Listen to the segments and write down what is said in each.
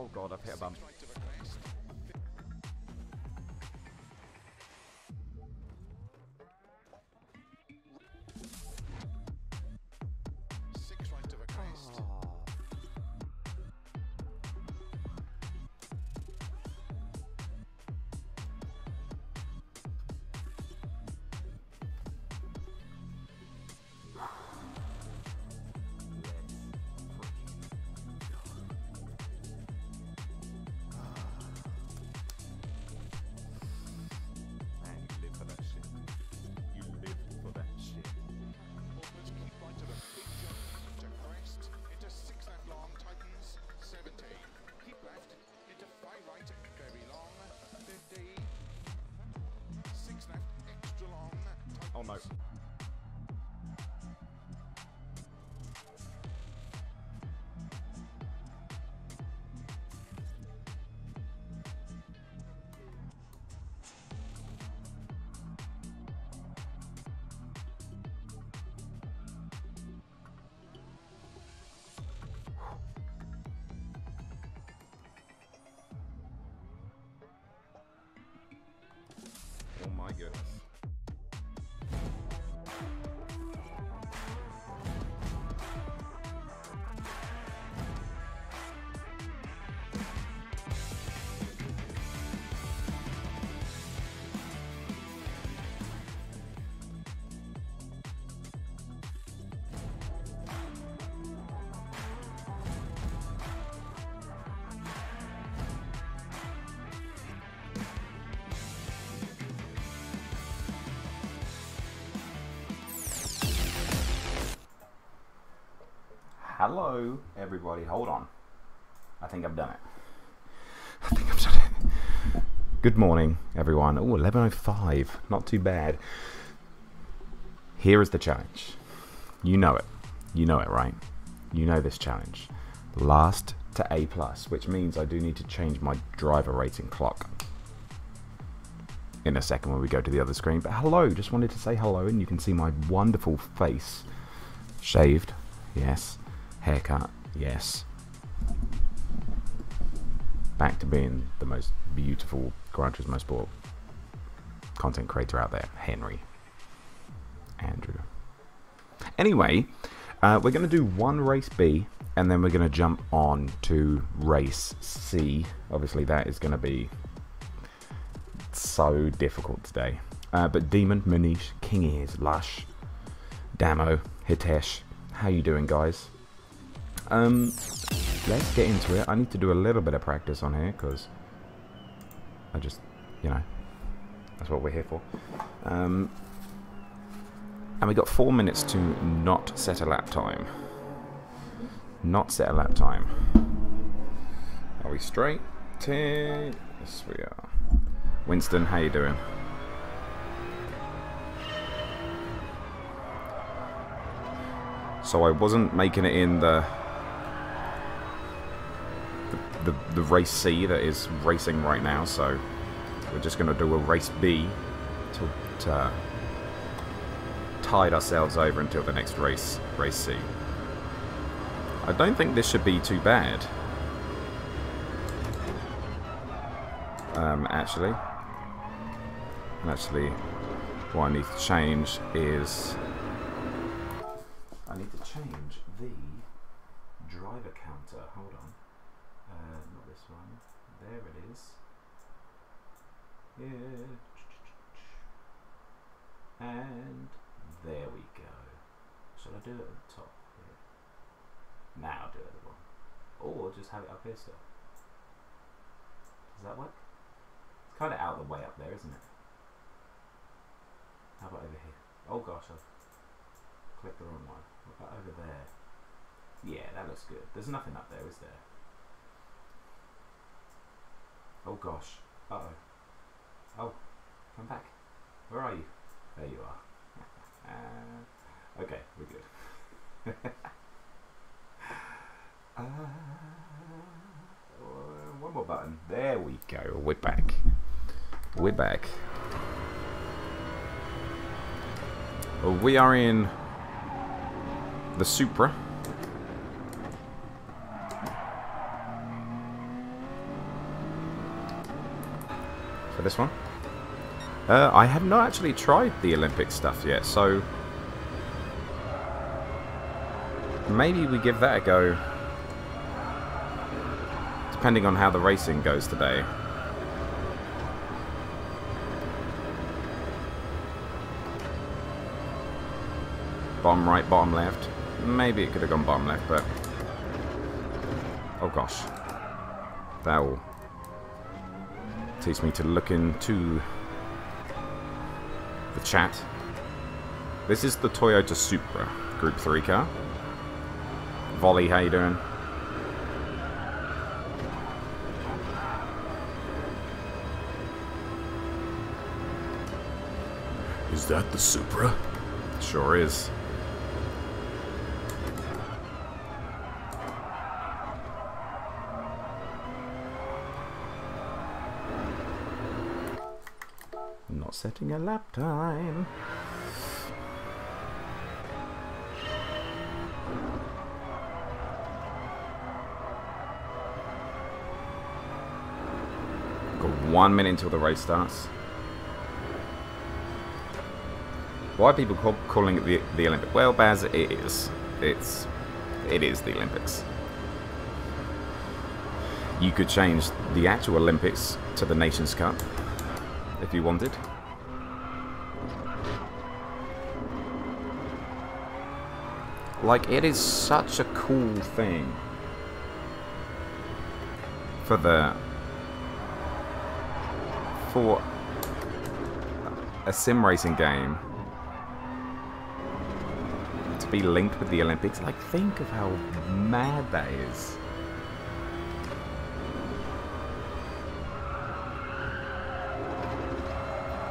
Oh god, I've hit a bump. My Hello, everybody. Hold on. I think I've done it. I think I've done it. Good morning, everyone. Oh, 11.05. Not too bad. Here is the challenge. You know it. You know it, right? You know this challenge. Last to A+, plus, which means I do need to change my driver rating clock in a second when we go to the other screen. But hello, just wanted to say hello, and you can see my wonderful face. Shaved, yes. Haircut, yes. Back to being the most beautiful Gran Turismo Sport content creator out there, Henry. Andrew. Anyway, uh, we're going to do one race B, and then we're going to jump on to race C. Obviously, that is going to be so difficult today. Uh, but Demon, Manish, King Ears, Lush, Damo, Hitesh, how you doing, guys? Um, let's get into it. I need to do a little bit of practice on here because I just, you know, that's what we're here for. Um, and we got four minutes to not set a lap time. Not set a lap time. Are we straight? Ten. Yes, we are. Winston, how you doing? So I wasn't making it in the the, the, race C that is racing right now, so we're just going to do a race B to, tide ourselves over until the next race, race C. I don't think this should be too bad. Um, actually. Actually, what I need to change is... Ah, uh, one more button. There we go. We're back. We're back. We are in the Supra. For this one. Uh, I have not actually tried the Olympic stuff yet, so maybe we give that a go Depending on how the racing goes today. Bottom right, bottom left. Maybe it could have gone bottom left, but... Oh gosh. That will teach me to look into the chat. This is the Toyota Supra Group 3 car. Volley, how you doing? That the Supra? Sure is. Not setting a lap time. Got one minute until the race starts. Why are people call, calling it the, the Olympic? Well, Baz, it is. It's, it is the Olympics. You could change the actual Olympics to the Nations Cup if you wanted. Like, it is such a cool thing for the for a sim racing game to be linked with the Olympics. Like, think of how mad that is.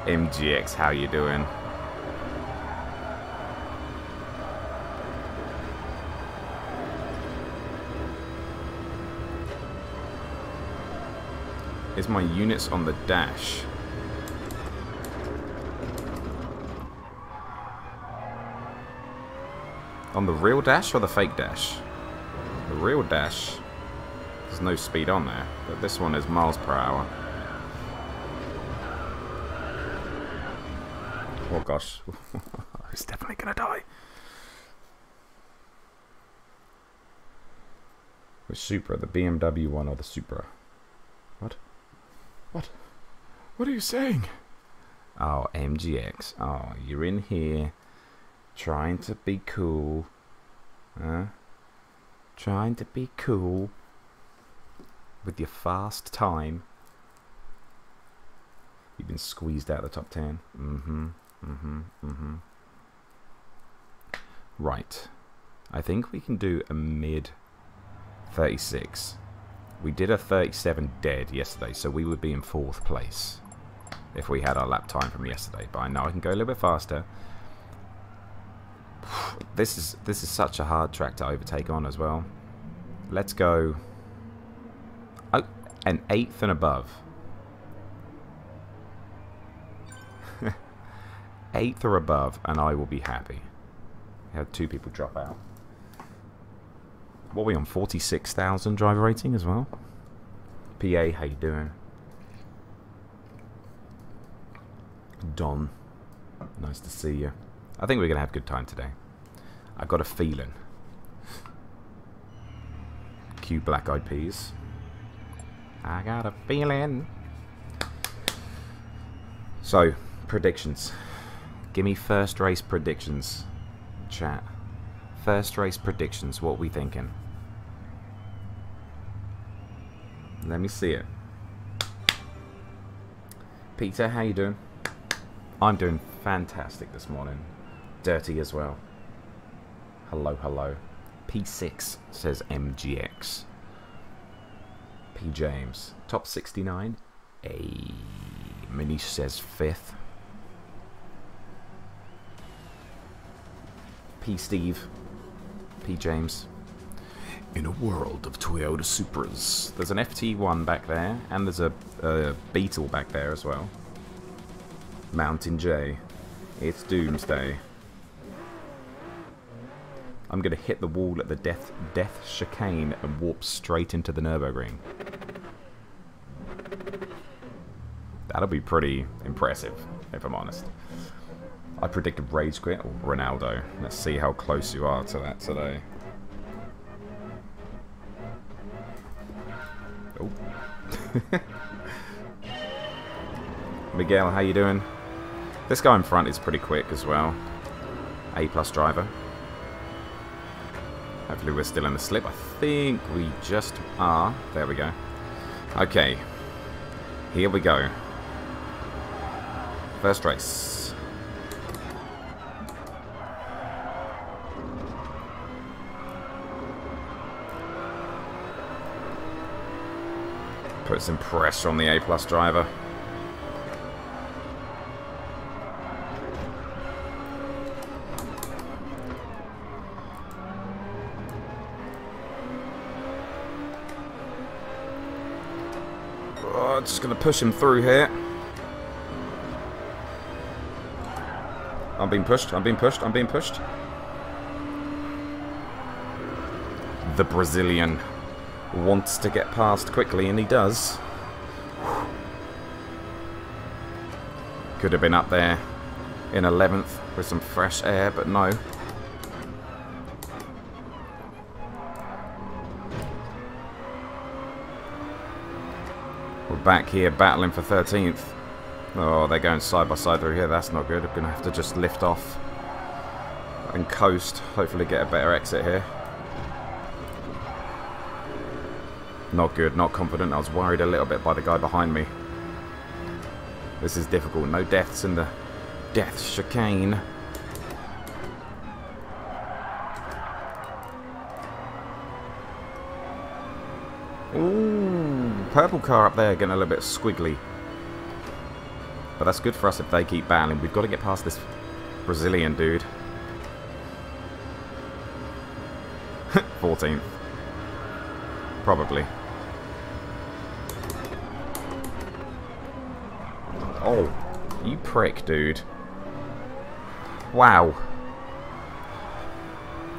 MGX, how you doing? Is my units on the dash? On the real dash or the fake dash? The real dash, there's no speed on there, but this one is miles per hour. Oh gosh, he's definitely gonna die. Which Supra, the BMW one or the Supra? What? What? What are you saying? Oh, MGX. Oh, you're in here trying to be cool. Huh? Trying to be cool with your fast time. You've been squeezed out of the top 10. Mm-hmm. Mm-hmm. Mm-hmm. Right. I think we can do a mid 36. We did a 37 dead yesterday, so we would be in fourth place if we had our lap time from yesterday. But I know I can go a little bit faster. This is this is such a hard track to overtake on as well. Let's go oh, an eighth and above. eighth or above, and I will be happy. We had two people drop out. What are we on? 46,000 driver rating as well? PA, how you doing? Don, nice to see you. I think we're going to have a good time today. I got a feeling. Cue Black Eyed Peas. I got a feeling. So, predictions. Give me first race predictions. Chat. First race predictions. What we thinking? Let me see it. Peter, how you doing? I'm doing fantastic this morning. Dirty as well. Hello, hello. P6 says MGX. P James. Top 69. A Manish says 5th. P Steve. P James. In a world of Toyota Supras. There's an FT1 back there, and there's a, a Beetle back there as well. Mountain J. It's Doomsday. I'm going to hit the wall at the death, death chicane and warp straight into the Nürburgring. That'll be pretty impressive, if I'm honest. I predicted Rage Quit or Ronaldo. Let's see how close you are to that today. Oh. Miguel, how you doing? This guy in front is pretty quick as well. A plus driver. Hopefully we're still in the slip. I think we just are. There we go. Okay. Here we go. First race. Put some pressure on the A plus driver. Going to push him through here. I'm being pushed, I'm being pushed, I'm being pushed. The Brazilian wants to get past quickly, and he does. Could have been up there in 11th with some fresh air, but no. Back here battling for 13th. Oh, they're going side by side through here. That's not good. I'm going to have to just lift off and coast. Hopefully get a better exit here. Not good, not confident. I was worried a little bit by the guy behind me. This is difficult. No deaths in the death chicane. Purple car up there getting a little bit squiggly. But that's good for us if they keep battling. We've got to get past this Brazilian dude. 14th. Probably. Oh, you prick, dude. Wow.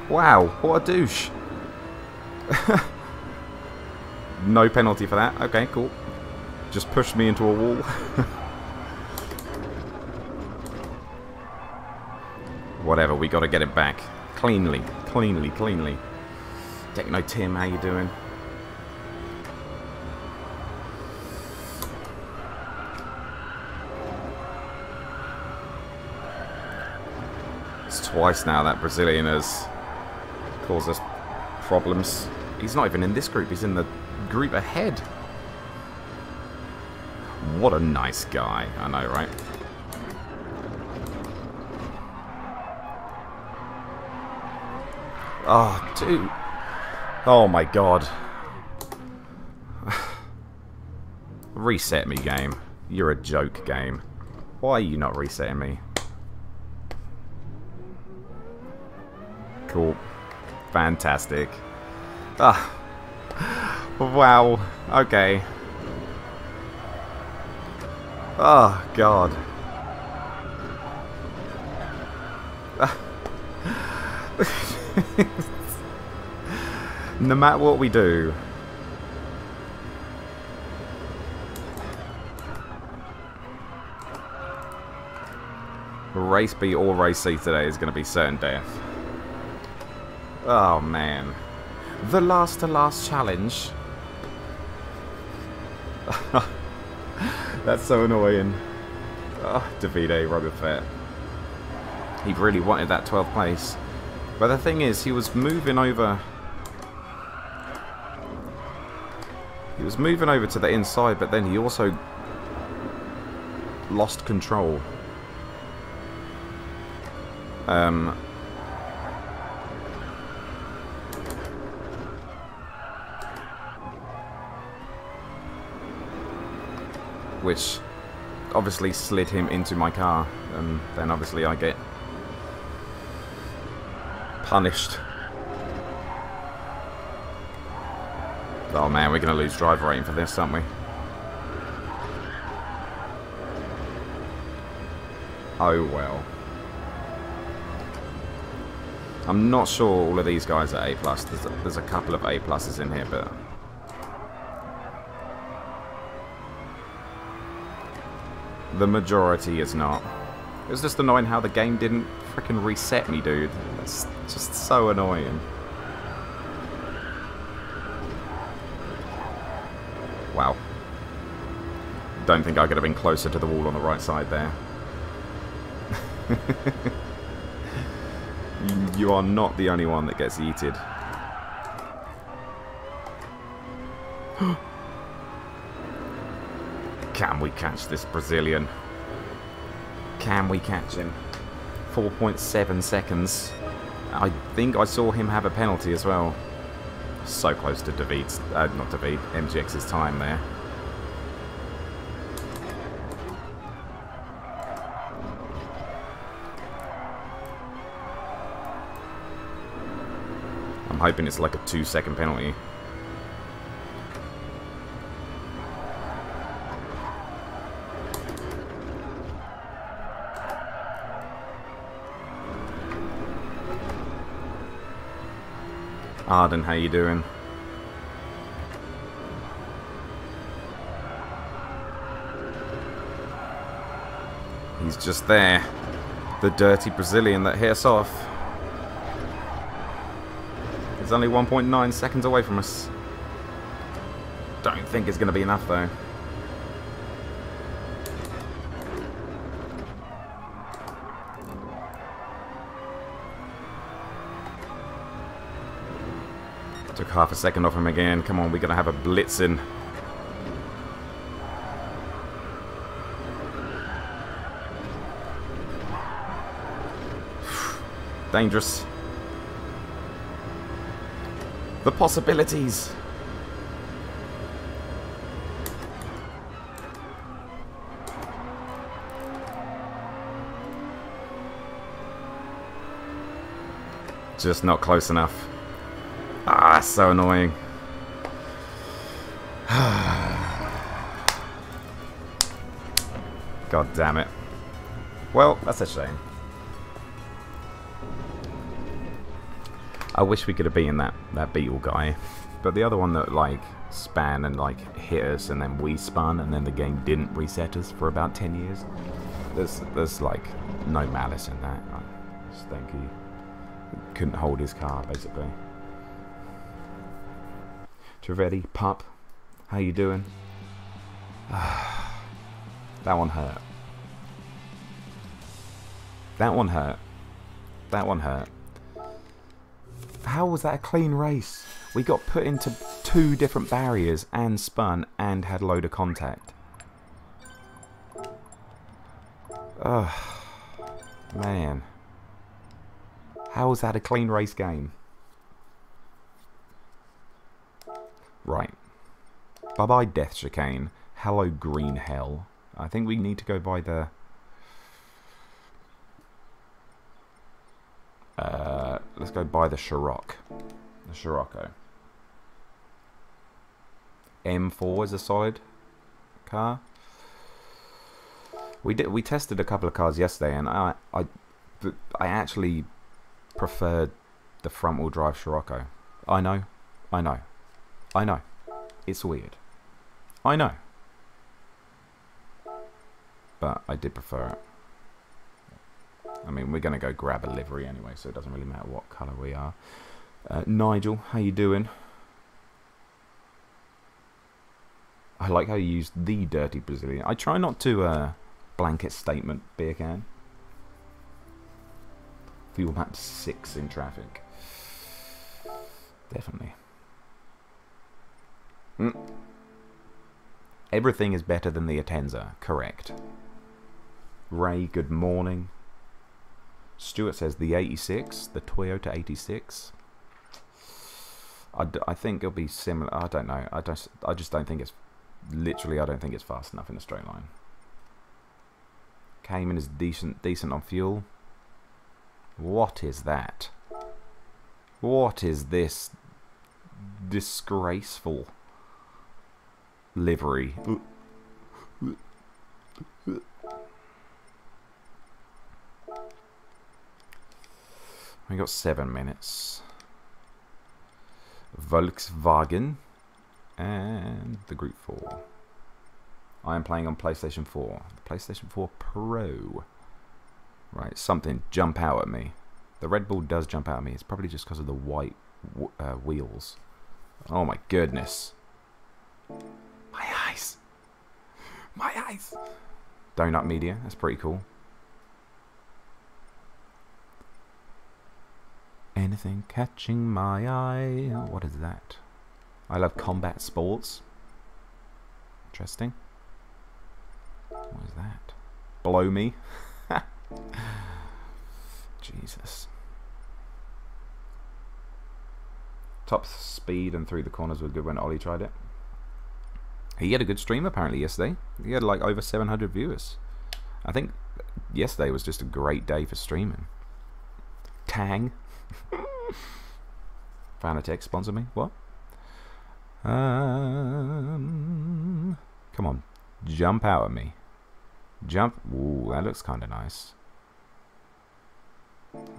Wow, what a douche. No penalty for that. Okay, cool. Just pushed me into a wall. Whatever, we got to get it back. Cleanly, cleanly, cleanly. Techno Tim, how you doing? It's twice now that Brazilian has caused us problems. He's not even in this group, he's in the group ahead. What a nice guy, I know, right? Oh, dude. Oh my god. Reset me, game. You're a joke, game. Why are you not resetting me? Cool. Fantastic. Ah. Wow. Okay. Oh, God. no matter what we do. Race B or race C today is going to be certain death. Oh man. The last to last challenge. That's so annoying. Oh, Davide, Robert Fett. He really wanted that 12th place. But the thing is, he was moving over... He was moving over to the inside, but then he also lost control. Um, which obviously slid him into my car, and then obviously I get punished. Oh man, we're going to lose driver rating for this, aren't we? Oh well. I'm not sure all of these guys are A+. plus. There's a, there's a couple of A pluses in here, but... The majority is not. It was just annoying how the game didn't freaking reset me, dude. That's just so annoying. Wow. Don't think I could have been closer to the wall on the right side there. you are not the only one that gets yeeted. Can we catch this Brazilian? Can we catch him? 4.7 seconds. I think I saw him have a penalty as well. So close to David's, uh, not David, MGX's time there. I'm hoping it's like a two second penalty. Arden, how you doing? He's just there. The dirty Brazilian that hit us off. He's only 1.9 seconds away from us. Don't think it's going to be enough though. Half a second off him again. Come on, we're going to have a blitzing. Dangerous. The possibilities. Just not close enough. Ah, so annoying. God damn it. Well, that's a shame. I wish we could have beaten that, that Beetle guy. But the other one that, like, span and, like, hit us and then we spun and then the game didn't reset us for about 10 years. There's, there's like, no malice in that. Think he couldn't hold his car, basically. Trivedi, pup, how you doing? that one hurt. That one hurt. That one hurt. How was that a clean race? We got put into two different barriers and spun and had load of contact. Ugh. Man. How was that a clean race game? Right. Bye-bye Death Chicane. Hello Green Hell. I think we need to go by the... Uh, let's go by the Scirocco. The Scirocco. M4 is a solid car. We did. We tested a couple of cars yesterday, and I, I, I actually preferred the front-wheel drive Scirocco. I know, I know, I know. It's weird. I know. But I did prefer it. I mean, we're going to go grab a livery anyway, so it doesn't really matter what colour we are. Uh, Nigel, how you doing? I like how you used the dirty Brazilian. I try not to uh, blanket statement beer can. Fuel map 6 in traffic. Definitely. Mm. Everything is better than the Atenza. Correct. Ray, good morning. Stuart says the 86, the Toyota 86. I, I think it'll be similar. I don't know. I just I just don't think it's literally. I don't think it's fast enough in a straight line. Cayman is decent decent on fuel. What is that? What is this disgraceful livery? We got seven minutes. Volkswagen and the Group 4. I am playing on PlayStation 4. PlayStation 4 Pro. Right, something jump out at me. The Red Bull does jump out at me. It's probably just because of the white uh, wheels. Oh my goodness. My eyes. Donut Media. That's pretty cool. Anything catching my eye? What is that? I love combat sports. Interesting. What is that? Blow me. Jesus. Top speed and through the corners was good when Ollie tried it. He had a good stream apparently yesterday. He had like over 700 viewers. I think yesterday was just a great day for streaming. Tang. Fanatec sponsor me. What? Um, come on, jump out at me. Jump. Ooh, that looks kind of nice.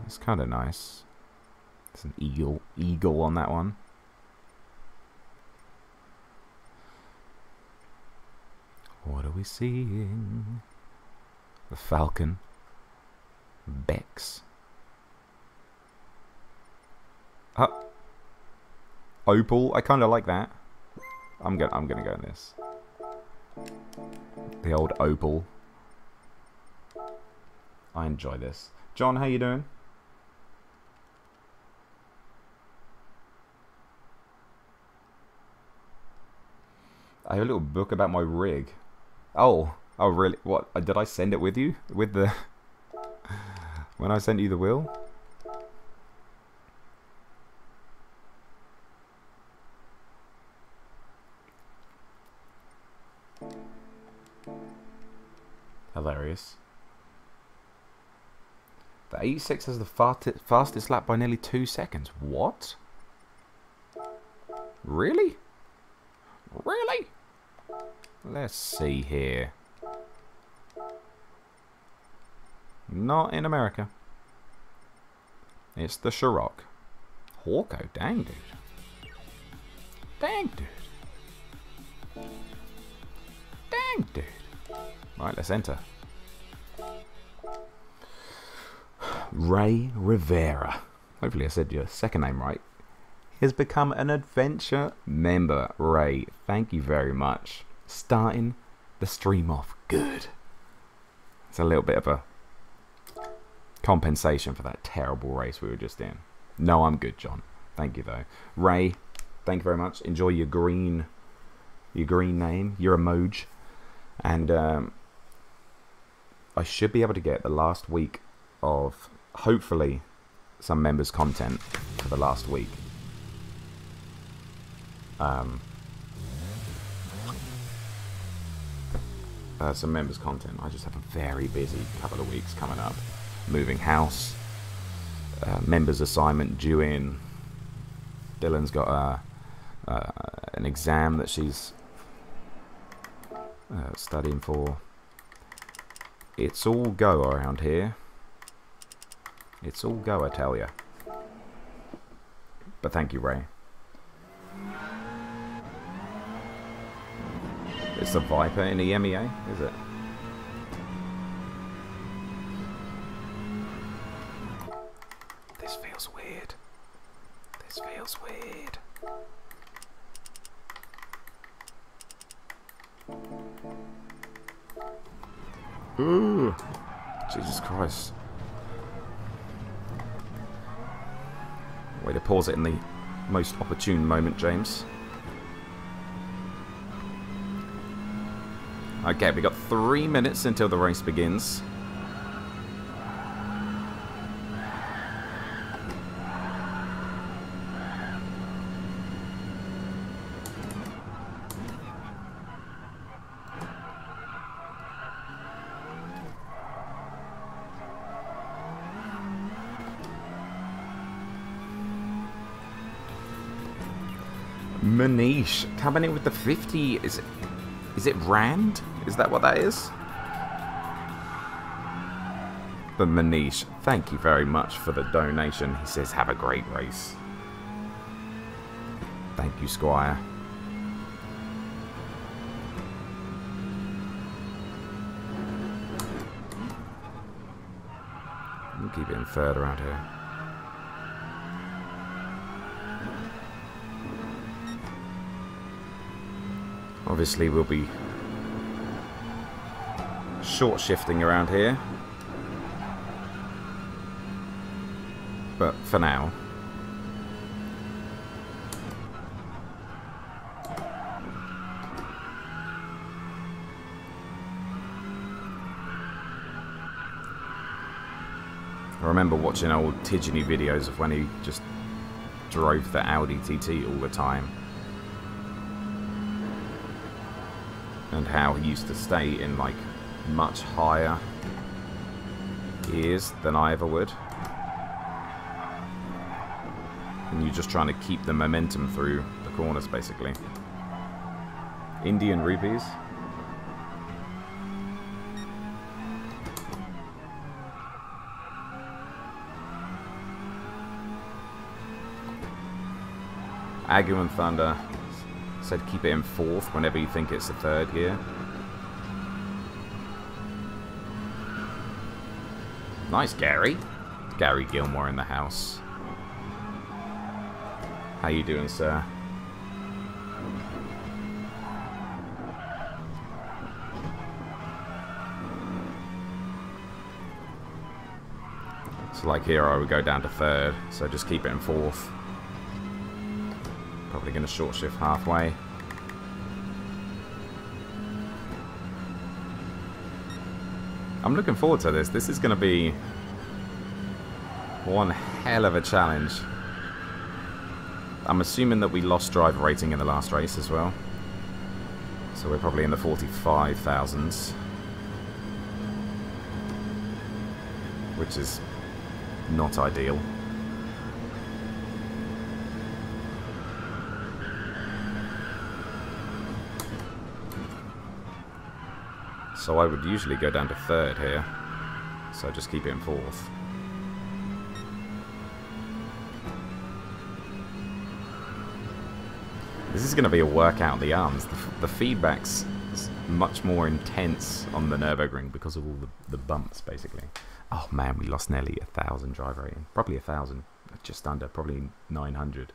It's kind of nice. It's an eagle, eagle on that one. What are we seeing? The falcon. Bex. Uh, opal. I kind of like that. I'm gonna. I'm gonna go in this. The old opal. I enjoy this. John, how you doing? I have a little book about my rig. Oh, oh really? What? uh, Did I send it with you? With the... when I sent you the wheel? Hilarious. The 86 has the fastest lap by nearly two seconds. What? Really? Really? Let's see here. Not in America. It's the Ciroc. Hawko, dang dude. Dang dude. Dang dude. Right, let's enter. Ray Rivera. Hopefully I said your second name right. He has become an adventure member. Ray, thank you very much. Starting the stream off good. It's a little bit of a compensation for that terrible race we were just in. No, I'm good, John. Thank you though. Ray, thank you very much. Enjoy your green your green name, your emoji. And um, I should be able to get the last week of hopefully some members content for the last week. Um, uh, some members content. I just have a very busy couple of weeks coming up. Moving house, uh, members assignment due in. Dylan's got a, uh, an exam that she's uh, studying for. It's all go around here. It's all go, I tell you. But thank you, Ray. It's the Viper in the MEA, is it? This feels weird. This feels weird. Ooh. Jesus Christ. Way to pause it in the most opportune moment, James. Okay, we got three minutes until the race begins. Manish coming in with the 50. Is it, is it Rand? Is that what that is? But Manish, thank you very much for the donation. He says, have a great race. Thank you, Squire. We'll keep it in third around here. Obviously, we'll be short shifting around here. But for now. I remember watching old Tidgney videos of when he just drove the Audi TT all the time. And how he used to stay in like much higher gears than I ever would. And you're just trying to keep the momentum through the corners basically. Indian rupees. Agu and Thunder said keep it in fourth whenever you think it's the third gear. Nice, Gary. Gary Gilmore in the house. How you doing, sir? So like here I would go down to third, so just keep it in fourth. Probably going to short shift halfway. I'm looking forward to this. This is going to be one hell of a challenge. I'm assuming that we lost driver rating in the last race as well. So we're probably in the 45,000s. Which is not ideal. So I would usually go down to third here. So just keep it in fourth. This is going to be a workout the arms. The, the feedback's much more intense on the Nürburgring because of all the, the bumps, basically. Oh man, we lost nearly a thousand drive rating. Probably a thousand. Just under. Probably 900.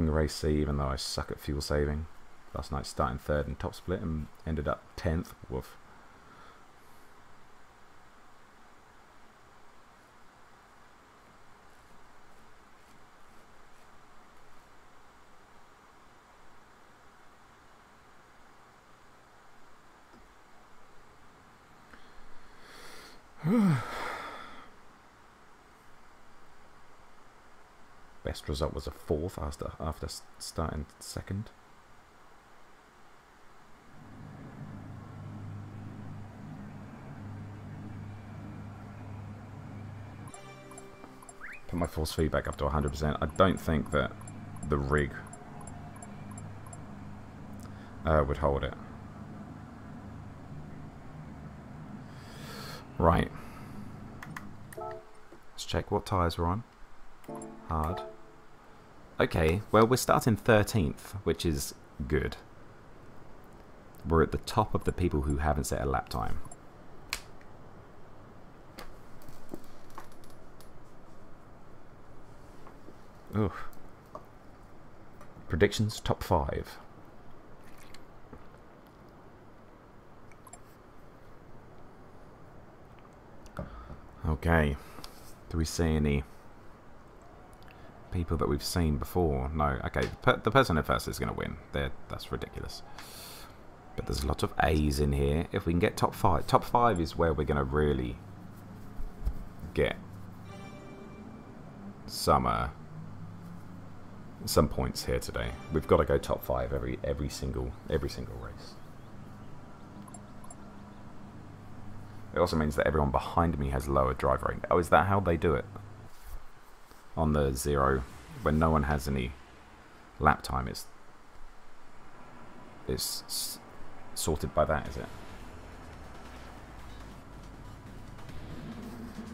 Loving the race C, even though I suck at fuel saving. Last night starting third in top split and ended up 10th. Woof. Result was a fourth after after starting second. Put my force feedback up to 100%. I don't think that the rig uh, would hold it. Right. Let's check what tyres we're on. Hard. Okay, well we're starting 13th, which is good. We're at the top of the people who haven't set a lap time. Oof. Predictions top five. Okay. Do we see any people that we've seen before? No. Okay. The, per the person at first is going to win. They're, that's ridiculous. But there's a lot of A's in here. If we can get top five, top five is where we're going to really get some uh, some points here today. We've got to go top five every every single every single race. It also means that everyone behind me has lower drive rating. Oh, is that how they do it? On the zero, when no one has any lap time, it's it's sorted by that, is it?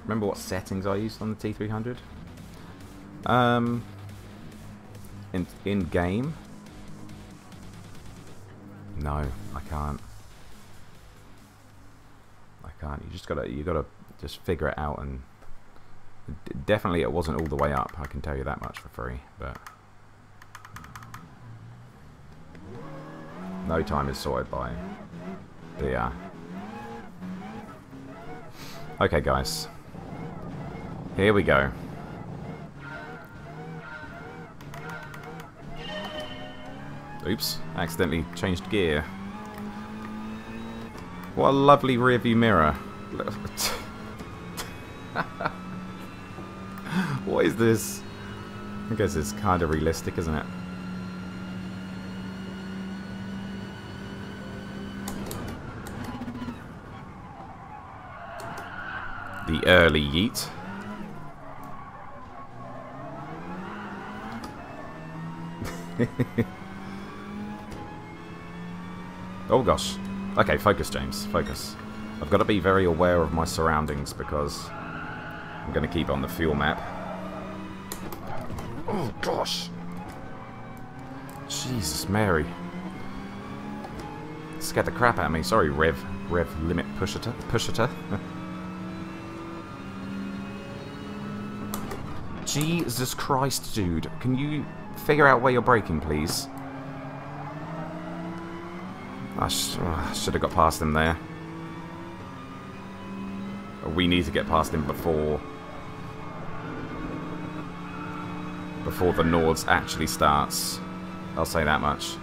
Remember what settings I used on the T300? Um, in in game. No, I can't. I can't. You just gotta you gotta just figure it out and definitely it wasn't all the way up. I can tell you that much for free. But no time is sorted by the uh, Okay, guys. Here we go. Oops, accidentally changed gear. What a lovely rear view mirror. what is this? I guess it's kind of realistic, isn't it? The early yeet. oh gosh. Okay, focus, James. Focus. I've got to be very aware of my surroundings because I'm going to keep on the fuel map. Gosh. Jesus Mary. Scared the crap out of me. Sorry, Rev. Rev limit pusher. Pusher. Jesus Christ, dude. Can you figure out where you're braking, please? I sh oh, should have got past him there. We need to get past him before... Before the Nords actually starts. I'll say that much.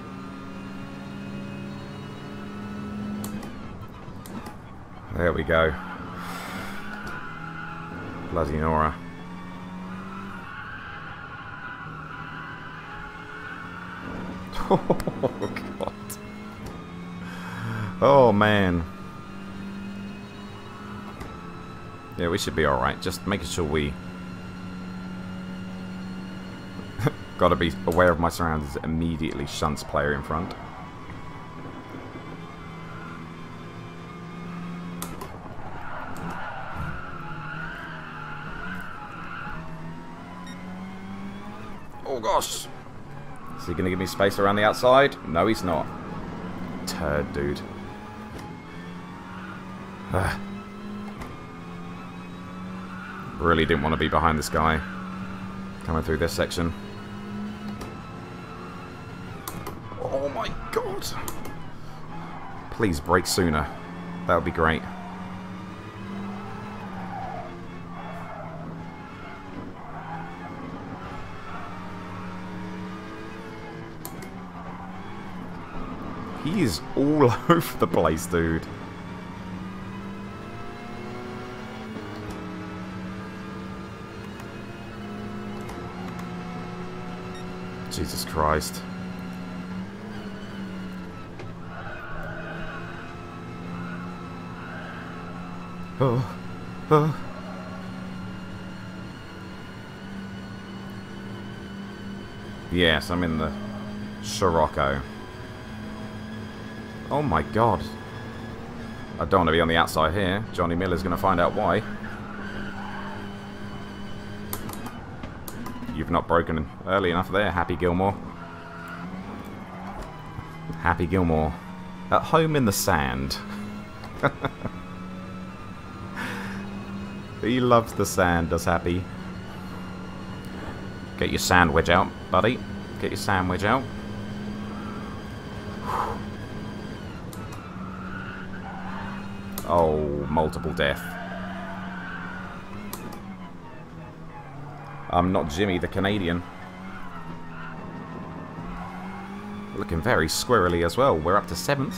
There we go. Bloody Nora. Oh, God. Oh, man. Yeah, we should be alright. Just making sure we... Gotta be aware of my surroundings. Immediately shunts player in front. Oh, gosh. Is he going to give me space around the outside? No, he's not. Turd, dude. Ugh. Really didn't want to be behind this guy. Coming through this section. Please brake sooner. That would be great. He is all over the place, dude. Jesus Christ. Oh, oh. Yes, I'm in the Scirocco. Oh my god. I don't want to be on the outside here. Johnny Miller's going to find out why. You've not broken early enough there, Happy Gilmore. Happy Gilmore. At home in the sand. he loves the sand, does Happy. Get your sandwich out, buddy. Get your sandwich out. Oh, multiple death. I'm not Jimmy the Canadian. Looking very squirrely as well. We're up to 7th.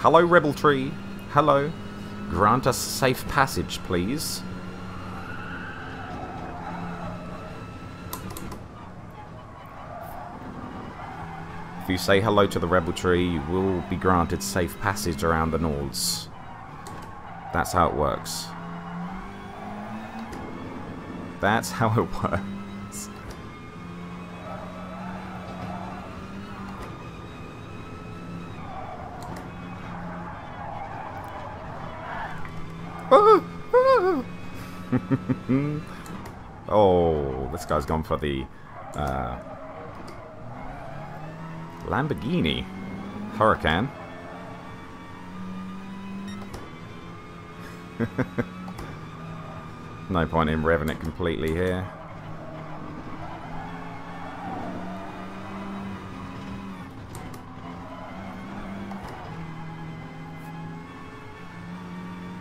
Hello, Rebel Tree. Hello. Grant us safe passage, please. If you say hello to the Rebel Tree, you will be granted safe passage around the Nords. That's how it works. That's how it works. oh, this guy's gone for the uh, Lamborghini Huracan. no point in revving it completely here.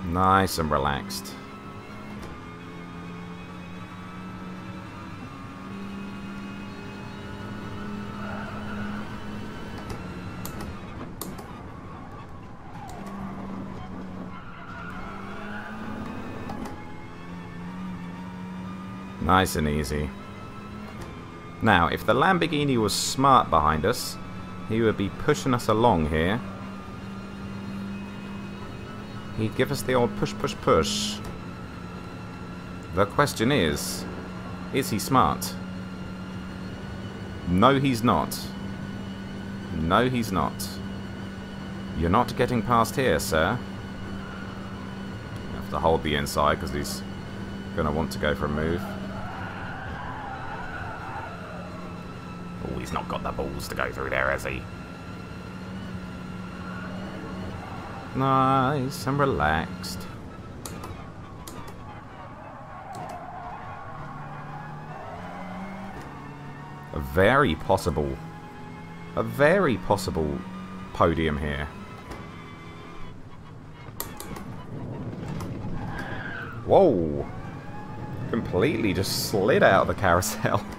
Nice and relaxed. Nice and easy. Now, if the Lamborghini was smart behind us, he would be pushing us along here. He'd give us the old push, push, push. The question is, is he smart? No, he's not. No, he's not. You're not getting past here, sir. You have to hold the inside because he's going to want to go for a move. He's not got the balls to go through there, has he? Nice and relaxed. A very possible, a very possible podium here. Whoa! Completely just slid out of the carousel.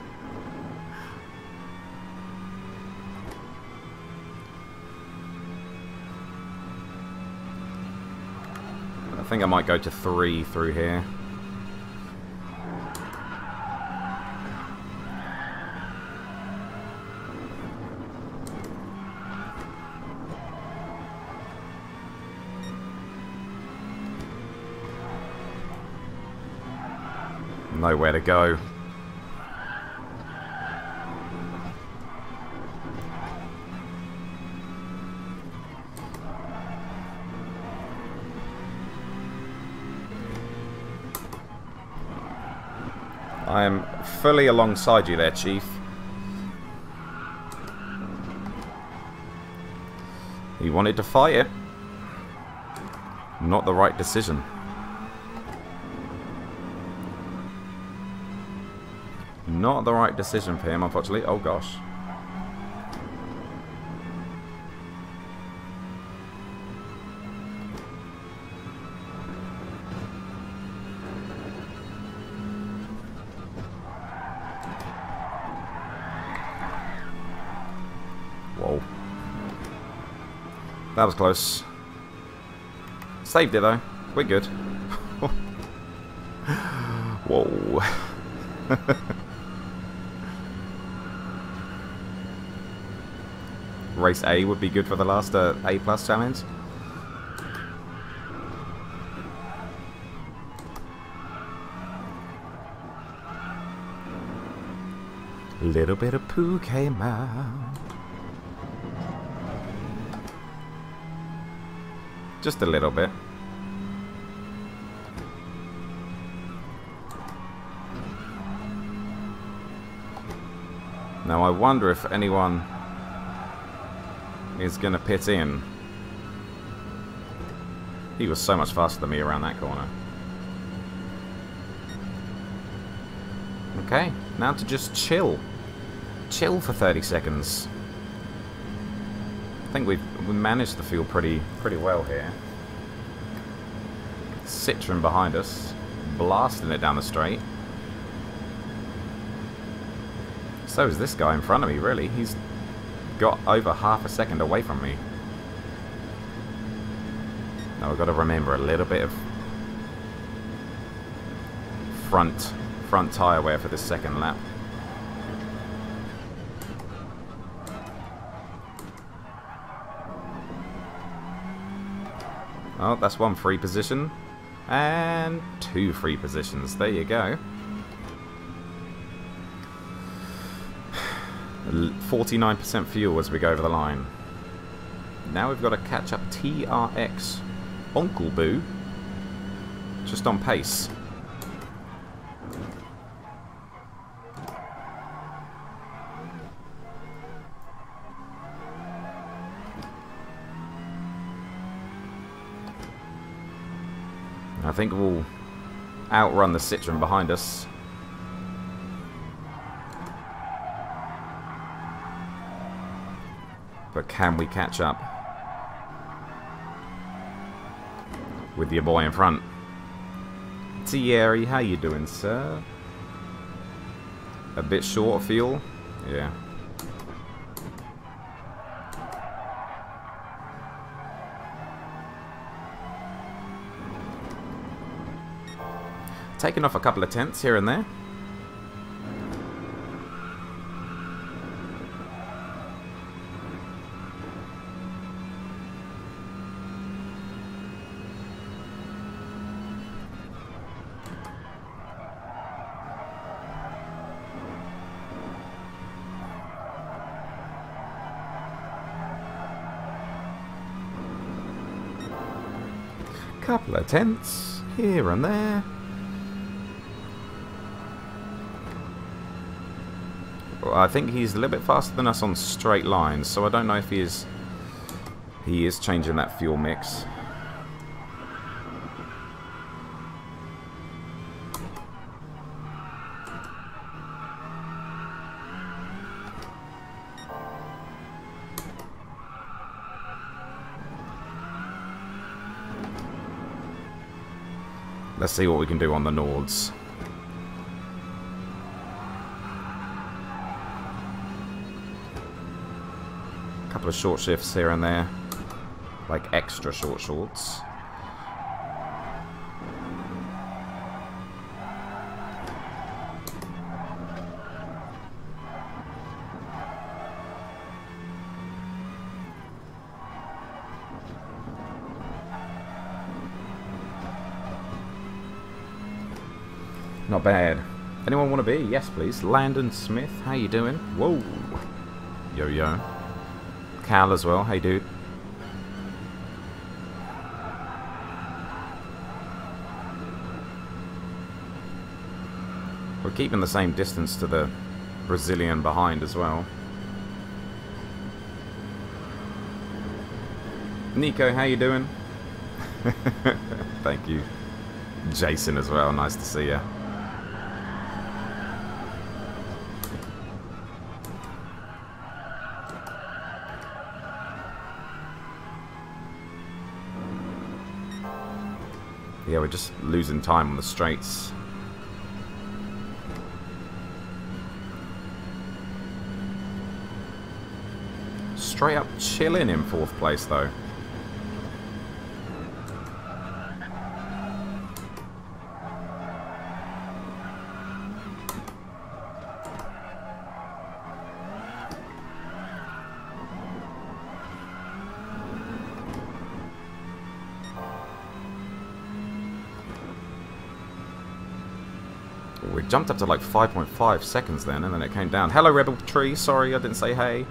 think I might go to three through here. Nowhere to go. Am fully alongside you there, Chief. He wanted to fight it. Not the right decision. Not the right decision for him, unfortunately. Oh, gosh. That was close. Saved it, though. We're good. Whoa. Race A would be good for the last uh, A plus challenge. Little bit of poo came out. Just a little bit. Now I wonder if anyone is going to pit in. He was so much faster than me around that corner. Okay, now to just chill. Chill for 30 seconds. I think we've we managed the field pretty pretty well here. Citroen behind us, blasting it down the straight. So is this guy in front of me, really. He's got over half a second away from me. Now we've got to remember a little bit of front front tyre wear for this second lap. Oh, that's one free position. And two free positions. There you go. 49% fuel as we go over the line. Now we've got to catch up TRX. Uncle Boo. Just on pace. Think we'll outrun the Citroen behind us. But can we catch up with your boy in front? Thierry, how you doing, sir? A bit short of fuel? Yeah. Taking off a couple of tenths here and there. Couple of tenths here and there. I think he's a little bit faster than us on straight lines, so I don't know if he is he is changing that fuel mix. Let's see what we can do on the Nords. Couple of short shifts here and there. Like extra short shorts. Not bad. Anyone want to be? Yes, please. Landon Smith, how you doing? Whoa. Yo, yo. Cal as well. Hey, dude. We're keeping the same distance to the Brazilian behind as well. Nico, how you doing? Thank you. Jason as well. Nice to see you. We're just losing time on the straights. Straight up chilling in fourth place, though. Jumped up to like 5.5 seconds then, and then it came down. Hello, Rebel Tree. Sorry, I didn't say hey.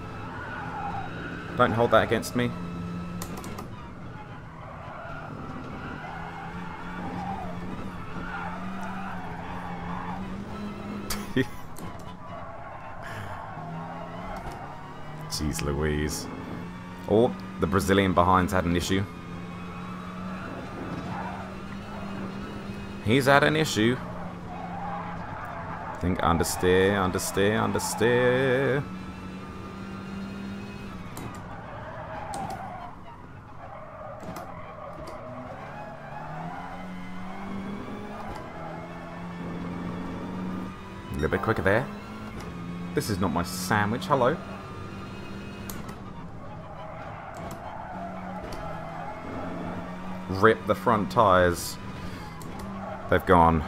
Don't hold that against me. Jeez Louise. Oh, the Brazilian behind's had an issue. He's had an issue. Think understeer, understeer, understeer. A little bit quicker there. This is not my sandwich. Hello. Rip the front tyres. They've gone.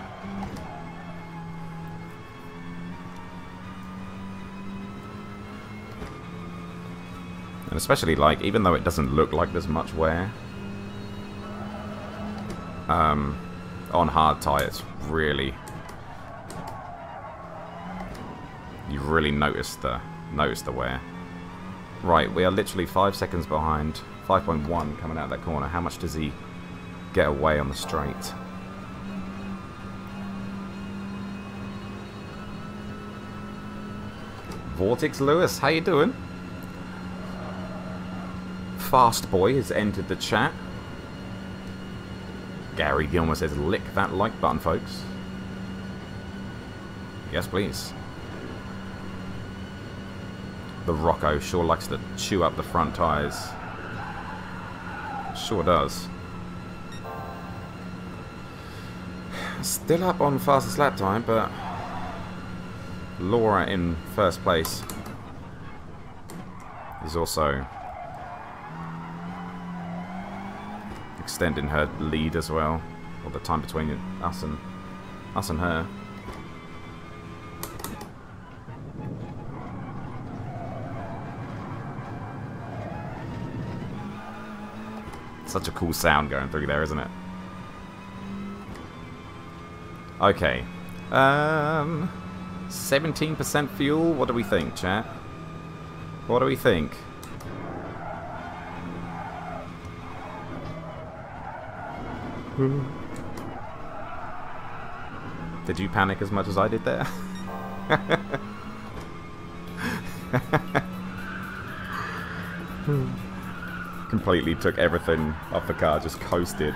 And especially, like, even though it doesn't look like there's much wear, um, on hard tyres, really, you really notice the notice the wear. Right, we are literally five seconds behind. 5.1 coming out of that corner. How much does he get away on the straight? Vortex Lewis, how you doing? Fast Boy has entered the chat. Gary Gilmore says, lick that like button, folks. Yes, please. The Rocco sure likes to chew up the front tyres. Sure does. Still up on fastest lap time, but Laura in first place is also extending her lead as well, or the time between us and us and her. Such a cool sound going through there, isn't it? Okay. Um, 17% fuel. What do we think, chat? What do we think? Did you panic as much as I did there? Completely took everything off the car, just coasted.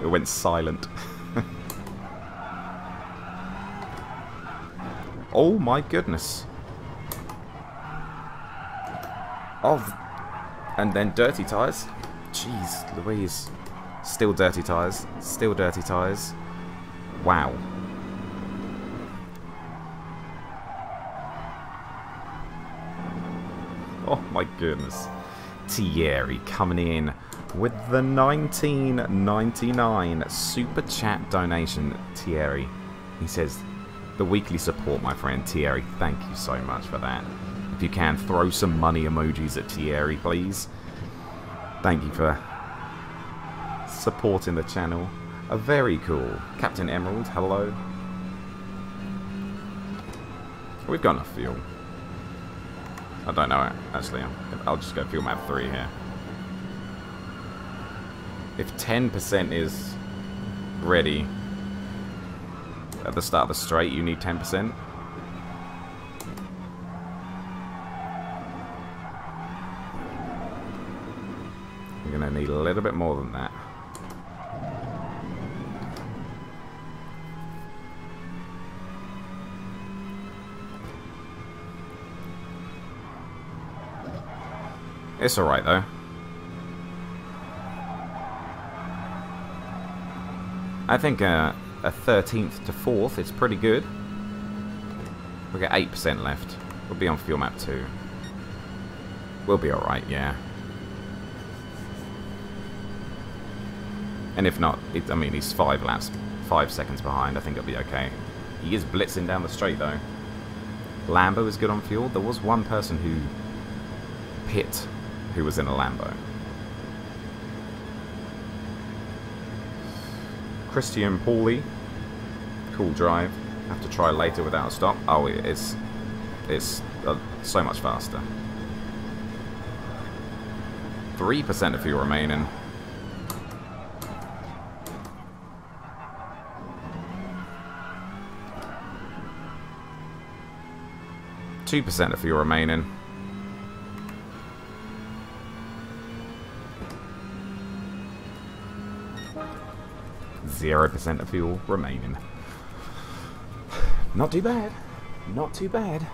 It went silent. oh my goodness. Oh, and then dirty tyres. Jeez Louise. Still dirty tyres. Still dirty tyres. Wow. Oh my goodness. Thierry coming in with the 1999 super chat donation. Thierry. He says, the weekly support, my friend Thierry. Thank you so much for that. If you can, throw some money emojis at Thierry, please. Thank you for supporting the channel. A very cool. Captain Emerald, hello. We've got enough fuel. I don't know, actually. I'll just go fuel map 3 here. If 10% is ready at the start of the straight, you need 10%. You're going to need a little bit more than that. It's alright though. I think uh, a 13th to 4th is pretty good. We've got 8% left. We'll be on fuel map 2. We'll be alright, yeah. And if not, it, I mean, he's 5 laps, 5 seconds behind. I think it'll be okay. He is blitzing down the straight, though. Lambo is good on fuel. There was one person who pit who was in a Lambo. Christian Pauli, Cool drive. Have to try later without a stop. Oh, it's it's uh, so much faster. 3% of fuel remaining. Two percent of fuel remaining. Zero percent of fuel remaining. Not too bad. Not too bad.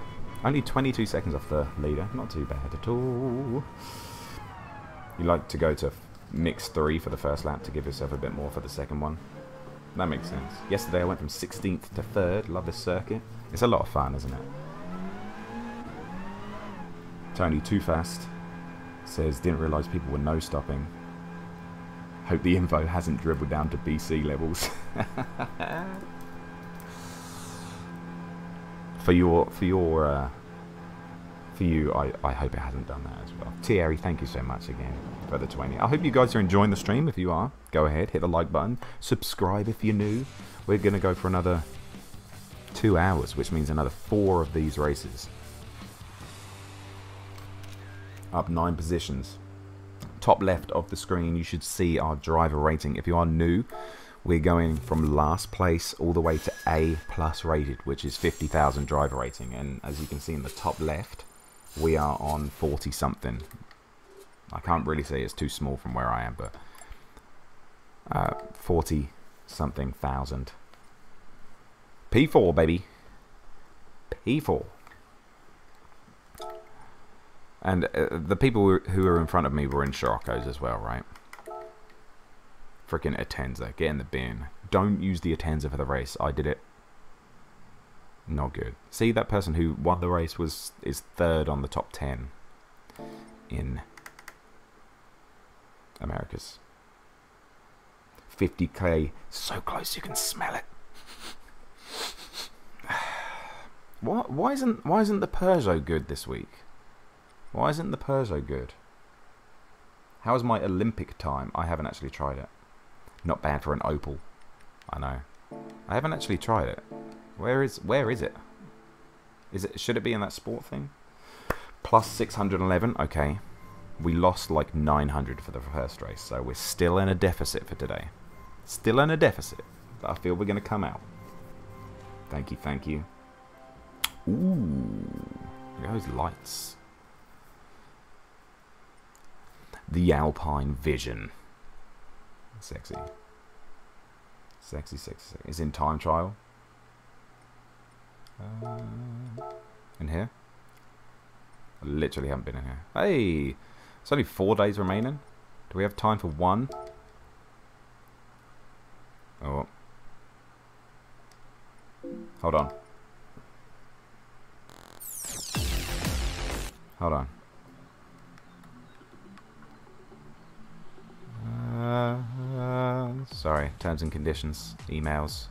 Only 22 seconds off the leader. Not too bad at all. You like to go to mix three for the first lap to give yourself a bit more for the second one. That makes sense. Yesterday I went from 16th to 3rd. Love this circuit. It's a lot of fun, isn't it? Tony Too Fast says, didn't realise people were no stopping. Hope the info hasn't dribbled down to BC levels. for your, for your, uh, for you, I, I hope it hasn't done that as well. Thierry, thank you so much again for the 20. I hope you guys are enjoying the stream. If you are, go ahead, hit the like button. Subscribe if you're new. We're going to go for another two hours, which means another four of these races. Up nine positions. Top left of the screen, you should see our driver rating. If you are new, we're going from last place all the way to A plus rated, which is 50,000 driver rating. And as you can see in the top left, we are on 40 something. I can't really say it's too small from where I am, but Uh, 40 something thousand. P4, baby. P4. And uh, the people who were in front of me were in Scirocco's as well, right? Freaking Atenza. Get in the bin. Don't use the Atenza for the race. I did it. Not good. See, that person who won the race was is third on the top 10 in Americas. 50k. So close you can smell it. What? Why isn't why isn't the Peugeot good this week? Why isn't the Peugeot good? How is my Olympic time? I haven't actually tried it. Not bad for an Opel. I know. I haven't actually tried it. Where is where is it? Is it should it be in that sport thing? Plus 611. Okay. We lost like 900 for the first race, so we're still in a deficit for today. Still in a deficit. But I feel we're going to come out. Thank you, thank you. Ooh. Look at those lights. The Alpine Vision. Sexy. Sexy, sexy, sexy. Is in time trial. Uh, in here? I literally haven't been in here. Hey! It's only four days remaining. Do we have time for one? Oh. Hold on. Hold on. Sorry, terms and conditions, emails.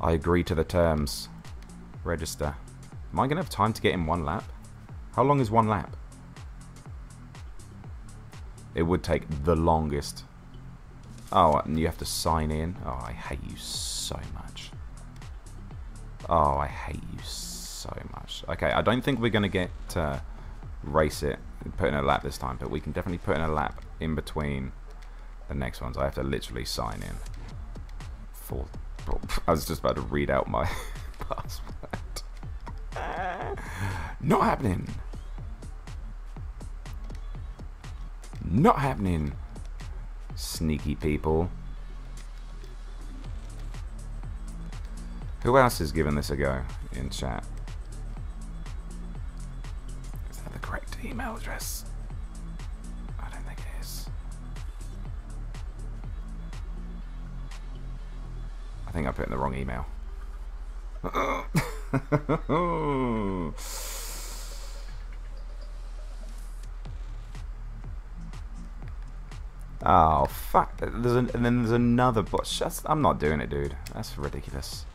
I agree to the terms. Register. Am I going to have time to get in one lap? How long is one lap? It would take the longest. Oh, and you have to sign in. Oh, I hate you so much. Oh, I hate you so much. Okay, I don't think we're going to get uh, race it, put in a lap this time, but we can definitely put in a lap in between the next ones. I have to literally sign in. For, I was just about to read out my password. Not happening. Not happening. Sneaky people. Who else has given this a go in chat? The email address? I don't think it is. I think I put in the wrong email. Oh fuck! There's an, and then there's another bot. I'm not doing it, dude. That's ridiculous.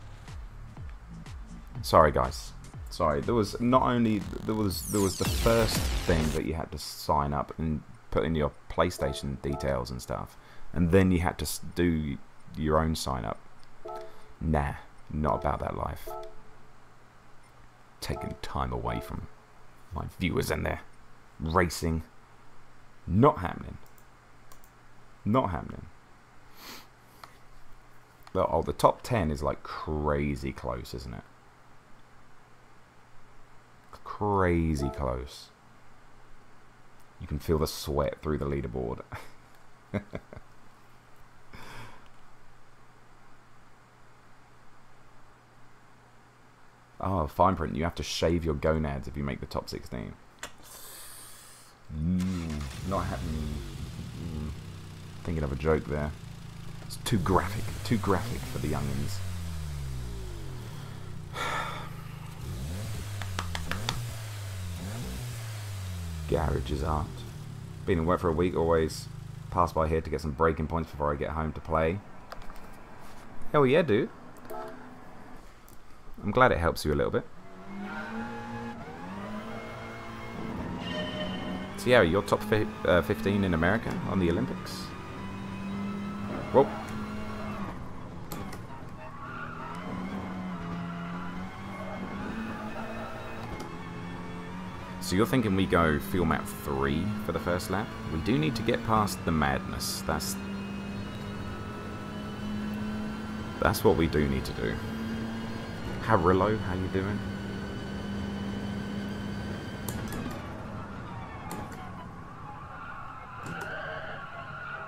Sorry, guys. Sorry. There was not only there was there was the first thing that you had to sign up and put in your PlayStation details and stuff, and then you had to do your own sign up. Nah, not about that life. Taking time away from my viewers and their racing. Not happening. Not happening. Oh, the top 10 is like crazy close, isn't it? Crazy close. You can feel the sweat through the leaderboard. oh, fine print. You have to shave your gonads if you make the top 16. Mm, not happening. Mm. Thinking of a joke there. It's too graphic. Too graphic for the youngins. Garages aren't. Been in work for a week, always pass by here to get some breaking points before I get home to play. Hell yeah, dude. I'm glad it helps you a little bit. So yeah, you're top fi uh, 15 in America on the Olympics. Whoa. So you're thinking we go fuel map 3 for the first lap? We do need to get past the madness. That's That's what we do need to do. Harillo, how you doing?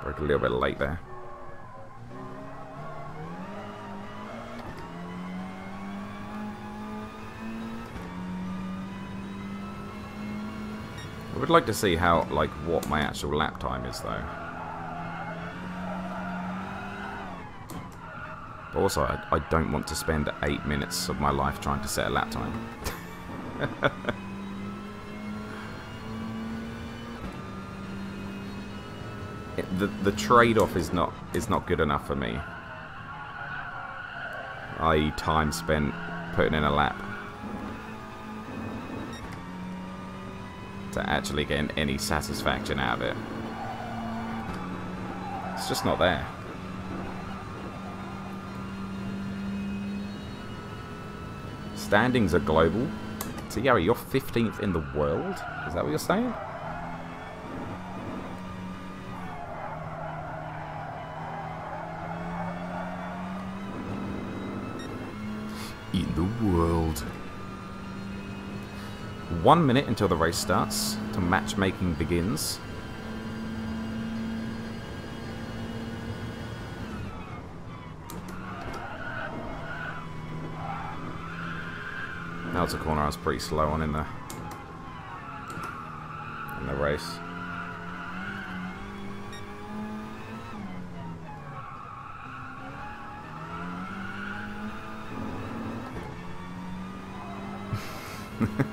Broke a little bit late there. I would like to see how, like, what my actual lap time is, though. But also, I, I don't want to spend eight minutes of my life trying to set a lap time. It- the the trade-off is not is not good enough for me. I.e., time spent putting in a lap to actually getting any satisfaction out of it. It's just not there. Standings are global. So, Yari, you're 15th in the world? Is that what you're saying? In the world. One minute until the race starts, till matchmaking begins. That was a corner I was pretty slow on in the in the race.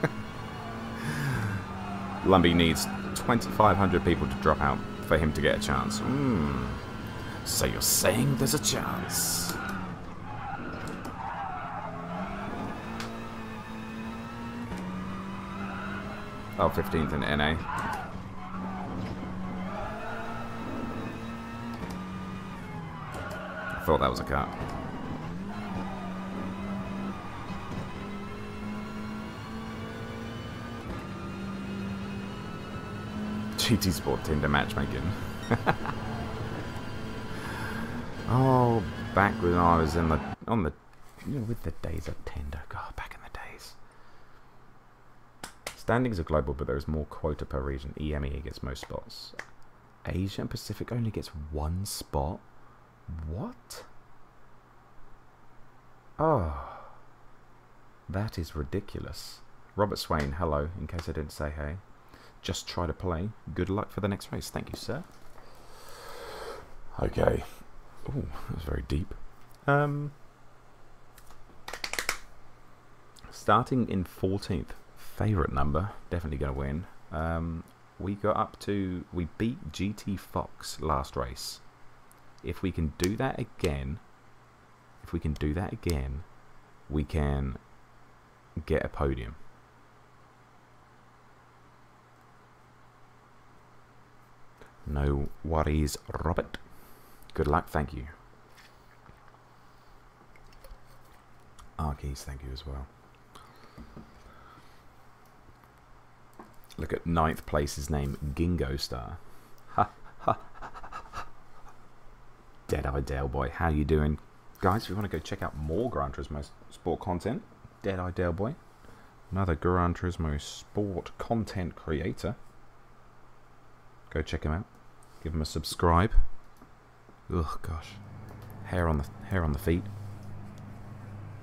Lumbee needs 2,500 people to drop out for him to get a chance. Hmm. So you're saying there's a chance? Oh, 15th in NA. I thought that was a cut. GT Sport Tinder matchmaking. oh, back when I was in the on the you know, with the days of Tinder. God, back in the days. Standings are global, but there is more quota per region. EMEA gets most spots. Asia and Pacific only gets one spot. What? Oh, that is ridiculous. Robert Swain, hello. In case I didn't say hey just try to play. Good luck for the next race. Thank you, sir. Okay. Oh, that was very deep. Um, starting in 14th, favourite number, definitely going to win. Um, we got up to, we beat GT Fox last race. If we can do that again, if we can do that again, we can get a podium. No worries, Robert. Good luck, thank you. Arkeys, thank you as well. Look at ninth place's name, Gingo Star. Ha ha. Dead-Eye Dale Boy, how you doing? Guys, if you want to go check out more Gran Turismo sport content, Dead-Eye Dale Boy, another Gran Turismo sport content creator. Go check him out. Give him a subscribe. Ugh, gosh, hair on the hair on the feet.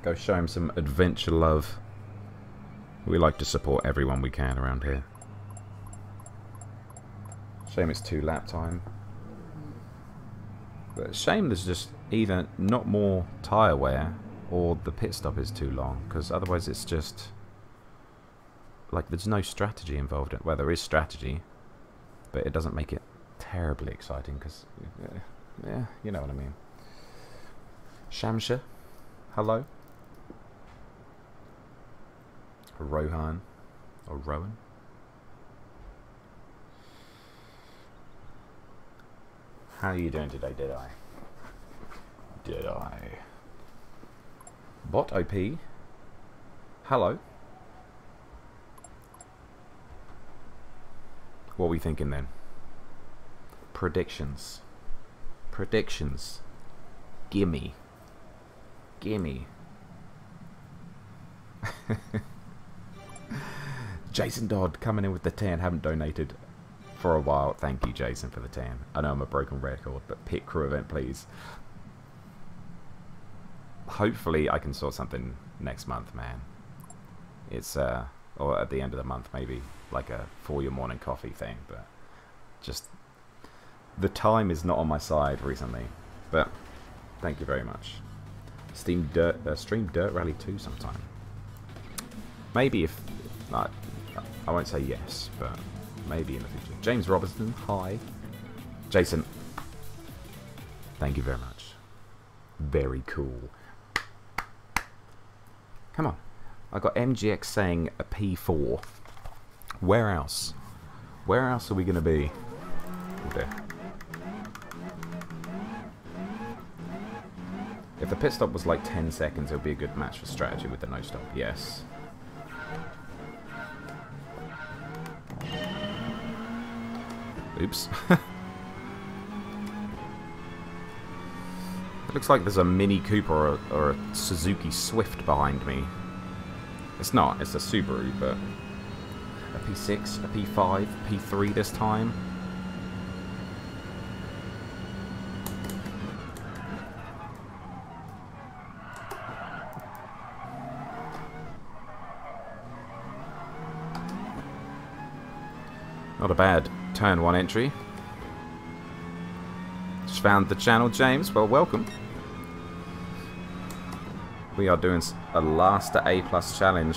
Go show him some adventure love. We like to support everyone we can around here. Shame it's two lap time. But shame there's just either not more tyre wear or the pit stop is too long because otherwise it's just like there's no strategy involved. In, well, there is strategy, but it doesn't make it terribly exciting because, yeah, you know what I mean. Shamsha, hello. Rohan, or Rowan. How are you doing today, did I? Did I? Bot OP. Hello. What are we thinking then? Predictions. Predictions. Gimme. Gimme. Jason Dodd coming in with the 10. Haven't donated for a while. Thank you, Jason, for the 10. I know I'm a broken record, but pit crew event, please. Hopefully, I can sort something next month, man. It's, uh, or at the end of the month, maybe, like a for your morning coffee thing, but just the time is not on my side recently. But thank you very much. Steam Dirt, uh, stream Dirt Rally 2 sometime. Maybe if, like, I won't say yes, but maybe in the future. James Robertson, hi. Jason, thank you very much. Very cool. Come on. I got MGX saying a P4. Where else? Where else are we going to be? Oh If the pit stop was like 10 seconds, it would be a good match for strategy with the no stop. Yes. Oops. it looks like there's a Mini Cooper or or a Suzuki Swift behind me. It's not, it's a Subaru, but a P6, a P5, P3 this time. Not a bad turn one entry. Just found the channel, James. Well, welcome. We are doing a last A plus challenge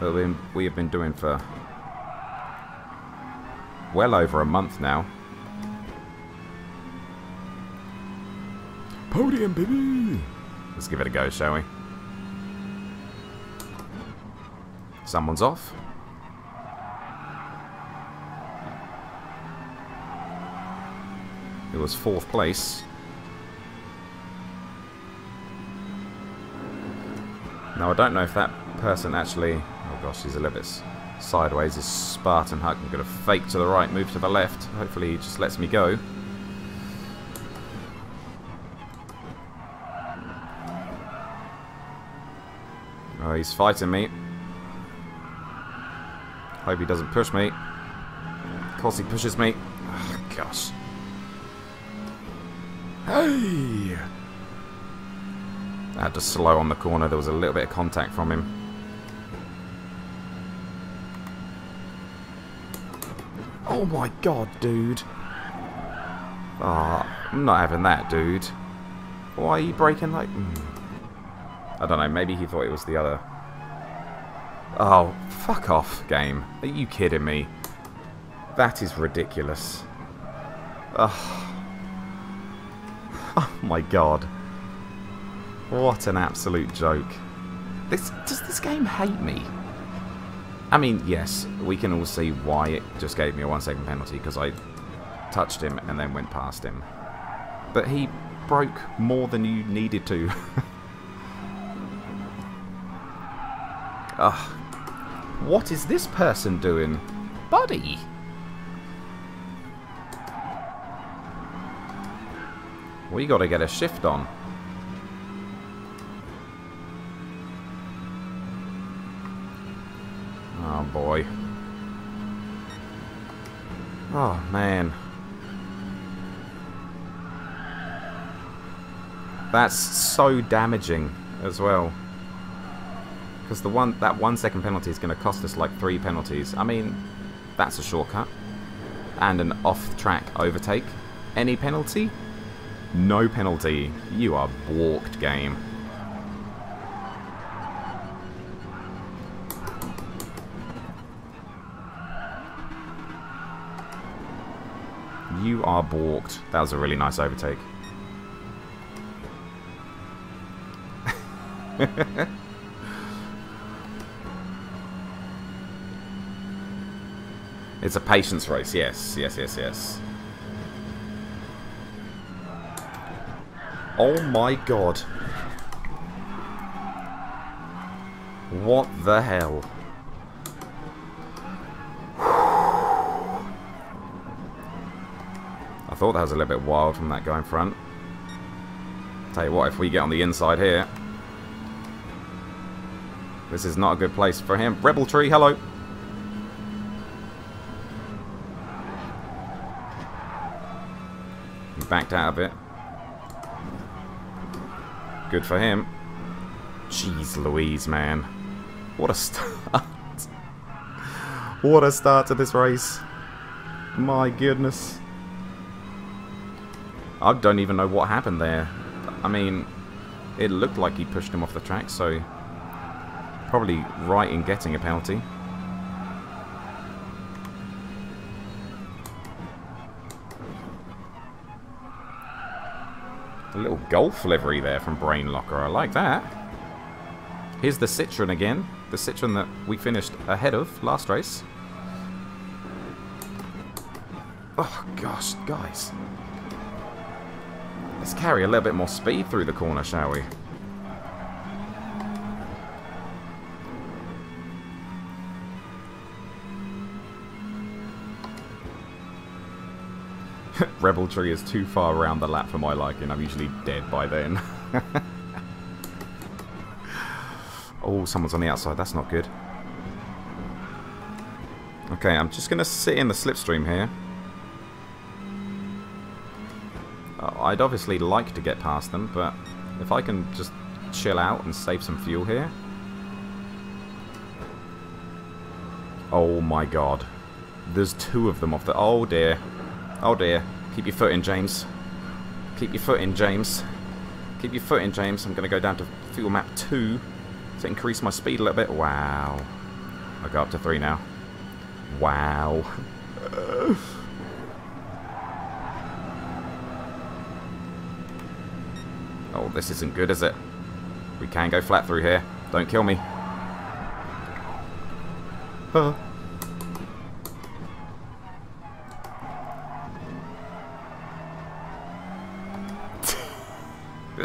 that we have been doing for well over a month now. Podium, baby! Let's give it a go, shall we? Someone's off. Was fourth place. Now I don't know if that person actually... Oh gosh, he's a little bit sideways. His Spartan Huck. I'm going to fake to the right, move to the left. Hopefully he just lets me go. Oh, he's fighting me. Hope he doesn't push me. Of course he pushes me. Oh, gosh. Hey! I had to slow on the corner. There was a little bit of contact from him. Oh my god, dude. Ah, oh, I'm not having that, dude. Why are you breaking like... Mm. I don't know, maybe he thought it was the other... Oh, fuck off, game. Are you kidding me? That is ridiculous. Ugh. My god. What an absolute joke. This Does this game hate me? I mean, yes, we can all see why it just gave me a one second penalty because I touched him and then went past him. But he broke more than you needed to. Ugh. What is this person doing? Buddy! We got to get a shift on. Oh boy. Oh man. That's so damaging as well. Because the one that one second penalty is going to cost us like three penalties. I mean, that's a shortcut. And an off-track overtake. Any penalty? No penalty. You are walked, game. You are balked. That was a really nice overtake. it's a patience race, yes, yes, yes, yes. Oh my god. What the hell? I thought that was a little bit wild from that guy in front. Tell you what, if we get on the inside here... This is not a good place for him. Rebel Tree, hello! He backed out of it. Good for him. Jeez Louise, man. What a start. what a start to this race. My goodness. I don't even know what happened there. I mean, it looked like he pushed him off the track, so probably right in getting a penalty. Golf livery there from Brain Locker. I like that. Here's the Citroen again. The Citroen that we finished ahead of last race. Oh, gosh, guys. Let's carry a little bit more speed through the corner, shall we? Rebel Tree is too far around the lap for my liking. I'm usually dead by then. oh, someone's on the outside. That's not good. Okay, I'm just going to sit in the slipstream here. Uh, I'd obviously like to get past them, but if I can just chill out and save some fuel here. Oh my god. There's two of them off the... Oh dear. Oh dear. Keep your foot in, James. Keep your foot in, James. Keep your foot in, James. I'm going to go down to fuel map 2 to increase my speed a little bit. Wow. I go up to 3 now. Wow. oh, this isn't good, is it? We can go flat through here. Don't kill me. Huh.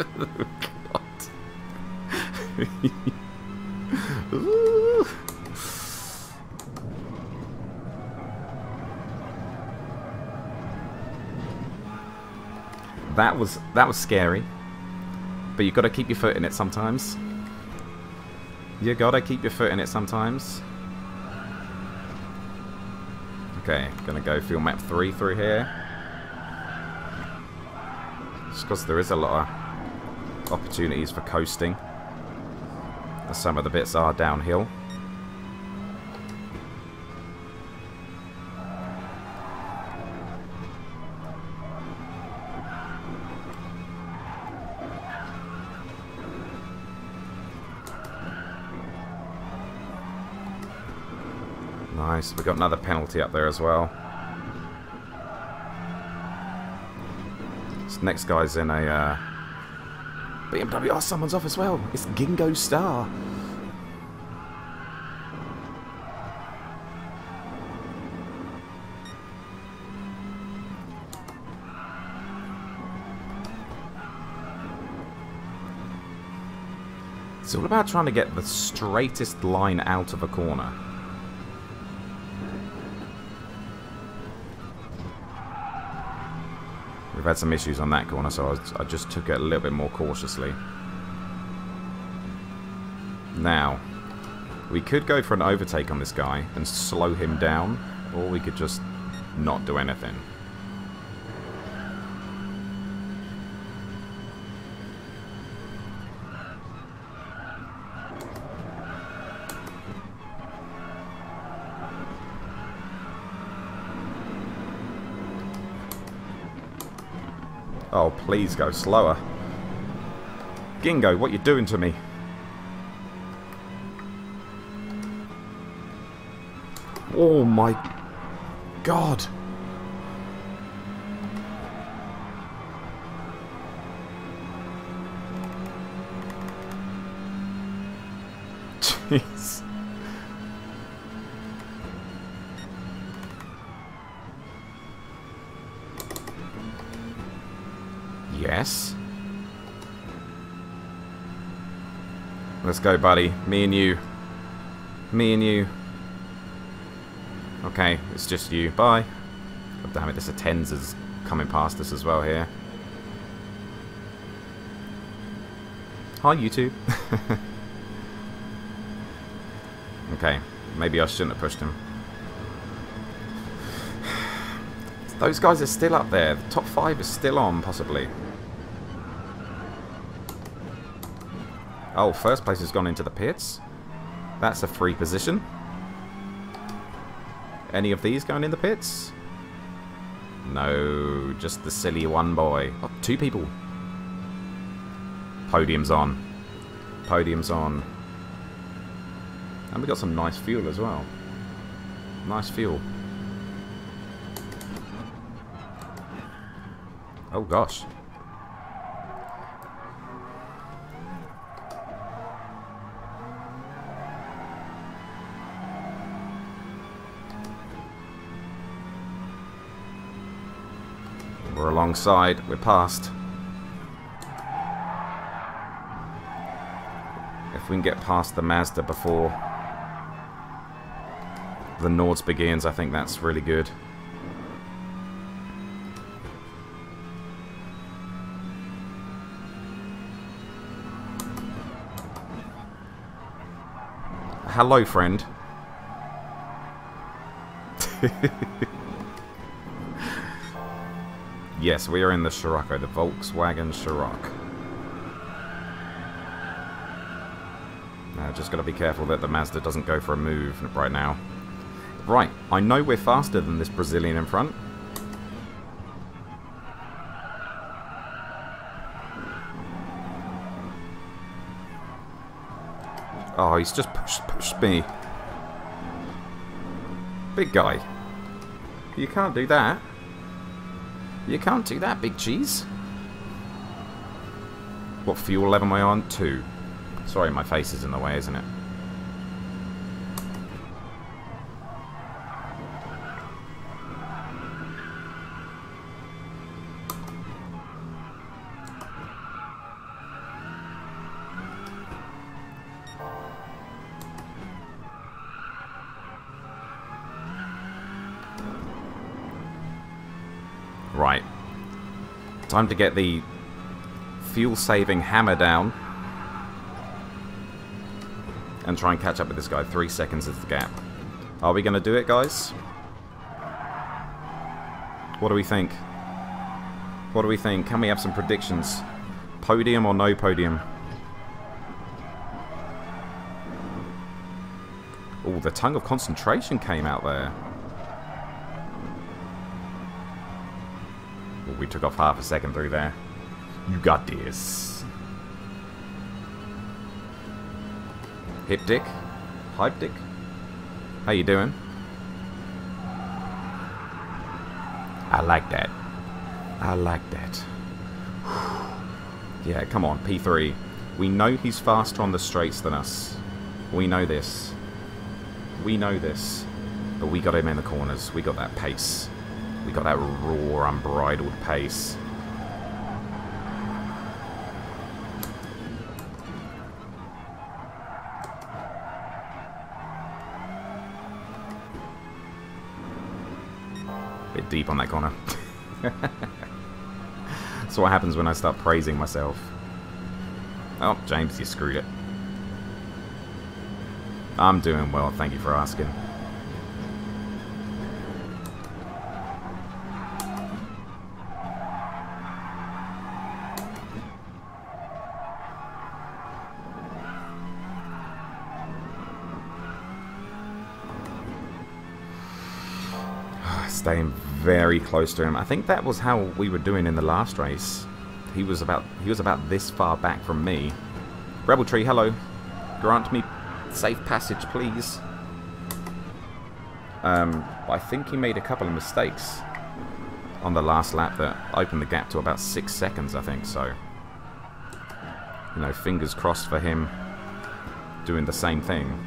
That was that was scary. But you've gotta keep your foot in it sometimes. You gotta keep your foot in it sometimes. Okay, gonna go fuel map 3 through here. Just because there is a lot of opportunities for coasting. As some of the bits are downhill. Nice, we got another penalty up there as well. This next guy's in a uh, BMW. Oh, someone's off as well. It's Gingo Star. It's all about trying to get the straightest line out of a corner. We've had some issues on that corner, so I, was, I just took it a little bit more cautiously. Now, we could go for an overtake on this guy and slow him down, or we could just not do anything. Oh, please go slower. Gingo, what you doing to me? Oh my god. Jeez. Let's go, buddy. Me and you. Me and you. Okay, it's just you. Bye. God damn it, this Atenza is coming past us as well here. Hi, YouTube. okay, maybe I shouldn't have pushed him. Those guys are still up there. The top five is still on, possibly. Oh, first place has gone into the pits. That's a free position. Any of these going in the pits? No, just the silly one boy. Oh, two people. Podium's on. Podium's on. And we got some nice fuel as well. Nice fuel. Oh gosh. Alongside. We're past. If we can get past the Mazda before the Nords begins, I think that's really good. Hello, friend. yes, we are in the Scirocco, the Volkswagen Scirocco. Now, just got to be careful that the Mazda doesn't go for a move right now. Right, I know we're faster than this Brazilian in front. Oh, he's just pushed, pushed me. Big guy. You can't do that. You can't do that, big cheese. What fuel level am I on? Two. Sorry, my face is in the way, isn't it? Time to get the fuel-saving hammer down. And try and catch up with this guy. Three seconds is the gap. Are we going to do it, guys? What do we think? What do we think? Can we have some predictions? Podium or no podium? Oh, the tongue of concentration came out there. Took off half a second through there. You got this. Hip dick? Dick? How you doing? I like that. I like that. yeah, come on, P3. We know he's faster on the straights than us. We know this. We know this. But we got him in the corners. We got that pace. We got that raw, unbridled pace. Bit deep on that corner. That's what happens when I start praising myself. Oh, James, you screwed it. I'm doing well, thank you for asking. Very close to him. I think that was how we were doing in the last race. He was about he was about this far back from me. Rebel Tree, hello. Grant me safe passage, please. Um, I think he made a couple of mistakes on the last lap that opened the gap to about six seconds, I think. So, you know, fingers crossed for him doing the same thing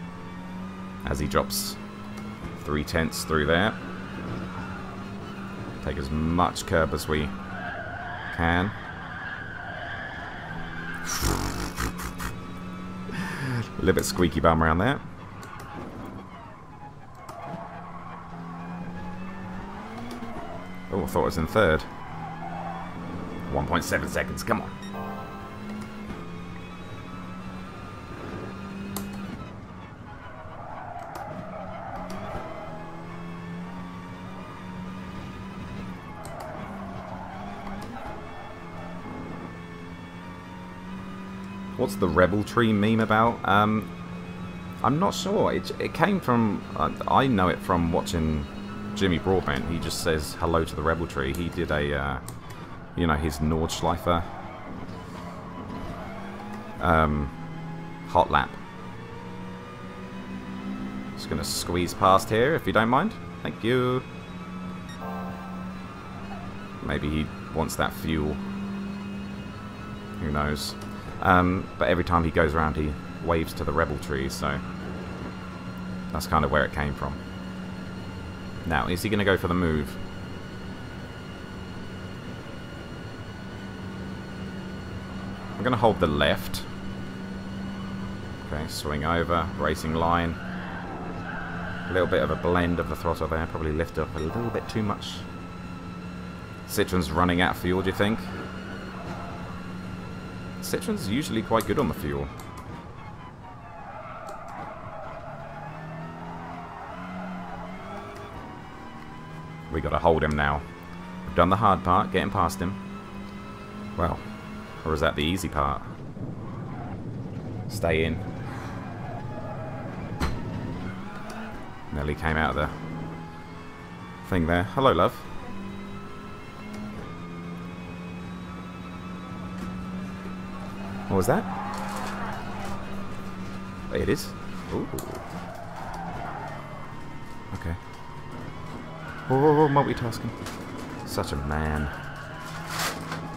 as he drops three tenths through there. Take as much curb as we can. A little bit squeaky bum around there. Oh, I thought I was in third. 1.7 seconds, come on. What's the Rebel Tree meme about? Um, I'm not sure. It, it came from. Uh, I know it from watching Jimmy Broadbent. He just says hello to the Rebel Tree. He did a, uh, you know, his Nordschleife um, hot lap. Just gonna squeeze past here if you don't mind. Thank you. Maybe he wants that fuel. Who knows? Um, but every time he goes around, he waves to the rebel tree, so that's kind of where it came from. Now, is he going to go for the move? I'm going to hold the left. Okay, swing over, racing line. A little bit of a blend of the throttle there, probably lift up a little bit too much. Citroen's running out of fuel, do you think? Citroen's usually quite good on the fuel. We gotta hold him now. We've done the hard part, getting past him. Well, or is that the easy part? Stay in. Nelly came out of the thing there. Hello, love. What was that? It is. Ooh. Okay. Oh, multitasking. Such a man.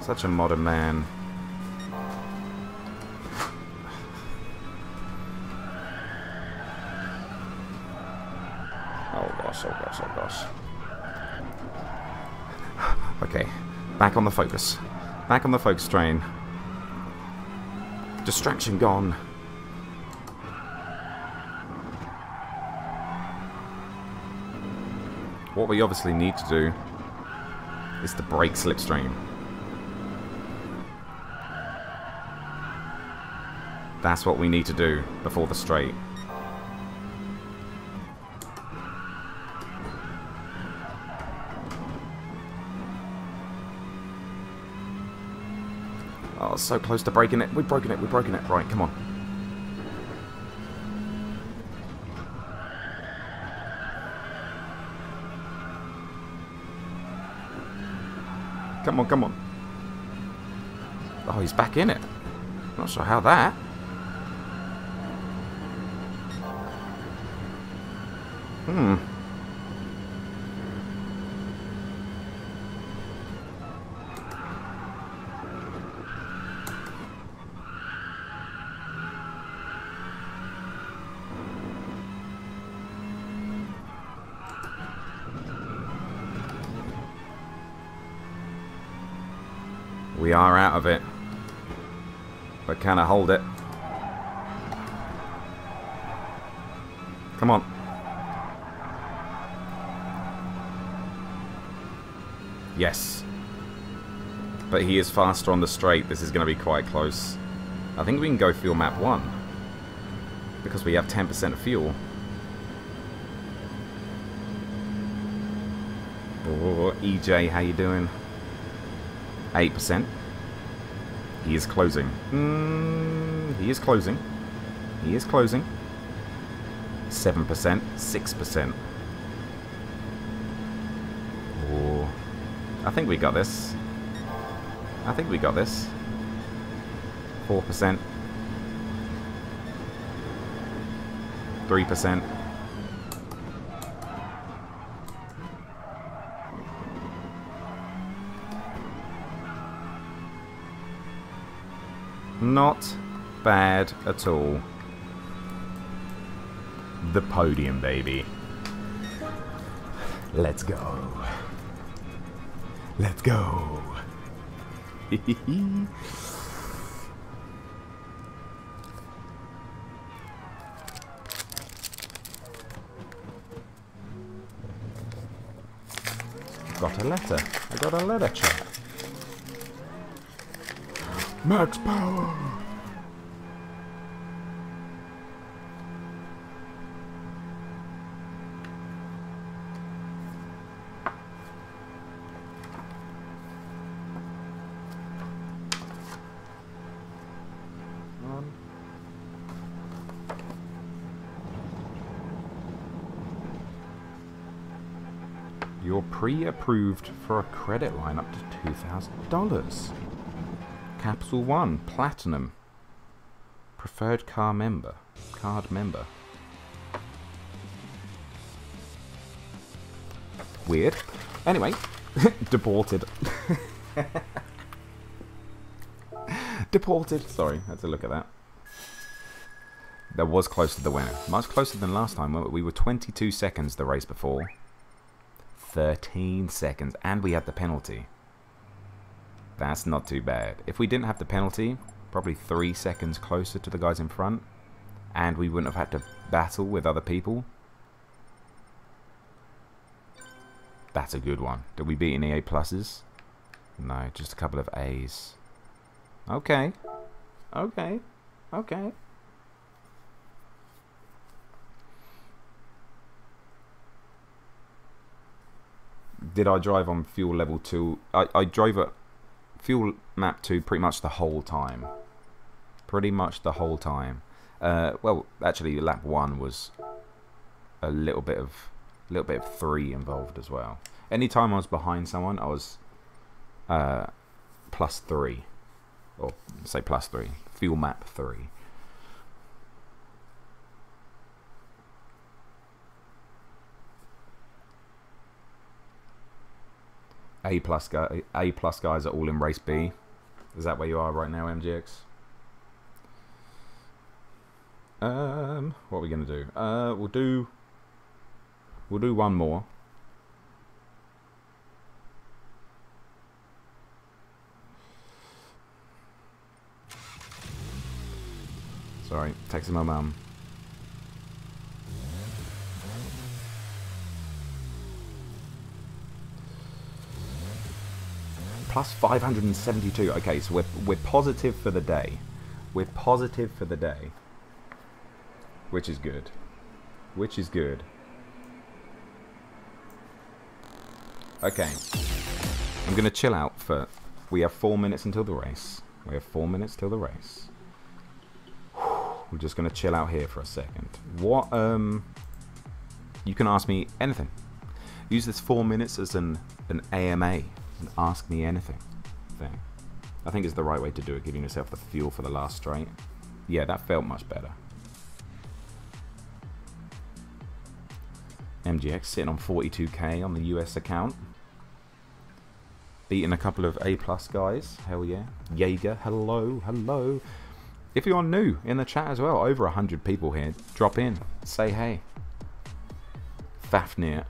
Such a modern man. Oh gosh, oh gosh, oh gosh. Okay, back on the focus. Back on the focus train. Distraction gone. What we obviously need to do is to break slipstream. That's what we need to do before the straight. So close to breaking it. We've broken it. We've broken it. Right, come on. Come on, come on. Oh, he's back in it. Not sure how that. But of hold it? Come on. Yes. But he is faster on the straight. This is going to be quite close. I think we can go fuel map 1. Because we have 10% of fuel. Oh, EJ, how you doing? 8%. He is closing. Mm, he is closing. He is closing. 7%. 6%. Oh, I think we got this. I think we got this. 4%. 3%. Not bad at all. The podium, baby. Let's go. Let's go. got a letter. I got a letter, chap. Max power! You're pre-approved for a credit line up to $2,000. Capital One, Platinum. Preferred car member. Card member. Weird. Anyway, deported. deported. Sorry, had to look at that. That was close to the winner. Much closer than last time. We were 22 seconds the race before. 13 seconds. And we had the penalty. That's not too bad. If we didn't have the penalty, probably 3 seconds closer to the guys in front. And we wouldn't have had to battle with other people. That's a good one. Did we beat any A pluses? No, just a couple of A's. Okay. Okay. Okay. Did I drive on fuel level 2? I, I drove at fuel map 2 pretty much the whole time. Pretty much the whole time. Uh, well, actually, lap 1 was a little bit of a little bit of 3 involved as well. Anytime I was behind someone, I was uh, plus 3. Or say plus 3. Fuel map 3. A plus guy, A plus guys are all in race B. Is that where you are right now, MGX? Um, what are we gonna do? Uh, we'll do. We'll do one more. Sorry, texting my mum. Plus 572. Okay, so we're, we're positive for the day. We're positive for the day. Which is good. Which is good. Okay. I'm going to chill out for... We have four minutes until the race. We have four minutes till the race. We're just going to chill out here for a second. What, um... You can ask me anything. Use this four minutes as an, an AMA. An ask me anything thing. I think it's the right way to do it, giving yourself the fuel for the last straight. Yeah, that felt much better. MGX sitting on 42k on the US account. Beating a couple of A plus guys. Hell yeah. Jaeger, hello, hello. If you're new in the chat as well, over 100 people here. Drop in. Say hey. Fafnir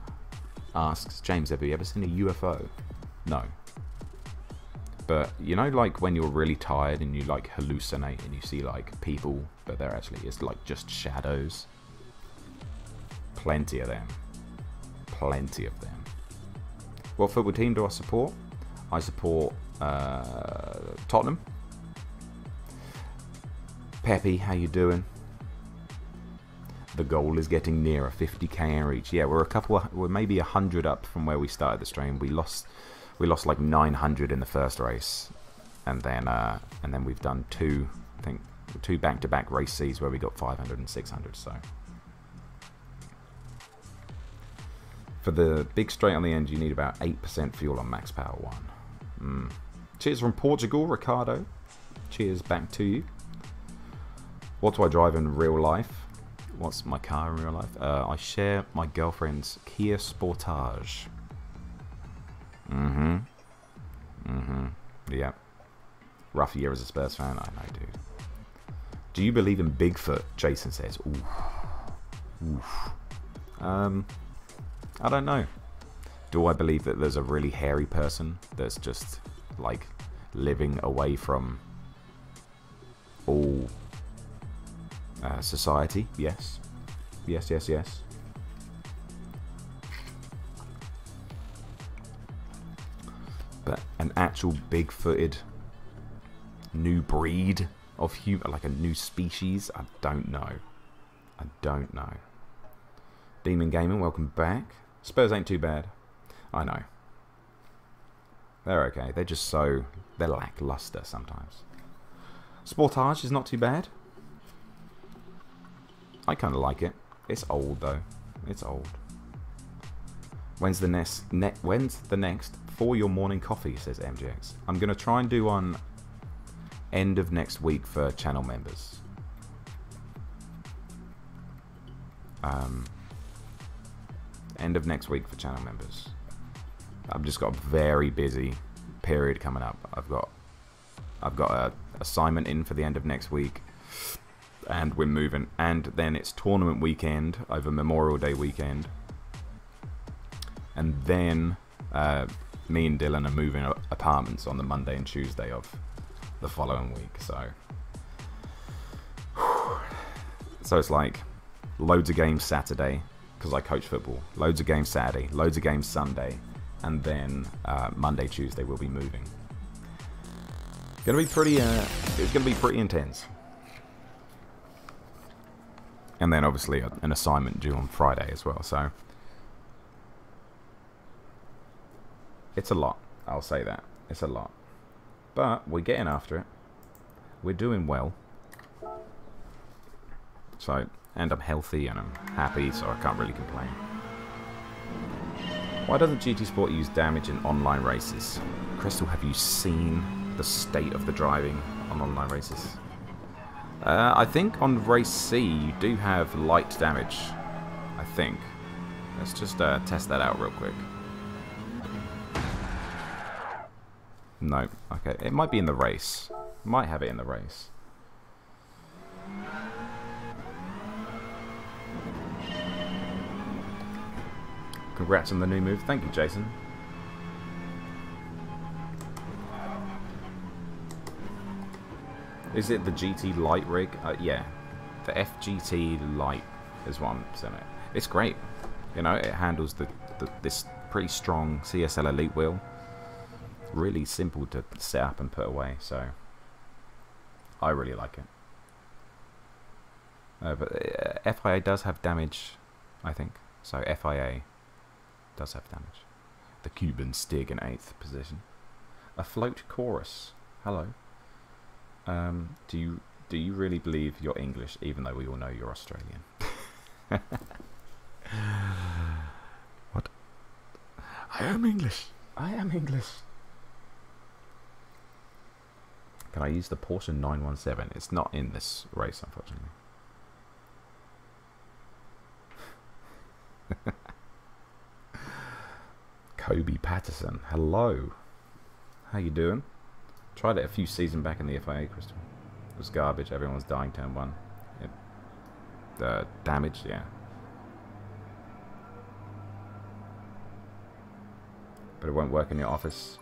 asks, James, have you ever seen a UFO? No. But, you know, like when you're really tired and you like hallucinate and you see like people, but they're actually, it's like just shadows. Plenty of them. Plenty of them. What football team do I support? I support uh, Tottenham. Peppy, how you doing? The goal is getting nearer, 50k in reach. Yeah, we're a couple, of, we're maybe 100 up from where we started the stream. We lost, we lost like 900 in the first race, and then, uh, and then we've done two, I think, two back-to-back race Cs where we got 500 and 600. So, for the big straight on the end, you need about 8% fuel on max power one. Mm. Cheers from Portugal, Ricardo. Cheers back to you. What do I drive in real life? What's my car in real life? Uh, I share my girlfriend's Kia Sportage. Mm-hmm. Mm-hmm. Yeah. Rough year as a Spurs fan, I know, dude. Do you believe in Bigfoot? Jason says. Oof. Oof. Um, I don't know. Do I believe that there's a really hairy person that's just, like, living away from all uh, society? Yes. Yes, yes, yes. But an actual big-footed new breed of human, like a new species, I don't know. I don't know. Demon Gaming, welcome back. Spurs ain't too bad. I know. They're okay. They're just so... They're lackluster sometimes. Sportage is not too bad. I kind of like it. It's old, though. It's old. When's the next? Ne- when's the next for your morning coffee? Says MGX. I'm gonna try and do one end of next week for channel members. Um, end of next week for channel members. I've just got a very busy period coming up. I've got I've got a assignment in for the end of next week, and we're moving. And then it's tournament weekend over Memorial Day weekend, and then uh, me and Dylan are moving apartments on the Monday and Tuesday of the following week. So, so it's like loads of games Saturday because I coach football. Loads of games Saturday, loads of games Sunday, and then uh, Monday, Tuesday we'll be moving. Gonna be pretty. Uh, it's gonna be pretty intense. And then obviously an assignment due on Friday as well. So it's a lot. I'll say that it's a lot, but we're getting after it. We're doing well. So and I'm healthy and I'm happy, so I can't really complain. Why doesn't GT Sport use damage in online races? Crystal, have you seen the state of the driving on online races? Uh, I think on race C you do have light damage. I think. Let's just uh, test that out real quick. No. Okay. It might be in the race. Might have it in the race. Congrats on the new move. Thank you, Jason. Is it the GT Lite rig? Uh, yeah. The F-GT Lite is one in it. It's great. You know, it handles the, the this pretty strong CSL Elite wheel. Really simple to set up and put away, so I really like it. Uh, but uh, FIA does have damage, I think. So FIA does have damage. The Cuban Stig in 8th position. A float chorus. Hello. Um, do you do you really believe you're English, even though we all know you're Australian? what? I am English. I am English. Can I use the Porsche 917? It's not in this race, unfortunately. Kobe Patterson. Hello. How you doing? Tried it a few seasons back in the FIA, Crystal. It was garbage. Everyone was dying turn one. It, uh, damage, yeah. But it won't work in your office,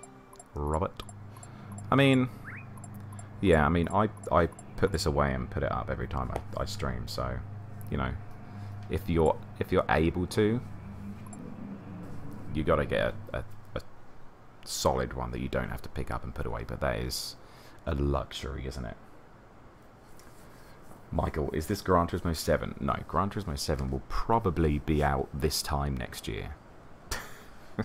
Robert. I mean, yeah, I mean, I, I put this away and put it up every time I, I stream, so, you know, if you're, if you're able to, you got to get a, a, a solid one that you don't have to pick up and put away. But that is a luxury, isn't it? Michael, is this Gran Turismo 7? No, Gran Turismo 7 will probably be out this time next year.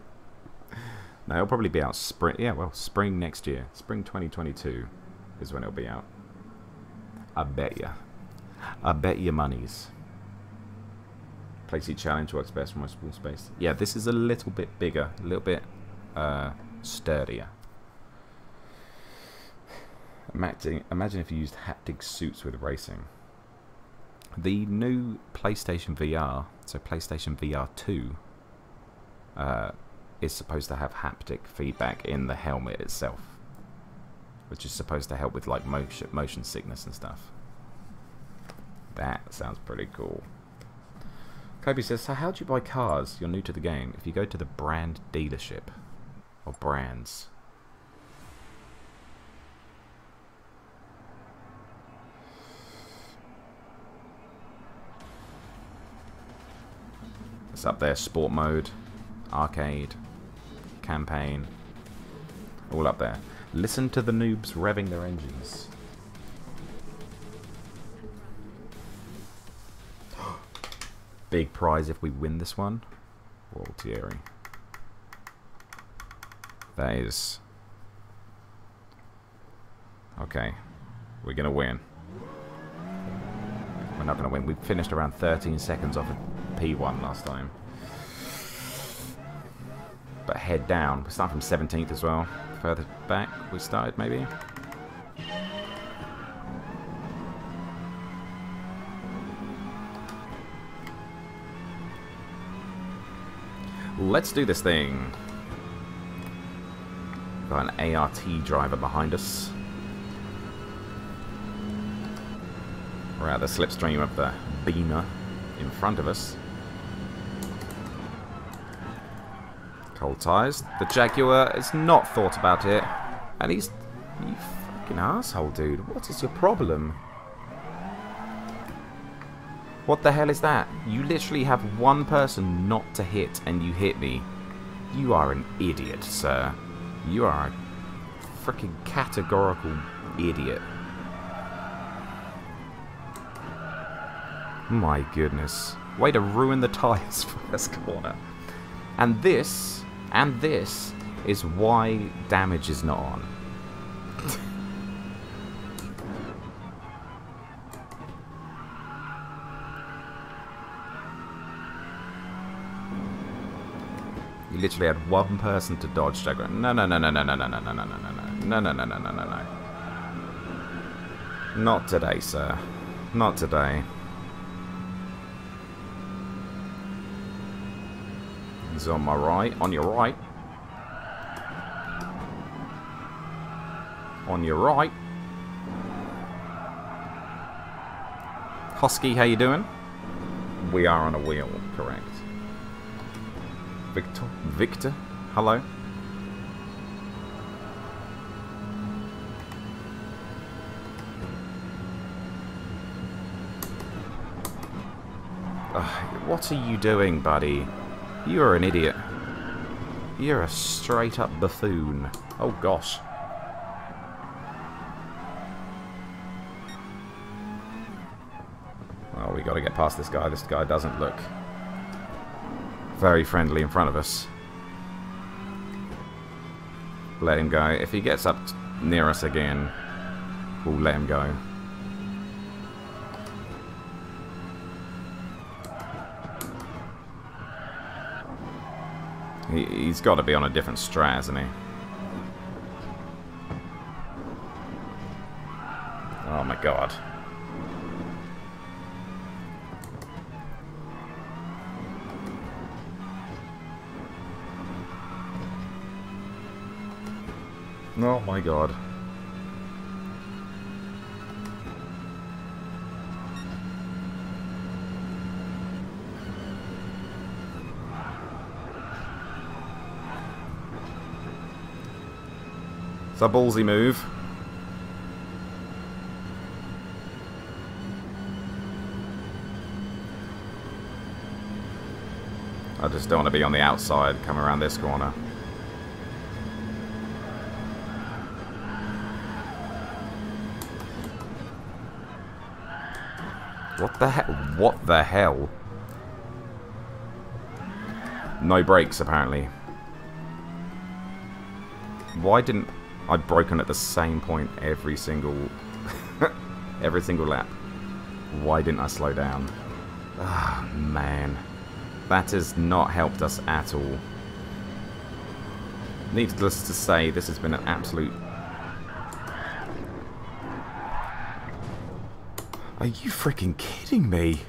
no, it'll probably be out spring. Yeah, well, spring next year. Spring 2022 is when it'll be out. I bet ya. I bet your monies. Playseat Challenge works best for my small space. Yeah, this is a little bit bigger, a little bit uh, sturdier. Imagine, imagine if you used haptic suits with racing. The new PlayStation VR, so PlayStation VR 2, uh, is supposed to have haptic feedback in the helmet itself, which is supposed to help with like motion, motion sickness and stuff. That sounds pretty cool. Kobe says, so how do you buy cars? You're new to the game. If you go to the brand dealership, or brands. It's up there, sport mode, arcade, campaign, all up there. Listen to the noobs revving their engines. Big prize if we win this one. Royal Thierry. That is... Okay. We're going to win. We're not going to win. We finished around 13 seconds off of P1 last time. but head down. We're starting from 17th as well. Further back we started, maybe? Let's do this thing. Got an ART driver behind us. We're at the slipstream of the Beamer in front of us. Ties. The Jaguar has not thought about it. And he's... You fucking asshole, dude. What is your problem? What the hell is that? You literally have one person not to hit and you hit me. You are an idiot, sir. You are a freaking categorical idiot. My goodness. Way to ruin the tyres first corner. And this, and this, is why damage is not on. You literally had one person to dodge. No, no, no, no, no, no, no, no, no, no, no, no, no, no, no, no, no, no, no. Not today, sir. Not today. He's on my right. On your right. On your right. Husky, how you doing? We are on a wheel, correct. Victor? Victor? Hello? What are you doing, buddy? You are an idiot. You're a straight up buffoon. Oh gosh. Oh, we gotta get past this guy. This guy doesn't look very friendly in front of us. Let him go. If he gets up near us again, we'll let him go. He, he's got to be on a different strat, hasn't he? Oh my god. Oh my god. It's a ballsy move. I just don't want to be on the outside, come around this corner. What the hell? What the hell? No brakes, apparently. Why didn't I broken at the same point every single every single lap? Why didn't I slow down? Ah, oh, man. That has not helped us at all. Needless to say, this has been an absolute Are you freaking kidding me?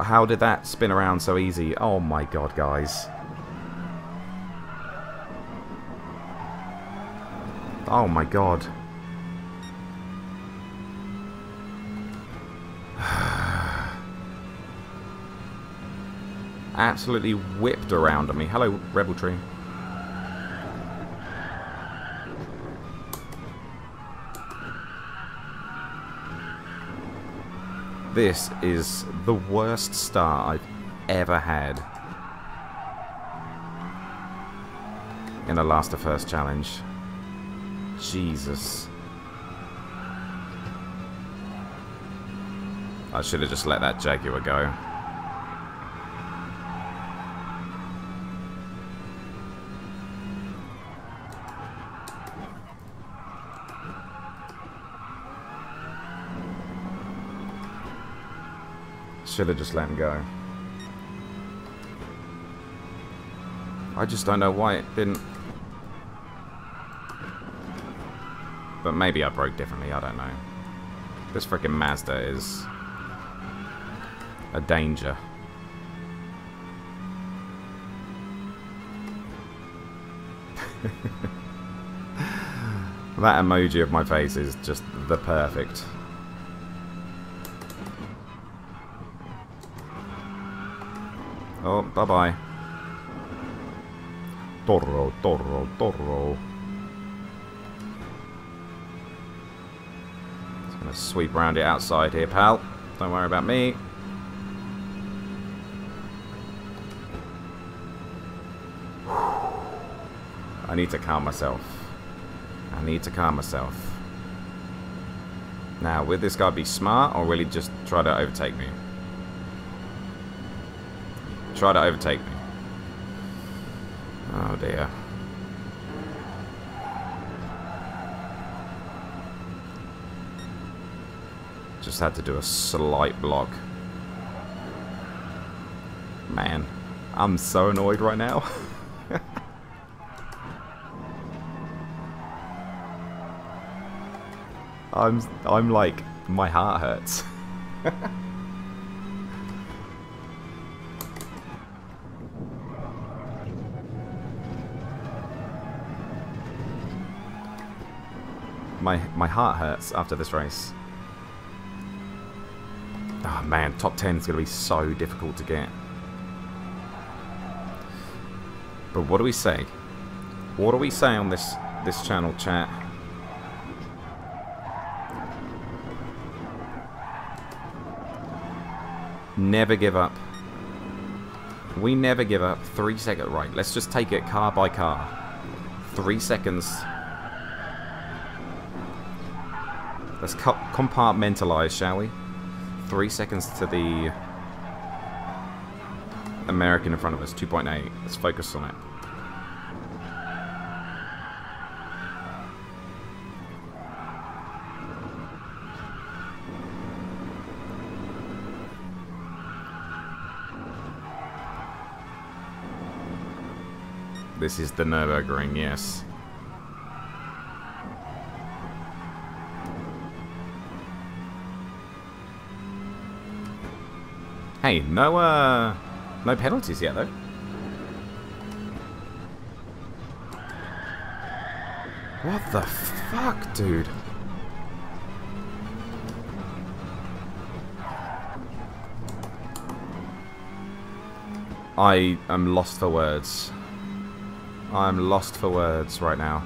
How did that spin around so easy? Oh my god, guys. Oh my god. Absolutely whipped around on me. Hello, Rebel Tree. This is the worst start I've ever had in a Last of First challenge. Jesus. I should have just let that Jaguar go. Should have just let him go. I just don't know why it didn't. But maybe I broke differently, I don't know. This freaking Mazda is a danger. that emoji of my face is just the perfect. Oh, bye-bye. Toro, Toro, Toro. Sweep around it outside here, pal. Don't worry about me. I need to calm myself. I need to calm myself. Now, will this guy be smart or will he just try to overtake me? Try to overtake me. Oh dear. Just had to do a slight block. Man, I'm so annoyed right now. I'm I'm like my heart hurts. my my heart hurts after this race. Man, top 10 is going to be so difficult to get. But what do we say? What do we say on this this channel chat? Never give up. We never give up. Three second right. Let's just take it car by car. Three seconds. Let's compartmentalize, shall we? Three seconds to the American in front of us, 2.8. Let's focus on it. This is the Nürburgring, yes. Hey, no, uh, no penalties yet, though. What the fuck, dude? I am lost for words. I'm lost for words right now.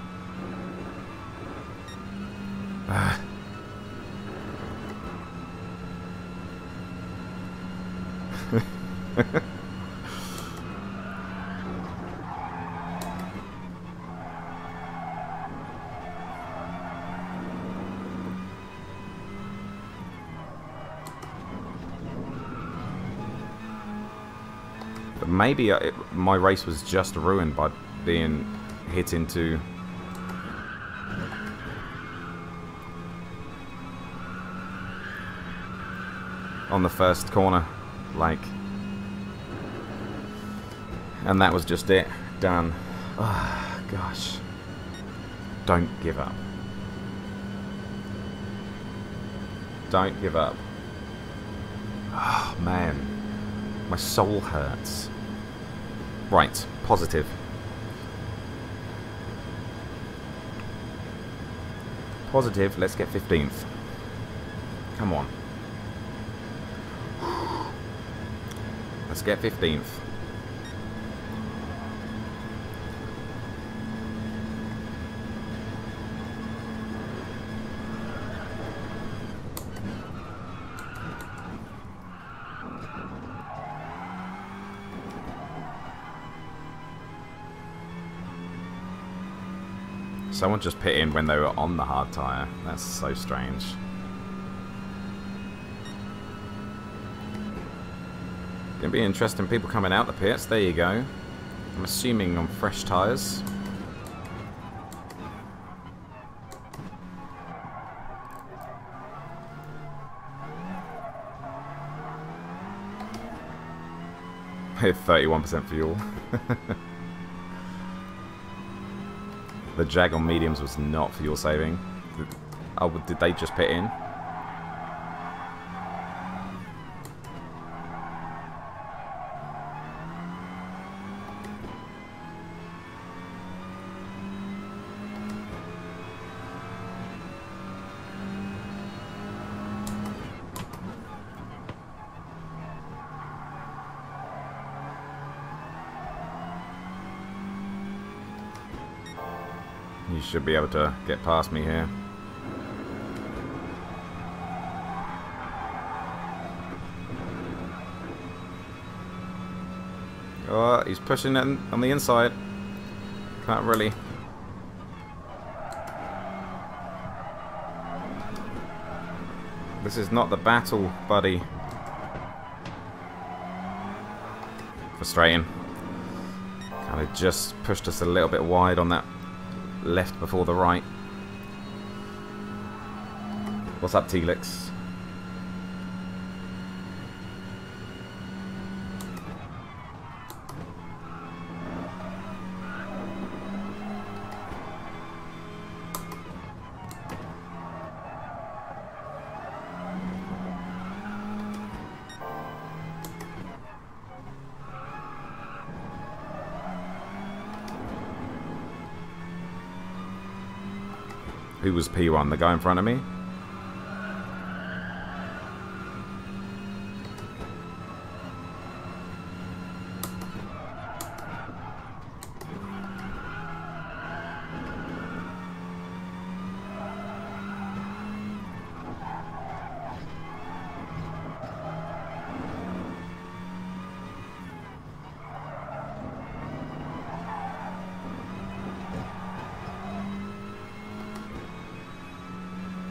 Maybe uh, it, my race was just ruined by being hit into on the first corner like and that was just it done. Oh, gosh. Don't give up. Don't give up. Oh man. My soul hurts right positive Positive. Let's get 15th. Come on. Let's get 15th. Someone just pit in when they were on the hard tyre. That's so strange. Gonna be interesting people coming out the pits. There you go. I'm assuming on fresh tyres. With 31% fuel. The Jag on mediums was not fuel saving. Oh, did they just pit in? Should be able to get past me here. Oh, he's pushing it on the inside. Can't really. This is not the battle, buddy. Frustrating. Kind of just pushed us a little bit wide on that left before the right. What's up, Telix? Was P1? The guy in front of me?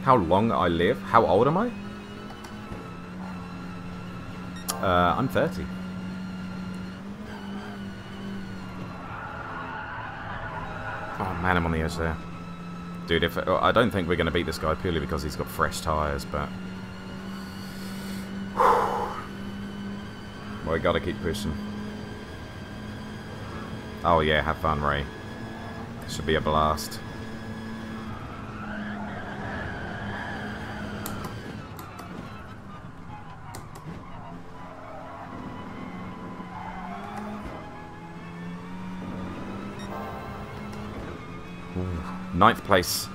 How long I live? How old am I? Uh, I'm 30. Oh man, I'm on the edge there. Dude, if oh, I don't think we're going to beat this guy purely because he's got fresh tyres, but... well, we got to keep pushing. Oh yeah, have fun, Ray. This should be a blast. Ninth place.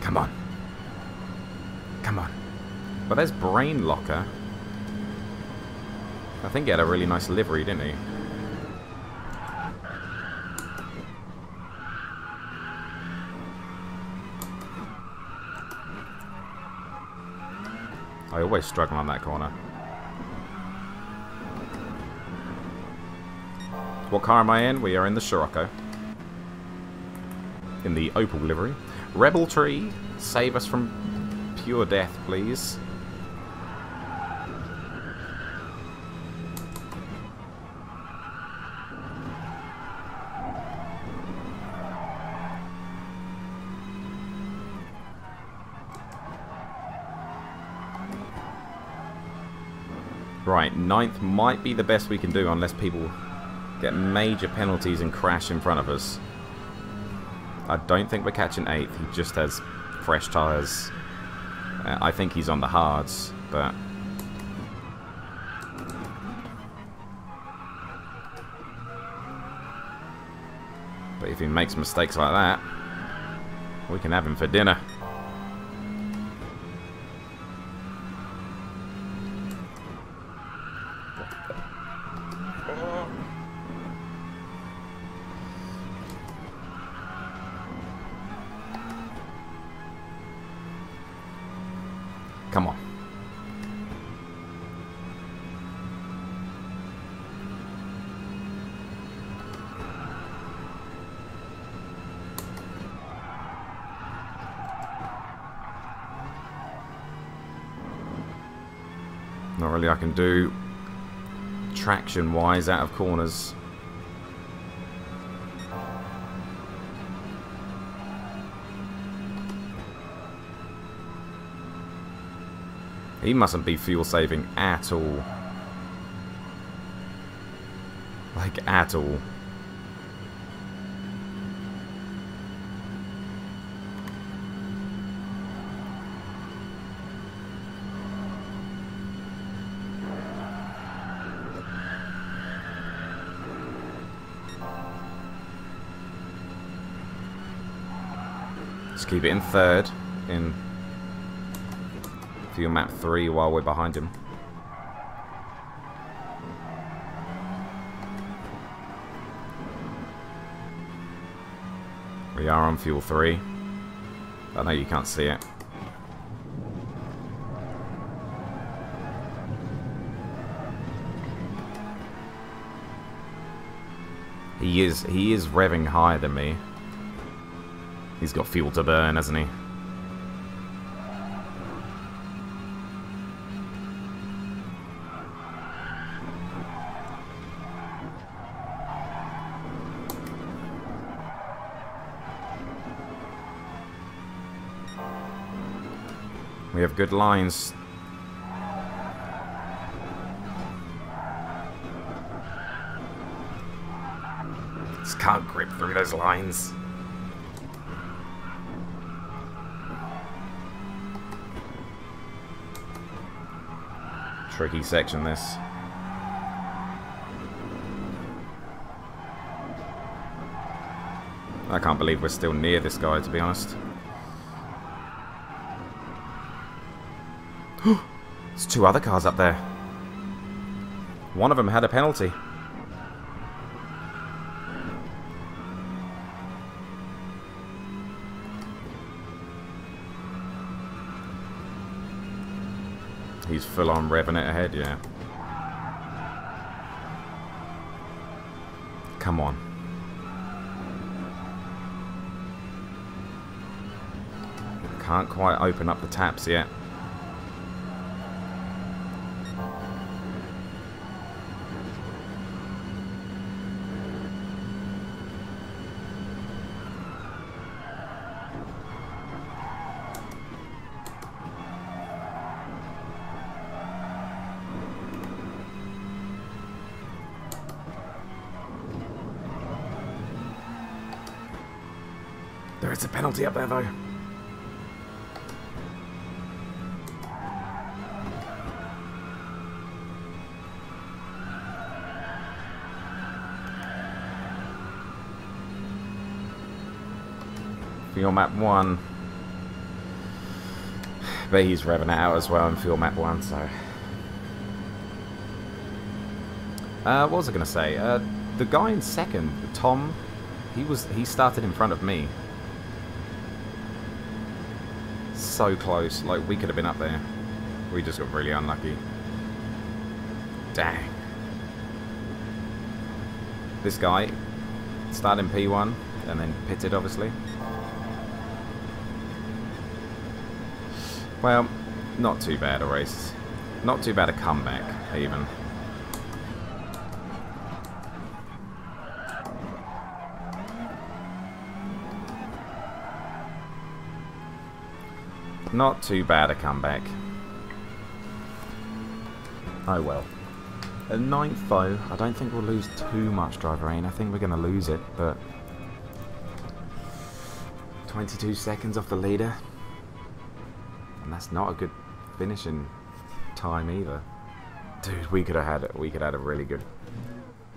Come on. Come on. But there's Brain Locker. I think he had a really nice livery, didn't he? I always struggle on that corner. What car am I in? We are in the Scirocco. In the Opal livery. Rebel Tree, save us from pure death, please. Right, ninth might be the best we can do unless people get major penalties and crash in front of us. I don't think we're catching eighth. He just has fresh tyres. Uh, I think he's on the hards, but... But if he makes mistakes like that, we can have him for dinner. Do traction wise out of corners. He mustn't be fuel saving at all. Like, at all. Keep it in third in fuel map 3 while we're behind him. We are on fuel 3. I know you can't see it. He is he is revving higher than me. He's got fuel to burn, hasn't he? We have good lines. Just can't grip through those lines. Tricky section this. I can't believe we're still near this guy to be honest. There's two other cars up there. One of them had a penalty. He's full on revving it ahead, yeah. Come on. Can't quite open up the taps yet. Is a penalty up there, though. Fuel map 1. But he's revving it out as well in fuel map 1, so... Uh, what was I going to say? Uh, the guy in second, Tom, he was he started in front of me. So close, like we could have been up there. We just got really unlucky. Dang. This guy started in P1 and then pitted obviously. Well, not too bad a race. Not too bad a comeback, even. Not too bad a comeback. Oh well. At ninth though, I don't think we'll lose too much driver rain. I think we're going to lose it, but 22 seconds off the leader. And that's not a good finishing time either. Dude, we could have had it. We could have had a really good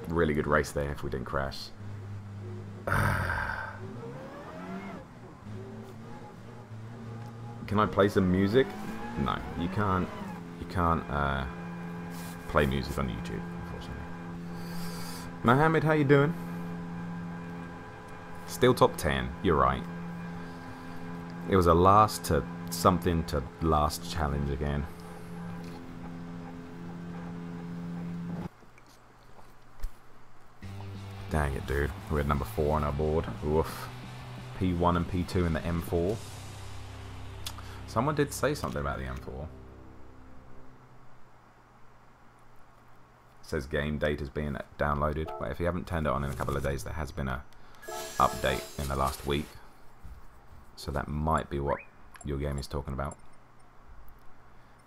really good race there if we didn't crash. Can I play some music? No, you can't. You can't uh, play music on YouTube, unfortunately. Mohammed, how you doing? Still top 10. You're right. It was a last to something to last challenge again. Dang it, dude. We had number 4 on our board. Oof. P1 and P2 in the M4. Someone did say something about the M4. It says game date is being downloaded, but if you haven't turned it on in a couple of days, there has been a update in the last week. So that might be what your game is talking about.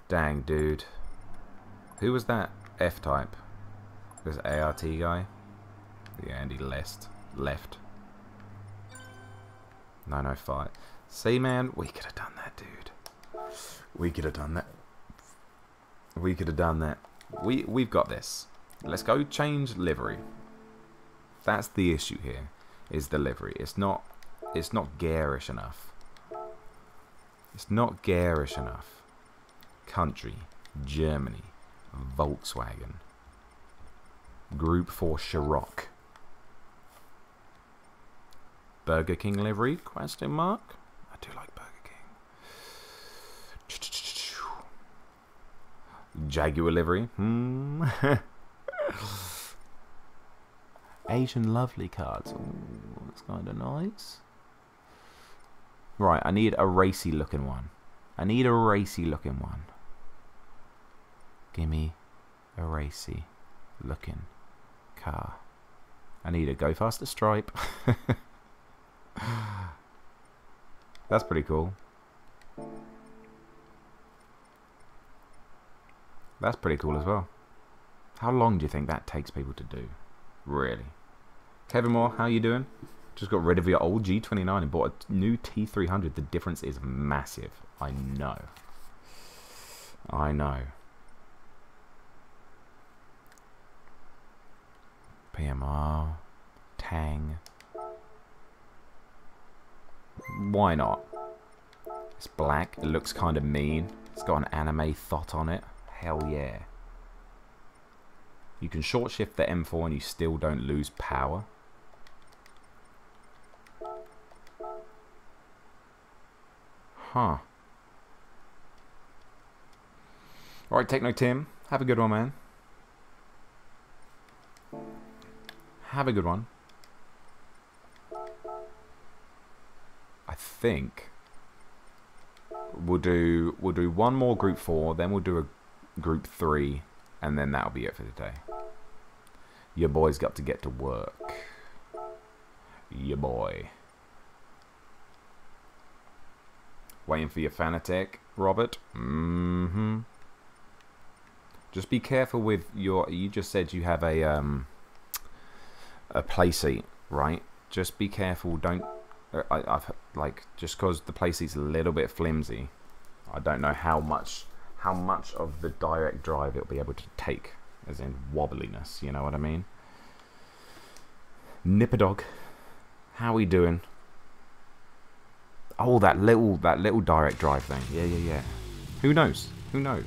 Dang, dude. Who was that F-type? This ART guy? Yeah, Andy Lest. Left. 905. See, man, we could have done that, dude. We could have done that. We could have done that. We we've got this. Let's go change livery. That's the issue here. Is the livery? It's not. It's not garish enough. It's not garish enough. Country, Germany, Volkswagen. Group 4 Scirocco. Burger King livery? Question mark. I do like Burger King. Jaguar livery. Hmm. Asian lovely cards. Ooh, that's kind of nice. Right, I need a racy looking one. I need a racy looking one. Gimme a racy looking car. I need a go faster stripe. That's pretty cool. That's pretty cool as well. How long do you think that takes people to do? Really? Kevin Moore, how you doing? Just got rid of your old G29 and bought a new T300. The difference is massive. I know. I know. PMR. Tang. Why not? It's black. It looks kind of mean. It's got an anime thought on it. Hell yeah. You can short shift the M4 and you still don't lose power. Huh. Alright, Techno Tim. Have a good one, man. Have a good one. I think we'll do we'll do one more group four, then we'll do a group three, and then that'll be it for today. Your boy's got to get to work. Your boy. Waiting for your Fanatec, Robert? Mm-hmm. Just be careful with your... You just said you have a, um, a Playseat, right? Just be careful. Don't... uh, I, I've, like, just because the Playseat's a little bit flimsy, I don't know how much how much of the direct drive it'll be able to take, as in wobbliness, you know what I mean? Nipperdog, how we doing? Oh, that little that little direct drive thing. Yeah, yeah, yeah. Who knows? Who knows?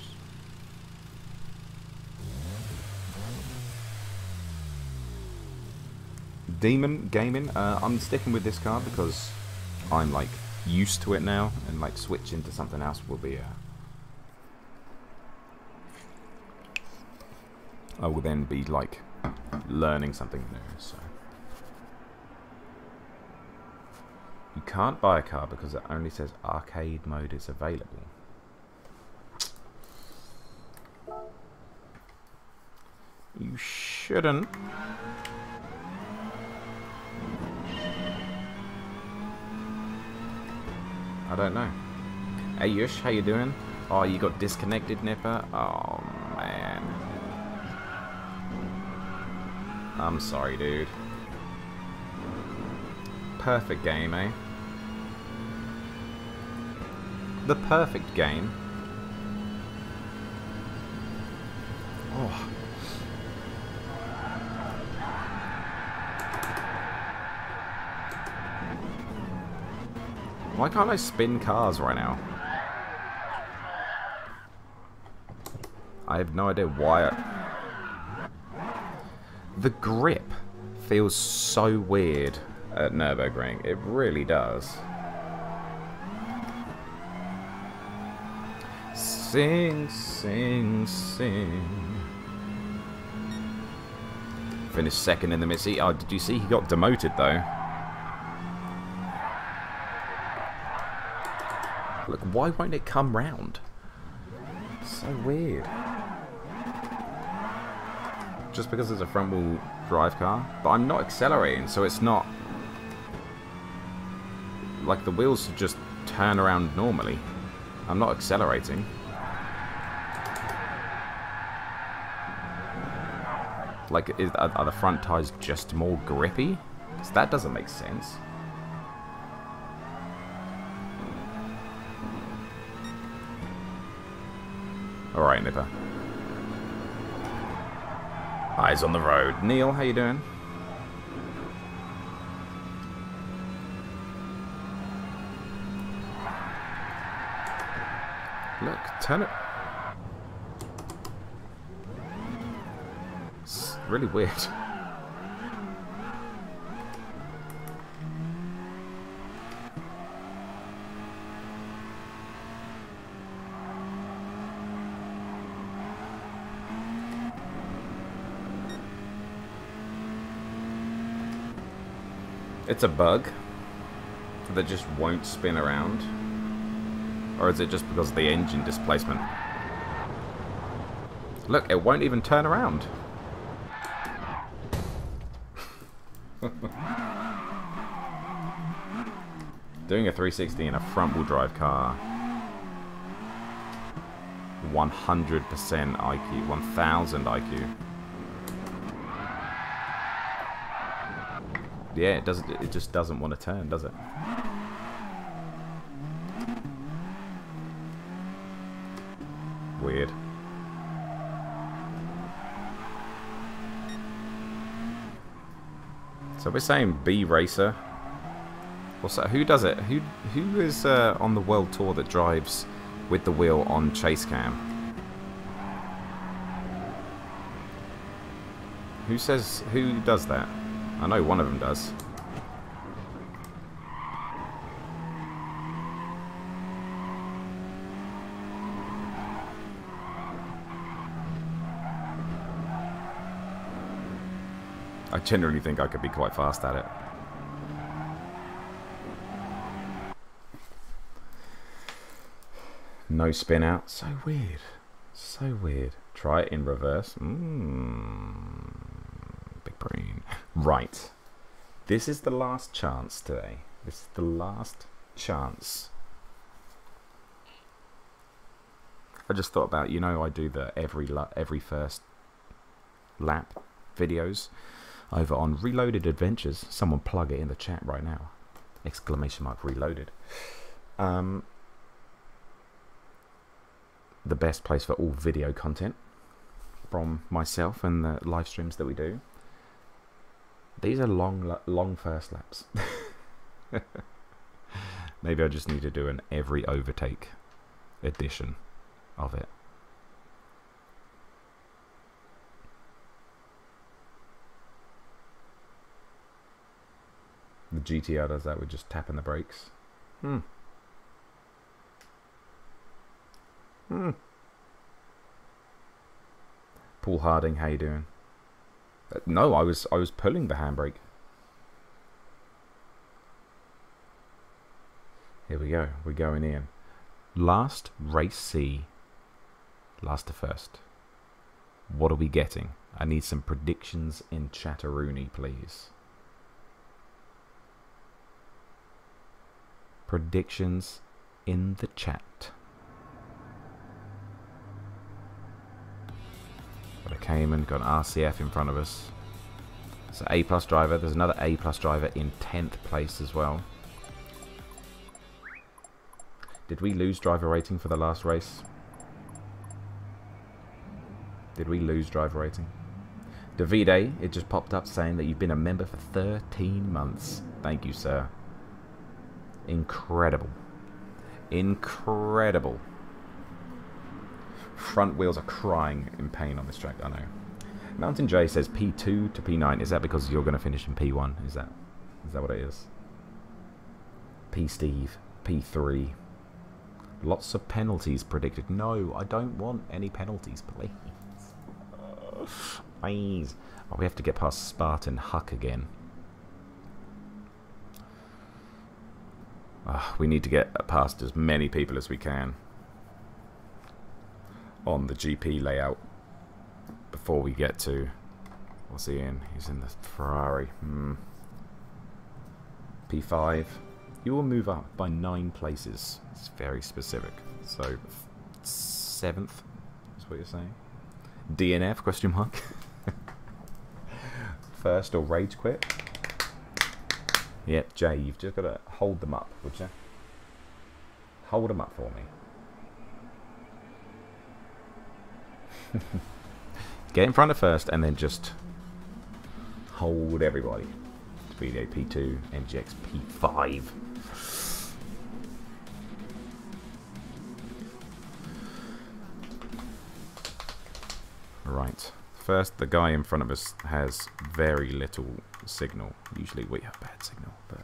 Demon Gaming. Uh, I'm sticking with this card because I'm like used to it now, and like switching to something else will be. Uh, I will then be like learning something new. So you can't buy a car because it only says arcade mode is available. You shouldn't. I don't know. Hey Yush, how you doing? Oh, you got disconnected, Nipper? Oh, I'm sorry, dude. Perfect game, eh? The perfect game. Oh. Why can't I spin cars right now? I have no idea why. I... The grip feels so weird at Nürburgring. It really does. Sing, sing, sing. Finished second in the Missy. Oh, did you see he got demoted though? Look, why won't it come round? So weird. Just because it's a front wheel drive car? But I'm not accelerating, so it's not... Like, the wheels just turn around normally. I'm not accelerating. Like, is, are, are the front tyres just more grippy? Because that doesn't make sense. Alright, Nipper. Eyes on the road. Neil, how you doing? Look, turn it. It's really weird. It's a bug that just won't spin around. Or is it just because of the engine displacement? Look, it won't even turn around. Doing a 360 in a front-wheel drive car. 100% IQ, 1000 IQ. Yeah, it doesn't. It just doesn't want to turn, does it? Weird. So we're saying B racer. What's that? Who does it? Who who is uh, on the world tour that drives with the wheel on chase cam? Who says who does that? I know one of them does. I generally think I could be quite fast at it. No spin out. So weird. So weird. Try it in reverse. Mmm. Big brain. Right. This is the last chance today. This is the last chance. I just thought about, you know, I do the every every first lap videos over on Reloaded Adventures. Someone plug it in the chat right now. Exclamation mark reloaded. Um, the best place for all video content from myself and the live streams that we do. These are long, long first laps. Maybe I just need to do an every overtake edition of it. The GTR does that with just tapping the brakes. Hmm. Hmm. Paul Harding, how you doing? No, I was I was pulling the handbrake. Here we go. We're going in. Last race C. Last to first. What are we getting? I need some predictions in Chatteroony, please. Predictions in the chat. Got a Cayman, got an RCF in front of us. So A plus driver. There's another A plus driver in 10th place as well. Did we lose driver rating for the last race? Did we lose driver rating? Davide, it just popped up saying that you've been a member for 13 months. Thank you, sir. Incredible. Incredible. Front wheels are crying in pain on this track, I know. Mountain J says P2 to P9. Is that because you're going to finish in P1? Is that is that what it is? P Steve, P3. Lots of penalties predicted. No, I don't want any penalties, please. Please. Oh, we have to get past Spartan Huck again. Uh, we need to get past as many people as we can on the GP layout before we get to what's he in? He's in the Ferrari. Hmm. P5. You will move up by nine places. It's very specific. So seventh is what you're saying. DNF question mark. First or rage quit. Yep, Jay, you've just got to hold them up, would you? Hold them up for me. Get in front of first and then just hold everybody. Speedo P2, MGX P5. Right. First, the guy in front of us has very little signal. Usually we have bad signal, but...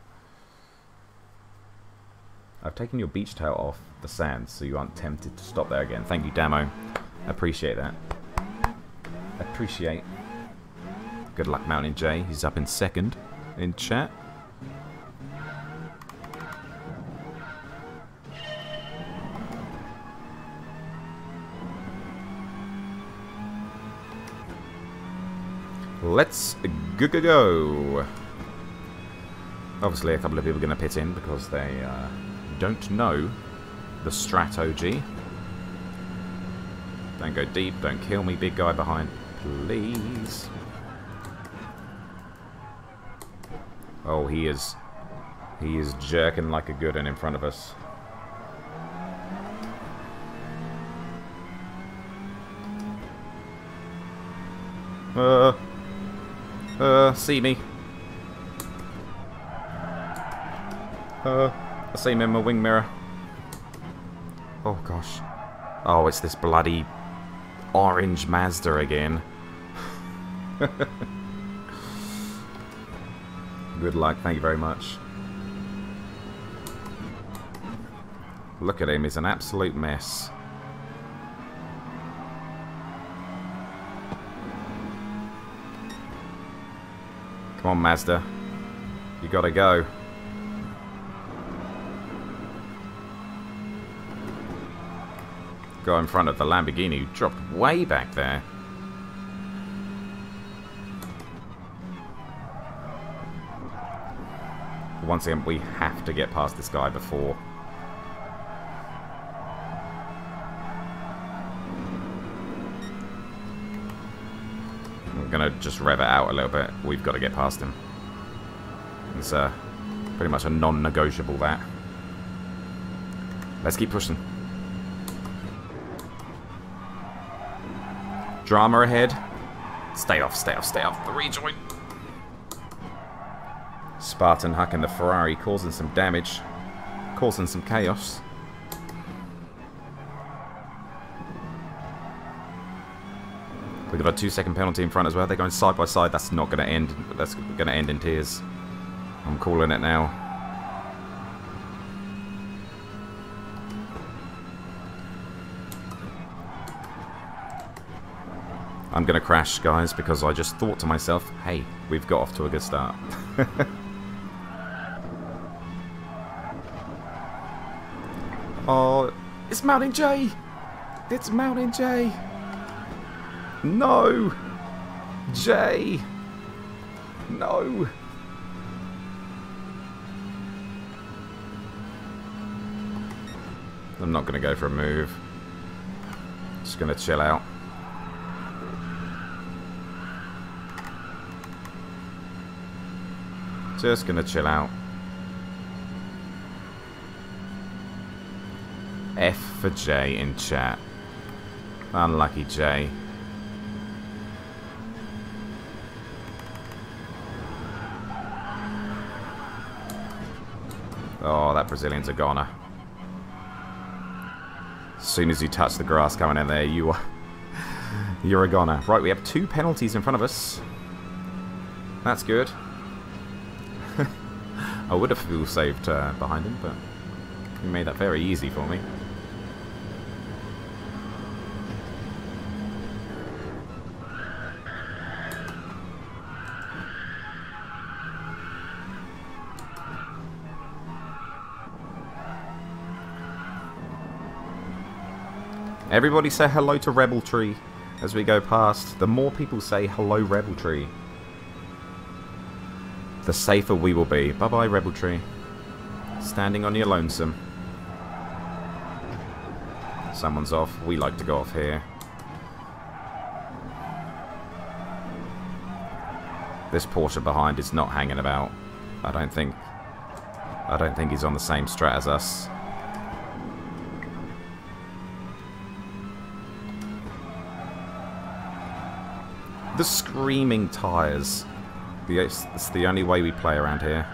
I've taken your beach towel off the sand, so you aren't tempted to stop there again. Thank you, Damo. Appreciate that. Appreciate. Good luck, Mountain J. He's up in second in chat. Let's go go go. Obviously, a couple of people are going to pit in because they uh, don't know the strat OG. Don't go deep. Don't kill me, big guy behind. Please. Oh, he is... He is jerking like a good one in front of us. Uh... Uh, see me. Uh, I see him in my wing mirror. Oh, gosh. Oh, it's this bloody orange Mazda again. Good luck, thank you very much. Look at him, he's an absolute mess. Come on, Mazda. You gotta go. Go in front of the Lamborghini, who dropped way back there. Once again, we have to get past this guy before. I'm gonna just rev it out a little bit. We've got to get past him. It's uh, pretty much a non-negotiable that. Let's keep pushing. Drama ahead. Stay off, stay off, stay off. The rejoin. Spartan hucking the Ferrari, causing some damage. Causing some chaos. We've got a two second penalty in front as well. They're going side by side. That's not going to end. That's going to end in tears. I'm calling it now. I'm going to crash, guys, because I just thought to myself, hey, we've got off to a good start. oh, it's Mountain J! It's Mountain J! No! Jay! No! I'm not going to go for a move. Just going to chill out. Just to chill out. F for J in chat. Unlucky J. Oh, that Brazilian's a goner. As soon as you touch the grass coming in there, you are... You're a goner. Right, we have two penalties in front of us. That's good. I would have fuel saved uh, behind him, but he made that very easy for me. Everybody say hello to Rebel Tree as we go past. The more people say hello Rebel Tree, the safer we will be. Bye bye Rebel Tree. Standing on your lonesome. Someone's off. We like to go off here. This Porsche behind is not hanging about. I don't think. I don't think he's on the same strat as us. The screaming tyres. The, it's, it's the only way we play around here.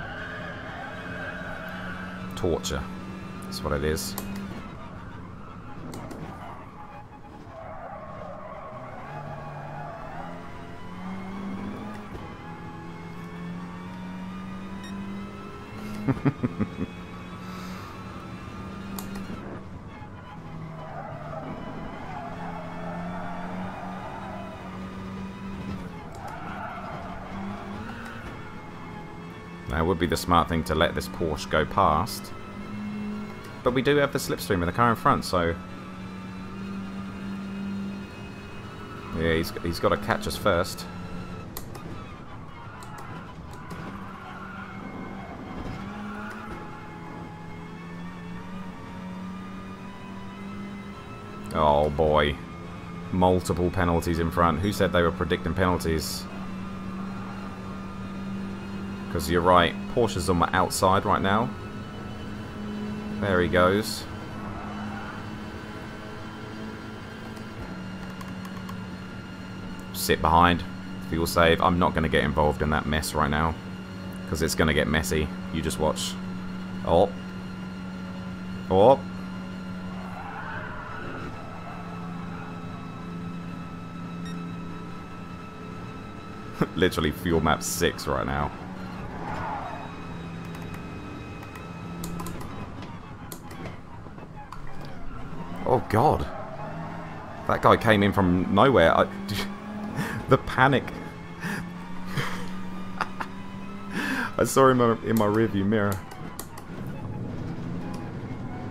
Torture. That's what it is. would be the smart thing to let this Porsche go past. But we do have the slipstream in the car in front, so... Yeah, he's, he's got to catch us first. Oh boy. Multiple penalties in front. Who said they were predicting penalties? Because you're right, Porsche's on the outside right now. There he goes. Sit behind. Fuel save. I'm not going to get involved in that mess right now. Because it's going to get messy. You just watch. Oh. Oh. Literally fuel map 6 right now. Oh god. That guy came in from nowhere. I, the panic. I saw him in my rearview mirror.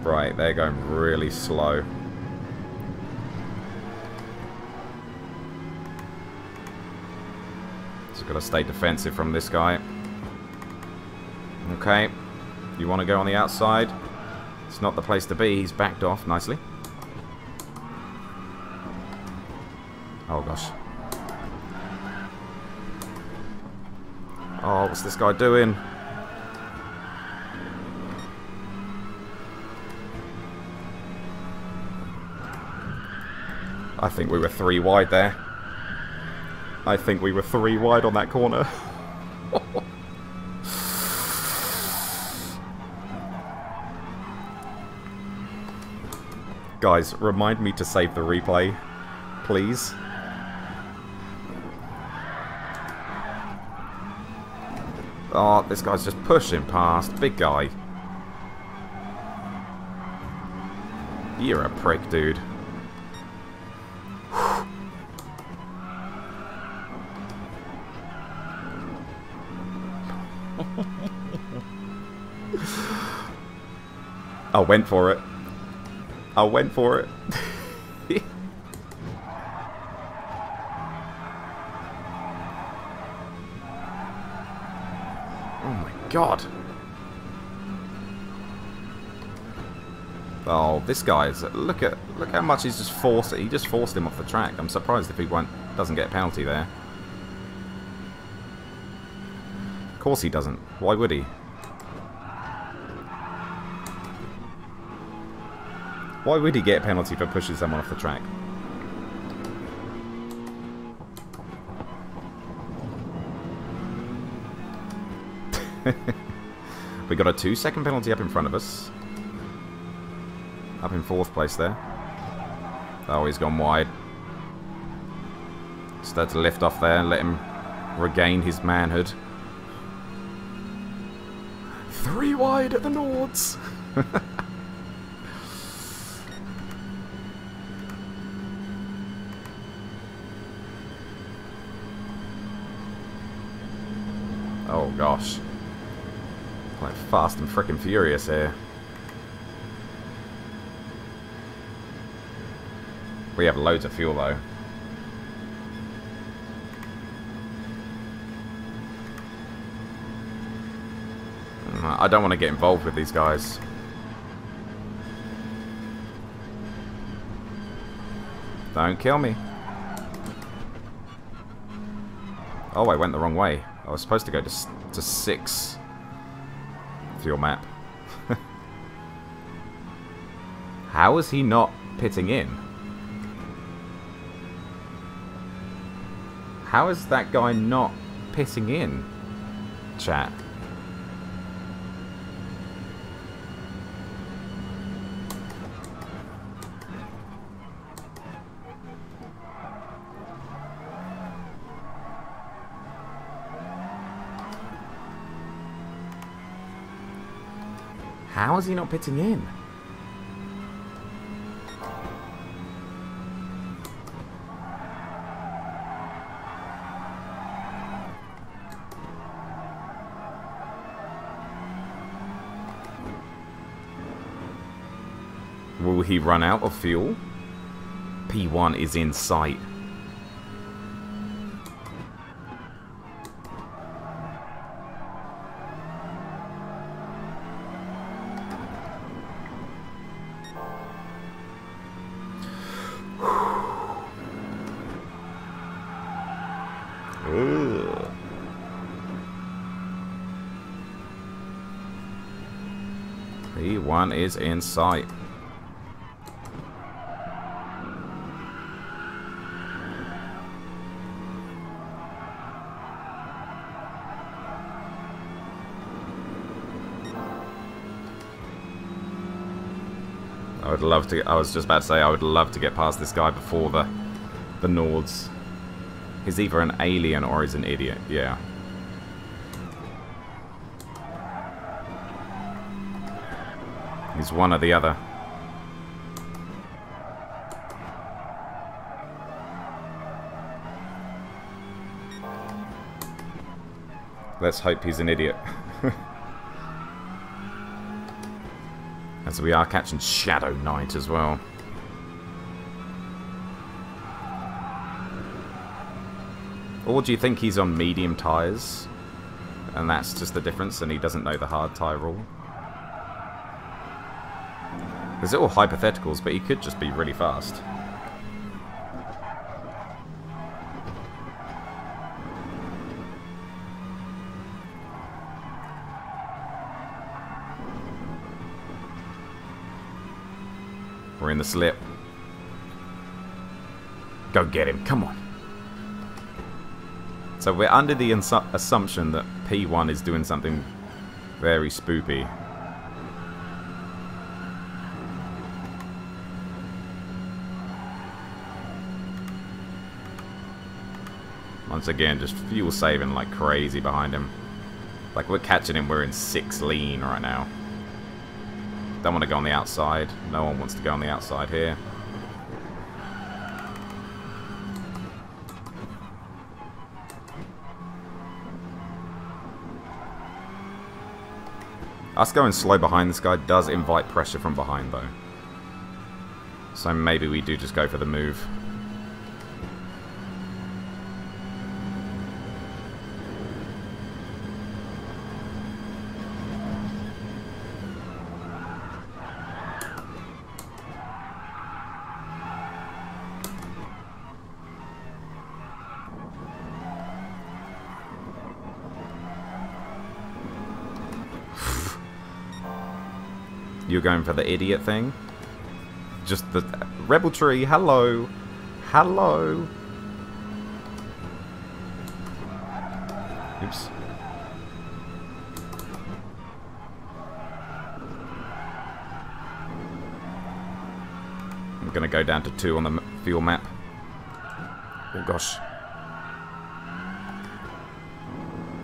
Right, they're going really slow. Just gotta stay defensive from this guy. Okay. You want to go on the outside? It's not the place to be. He's backed off nicely. Guy doing? I think we were three wide there. I think we were three wide on that corner. Guys, remind me to save the replay, please. Oh, this guy's just pushing past. Big guy. You're a prick, dude. I went for it. I went for it. god. Oh, this guy's look at look how much he's just forced he just forced him off the track. I'm surprised if he won't doesn't get a penalty there. Of course he doesn't. Why would he? Why would he get a penalty for pushing someone off the track? we got a two second penalty up in front of us. Up in fourth place there. Oh, he's gone wide. Had to lift off there and let him regain his manhood. Three wide at the Nords. fast and freaking furious here. We have loads of fuel though. Mm, I don't want to get involved with these guys. Don't kill me. Oh, I went the wrong way. I was supposed to go to, to 6 fuel map. How is he not pitting in? How is that guy not pitting in? Chat. How is he not pitting in? Will he run out of fuel? P1 is in sight. P1 is in sight. I would love to. I was just about to say I would love to get past this guy before the the Nords. He's either an alien or he's an idiot. Yeah. He's one or the other. Let's hope he's an idiot. As we are catching Shadow Knight as well. Or do you think he's on medium tyres? And that's just the difference and he doesn't know the hard tyre rule? Because they're all hypotheticals, but he could just be really fast. We're in the slip. Go get him, come on. So we're under the assumption that P1 is doing something very spoopy. Once again, just fuel saving like crazy behind him. Like we're catching him, we're in six lean right now. Don't want to go on the outside. No one wants to go on the outside here. Us going slow behind this guy does invite pressure from behind though. So maybe we do just go for the move. Going for the idiot thing? Just the Rebel Tree, hello. Hello. Oops. I'm gonna go down to two on the fuel map. Oh gosh.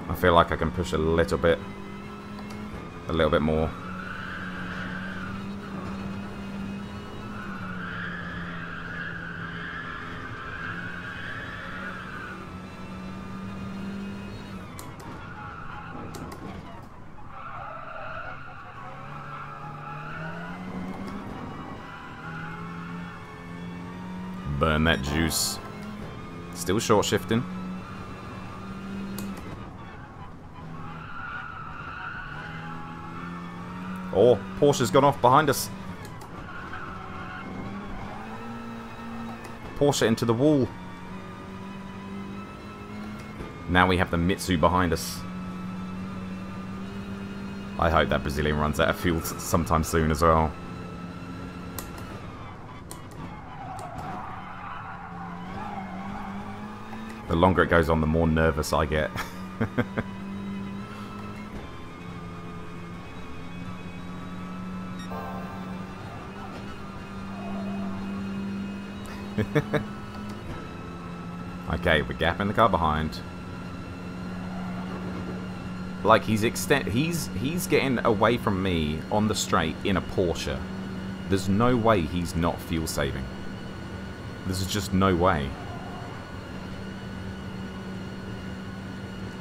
I feel like I can push a little bit. A little bit more. Juice. Still short shifting. Oh, Porsche's gone off behind us. Porsche into the wall. Now we have the Mitsu behind us. I hope that Brazilian runs out of fuel sometime soon as well. Longer it goes on, the more nervous I get. okay, we're gapping the car behind. Like he's extend he's he's getting away from me on the straight in a Porsche. There's no way he's not fuel saving. There's just no way.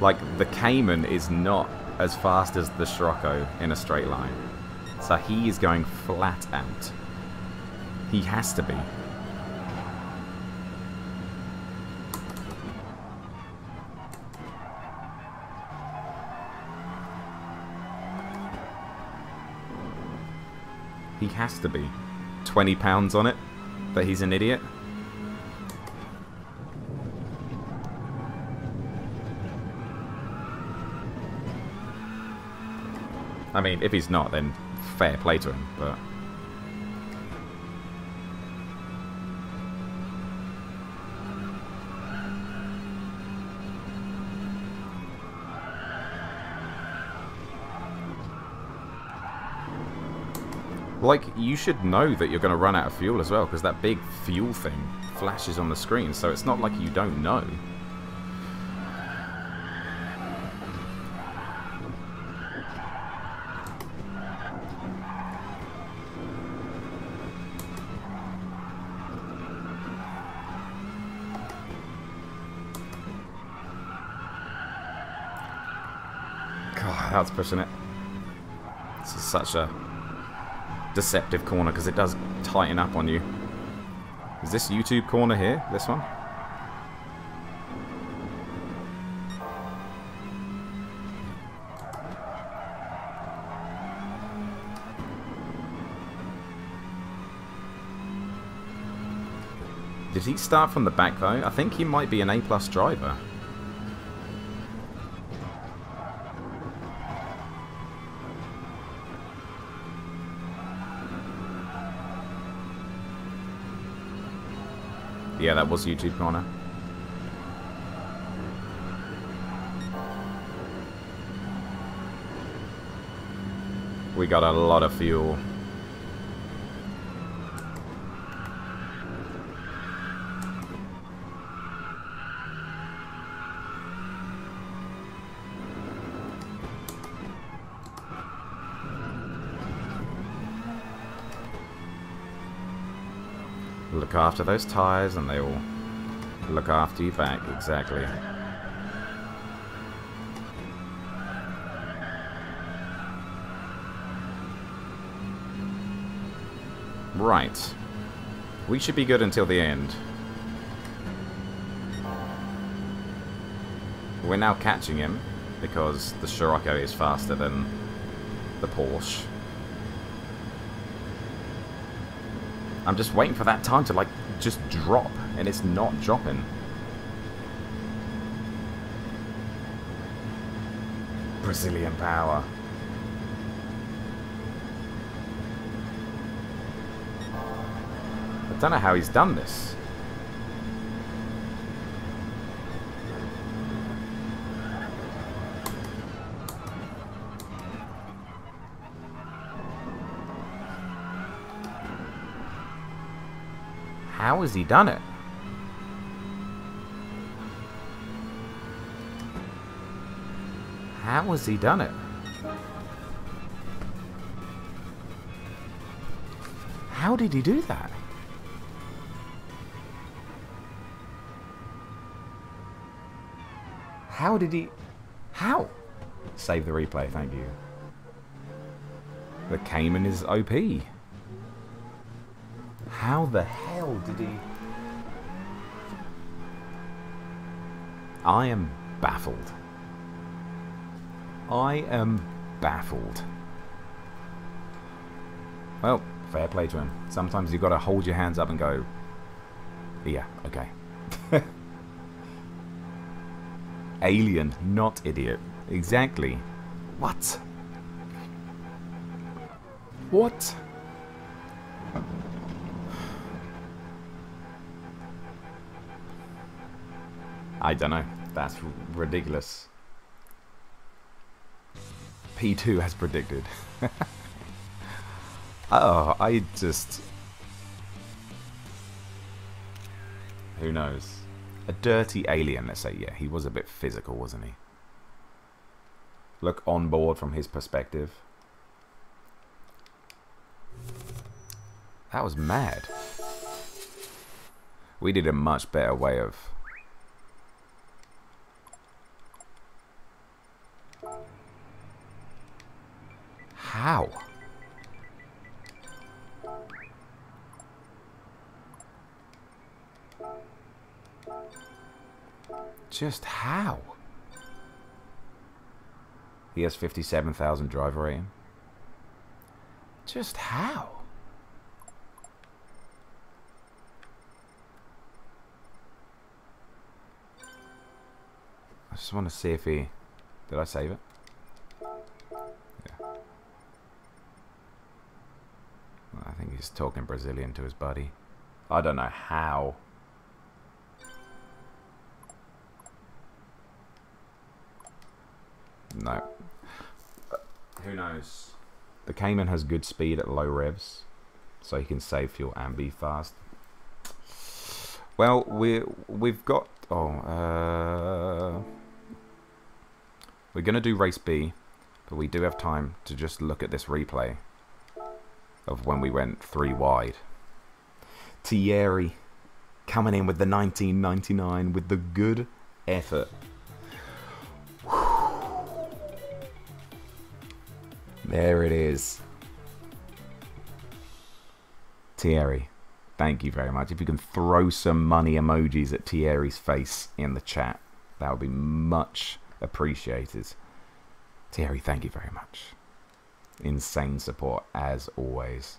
Like the Cayman is not as fast as the Scirocco in a straight line. So he is going flat out. He has to be. He has to be. 20 pounds on it that he's an idiot. Mean, if he's not, then fair play to him, but... Like, you should know that you're going to run out of fuel as well, because that big fuel thing flashes on the screen, so it's not like you don't know. Pushing it. This is such a deceptive corner because it does tighten up on you. Is this YouTube corner here? This one? Did he start from the back though? I think he might be an A plus driver. Yeah, that was YouTube corner. We got a lot of fuel. Look after those tires and they will look after you back, exactly. Right. We should be good until the end. We're now catching him because the Scirocco is faster than the Porsche. I'm just waiting for that time to like just drop and it's not dropping. Brazilian power. I don't know how he's done this. How has he done it? How has he done it? How did he do that? How did he... How? Save the replay, thank you. The Cayman is OP. How the hell did he... I am baffled. I am baffled. Well, fair play to him. Sometimes you've got to hold your hands up and go, yeah, okay. Alien, not idiot. Exactly. What? What? I don't know. That's ridiculous. P2 has predicted. oh, I just... Who knows? A dirty alien, let's say. Yeah, he was a bit physical, wasn't he? look on board from his perspective. That was mad. We did a much better way of Just how? He has 57,000 driver rating. Just how? I just want to see if he... Did I save it? Yeah. I think he's talking Brazilian to his buddy. I don't know how. Who knows? The Cayman has good speed at low revs, so he can save fuel and be fast. Well, we we've got oh uh, we're gonna do race B, but we do have time to just look at this replay of when we went three wide. Thierry coming in with the 1999 with the good effort. There it is. Thierry, thank you very much. If you can throw some money emojis at Thierry's face in the chat, that would be much appreciated. Thierry, thank you very much. Insane support, as always.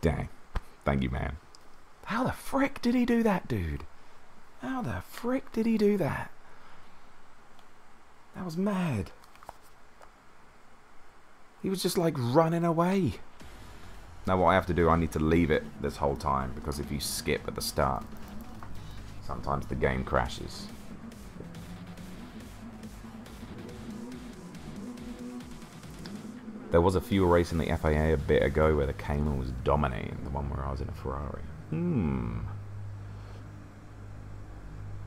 Dang. Thank you, man. How the frick did he do that, dude? How the frick did he do that? That was mad. He was just like running away. Now what I have to do, I need to leave it this whole time because if you skip at the start, sometimes the game crashes. There was a fuel race in the FIA a bit ago where the Cayman was dominating, the one where I was in a Ferrari. Hmm.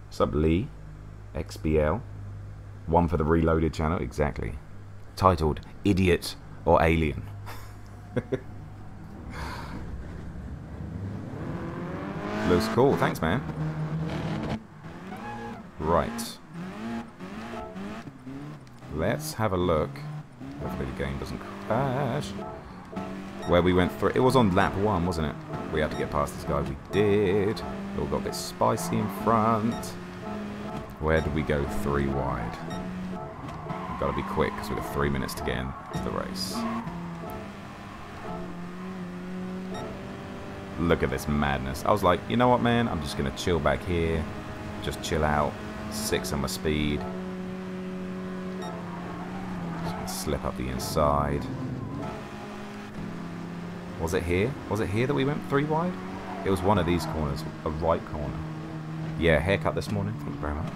Sub Lee, XBL, one for the Reloaded channel, exactly. Titled Idiot or Alien. Looks cool, thanks man. Right. Let's have a look. Hopefully the game doesn't crash. Where we went through. It was on lap one, wasn't it? We had to get past this guy. We did. It all got a bit spicy in front. Where did we go three wide? We've got to be quick because we've got three minutes to get into the race. Look at this madness. I was like, you know what, man? I'm just to chill back here. Just chill out. Six on my speed. Gonna slip up the inside. Was it here? Was it here that we went three wide? It was one of these corners, a right corner. Yeah, haircut this morning. Thank you very much.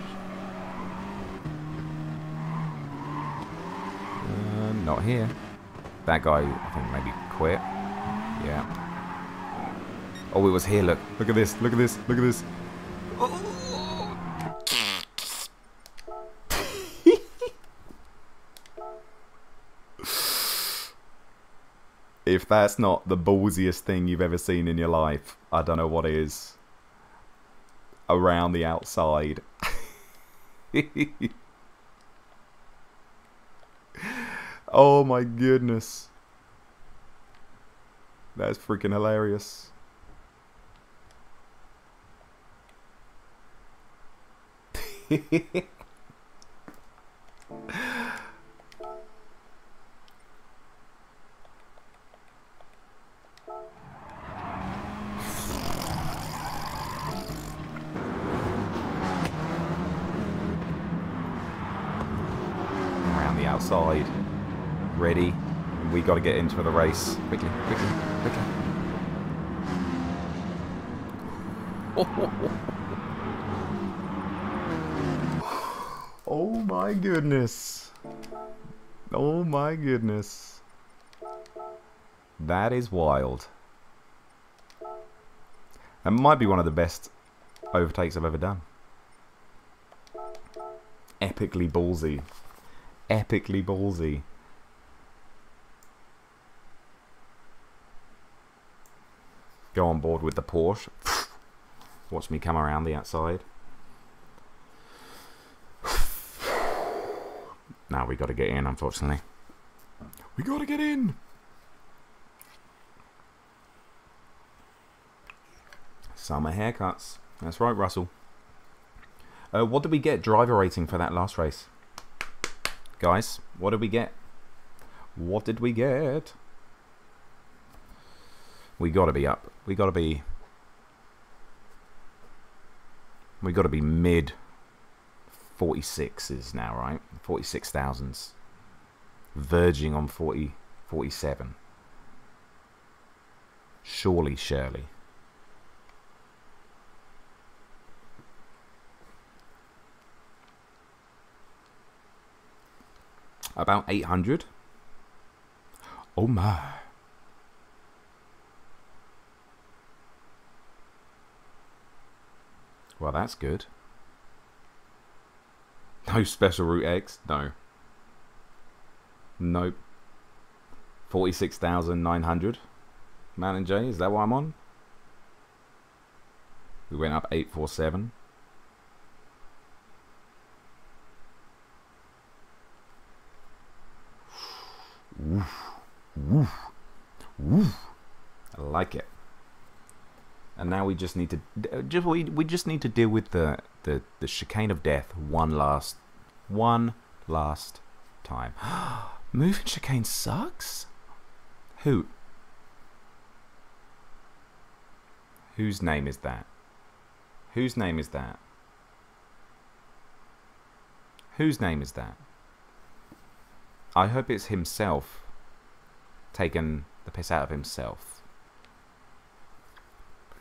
Not here. That guy, I think, maybe quit. Yeah. Oh, it was here. Look. Look at this. Look at this. Look at this. if that's not the ballsiest thing you've ever seen in your life, I don't know what is. Around the outside. oh my goodness. That's freaking hilarious. get into the race. Quickly, quickly, quickly. Oh my goodness. Oh my goodness. That is wild. That might be one of the best overtakes I've ever done. epically ballsy. Epically ballsy. Go on board with the Porsche. Watch me come around the outside. Now we got to get in, unfortunately. We got to get in. Summer haircuts. That's right, Russell. Uh, what did we get driver rating for that last race? Guys, what did we get? What did we get? We got to be up. We got to be... We got to be mid 46s now, right? 46,000s. Verging on 40, 47. Surely, surely. About 800. Oh my. Well, that's good. No special route X? No. Nope. 46,900. Mountain J, is that what I'm on? We went up 847. Woof. Woof. Woof. I like it. And now we just need to just we we just need to deal with the the the chicane of death one last one last time. Moving chicane sucks. Who? Whose name is that? Whose name is that? Whose name is that? I hope it's himself taken the piss out of himself.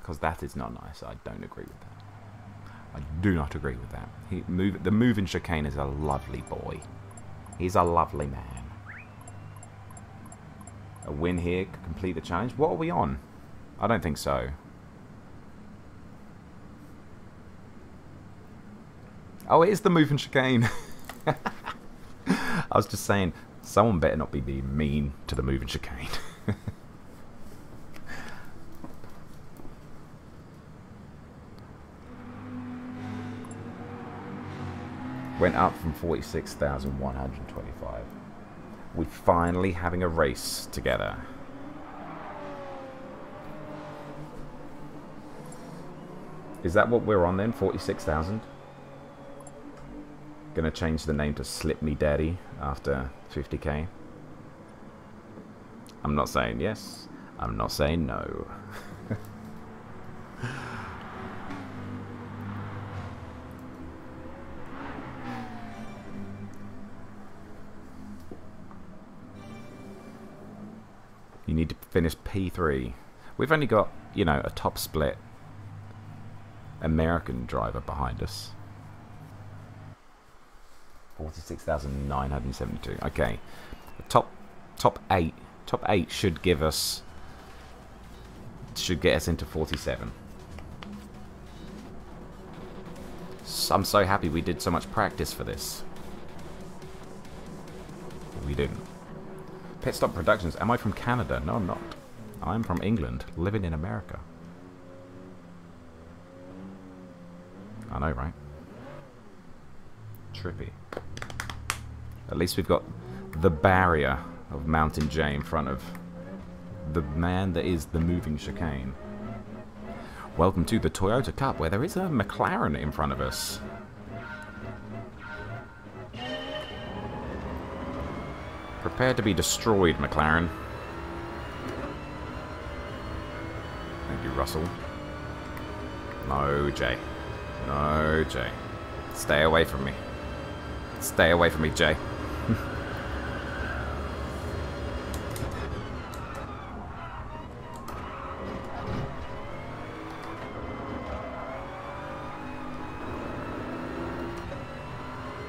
Because that is not nice. I don't agree with that. I do not agree with that. He move the moving chicane is a lovely boy. He's a lovely man. A win here could complete the challenge. What are we on? I don't think so. Oh, it is the moving chicane. I was just saying, someone better not be being mean to the moving chicane. Went up from 46,125. We're finally having a race together. Is that what we're on then? 46,000? Gonna change the name to Slip Me Daddy after 50k. I'm not saying yes. I'm not saying no. Need P3. We've only got, you know, a top split American driver behind us. 46,972. Okay. Top top 8 top 8 should give us should get us into 47. So I'm so happy we did so much practice for this. We didn't. Pit Stop Productions. Am I from Canada? No, I'm not. I'm from England, living in America. I know, right? Trippy. At least we've got the barrier of Mountain J in front of the man that is the moving chicane. Welcome to the Toyota Cup, where there is a McLaren in front of us. Prepare to be destroyed, McLaren. Russell. No, Jay. No, Jay. Stay away from me. Stay away from me, Jay.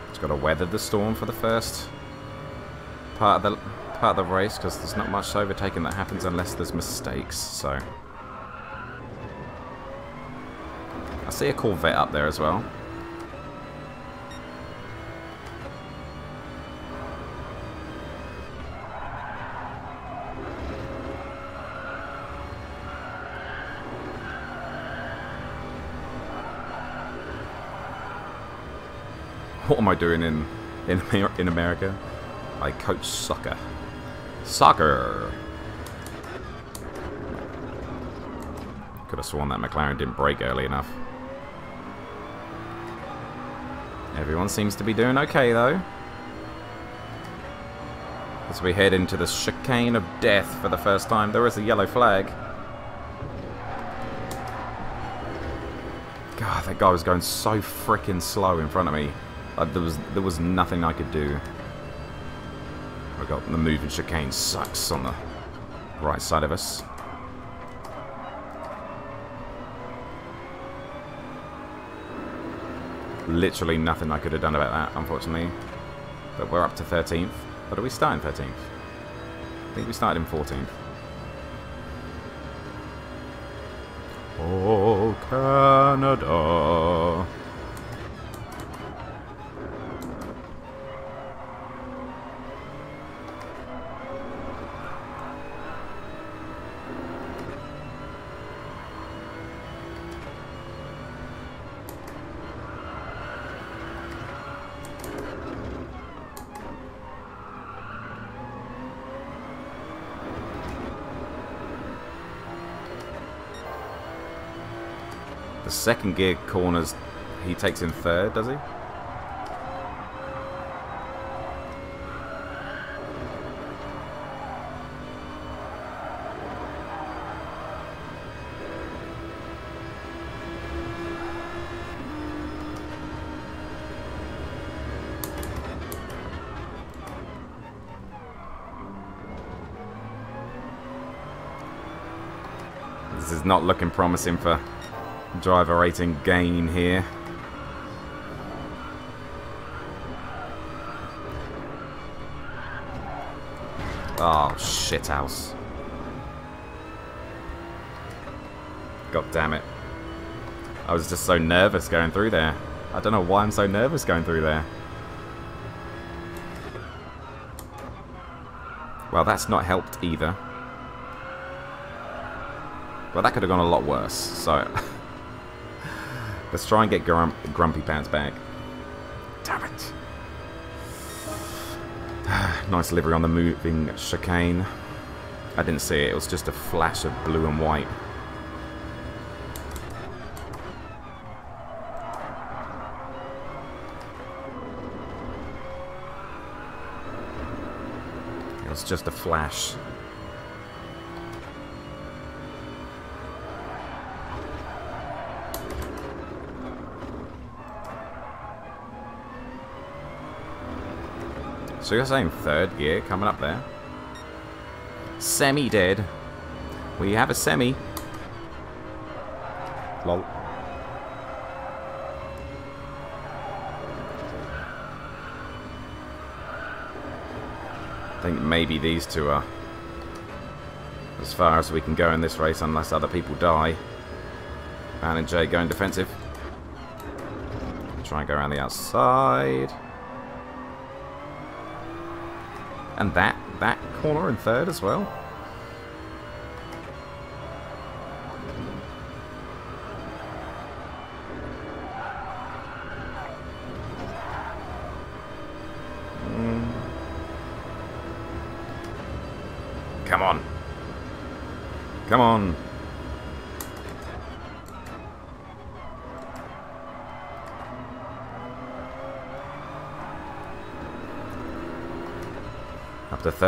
Just got to weather the storm for the first part of the part of the race because there's not much overtaking that happens unless there's mistakes. So see a Corvette up there as well. What am I doing in in, in America? I coach soccer. Soccer! Could have sworn that McLaren didn't brake early enough. Everyone seems to be doing okay though. As we head into the chicane of death for the first time, there is a yellow flag. God, that guy was going so freaking slow in front of me. Uh, there was there was nothing I could do. I got the moving chicane sucks on the right side of us. Literally nothing I could have done about that, unfortunately. But we're up to 13th. But are we starting 13th? I think we started in 14th. Oh, Canada. Second gear corners he takes in third, does he? This is not looking promising for driver rating gain here. Oh, shit house. God damn it. I was just so nervous going through there. I don't know why I'm so nervous going through there. Well, that's not helped either. Well, that could have gone a lot worse, so... Let's try and get Grum Grumpy Pants back. Damn it. nice livery on the moving chicane. I didn't see it, it was just a flash of blue and white. It was just a flash. So you're saying third gear coming up there? Semi dead. We have a semi. Lol. I think maybe these two are as far as we can go in this race unless other people die. Van and Jay going defensive. Try and go around the outside. And that that corner in third as well.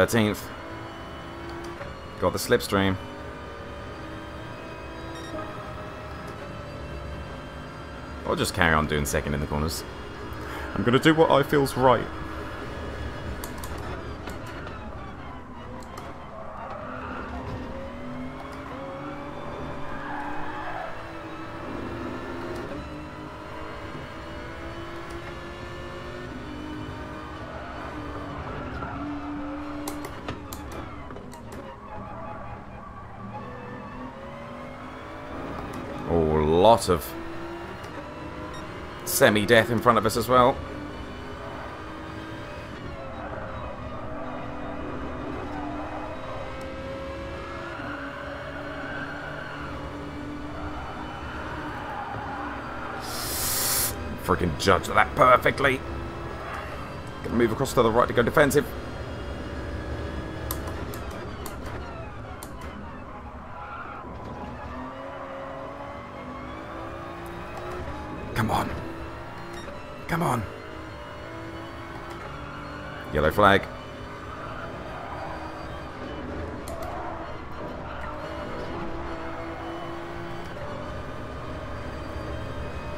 13th. Got the slipstream. I'll just carry on doing second in the corners. I'm gonna do what I feel's right. Lot of semi-death in front of us as well. Freaking judged that perfectly. Gonna move across to the right to go defensive. Flag.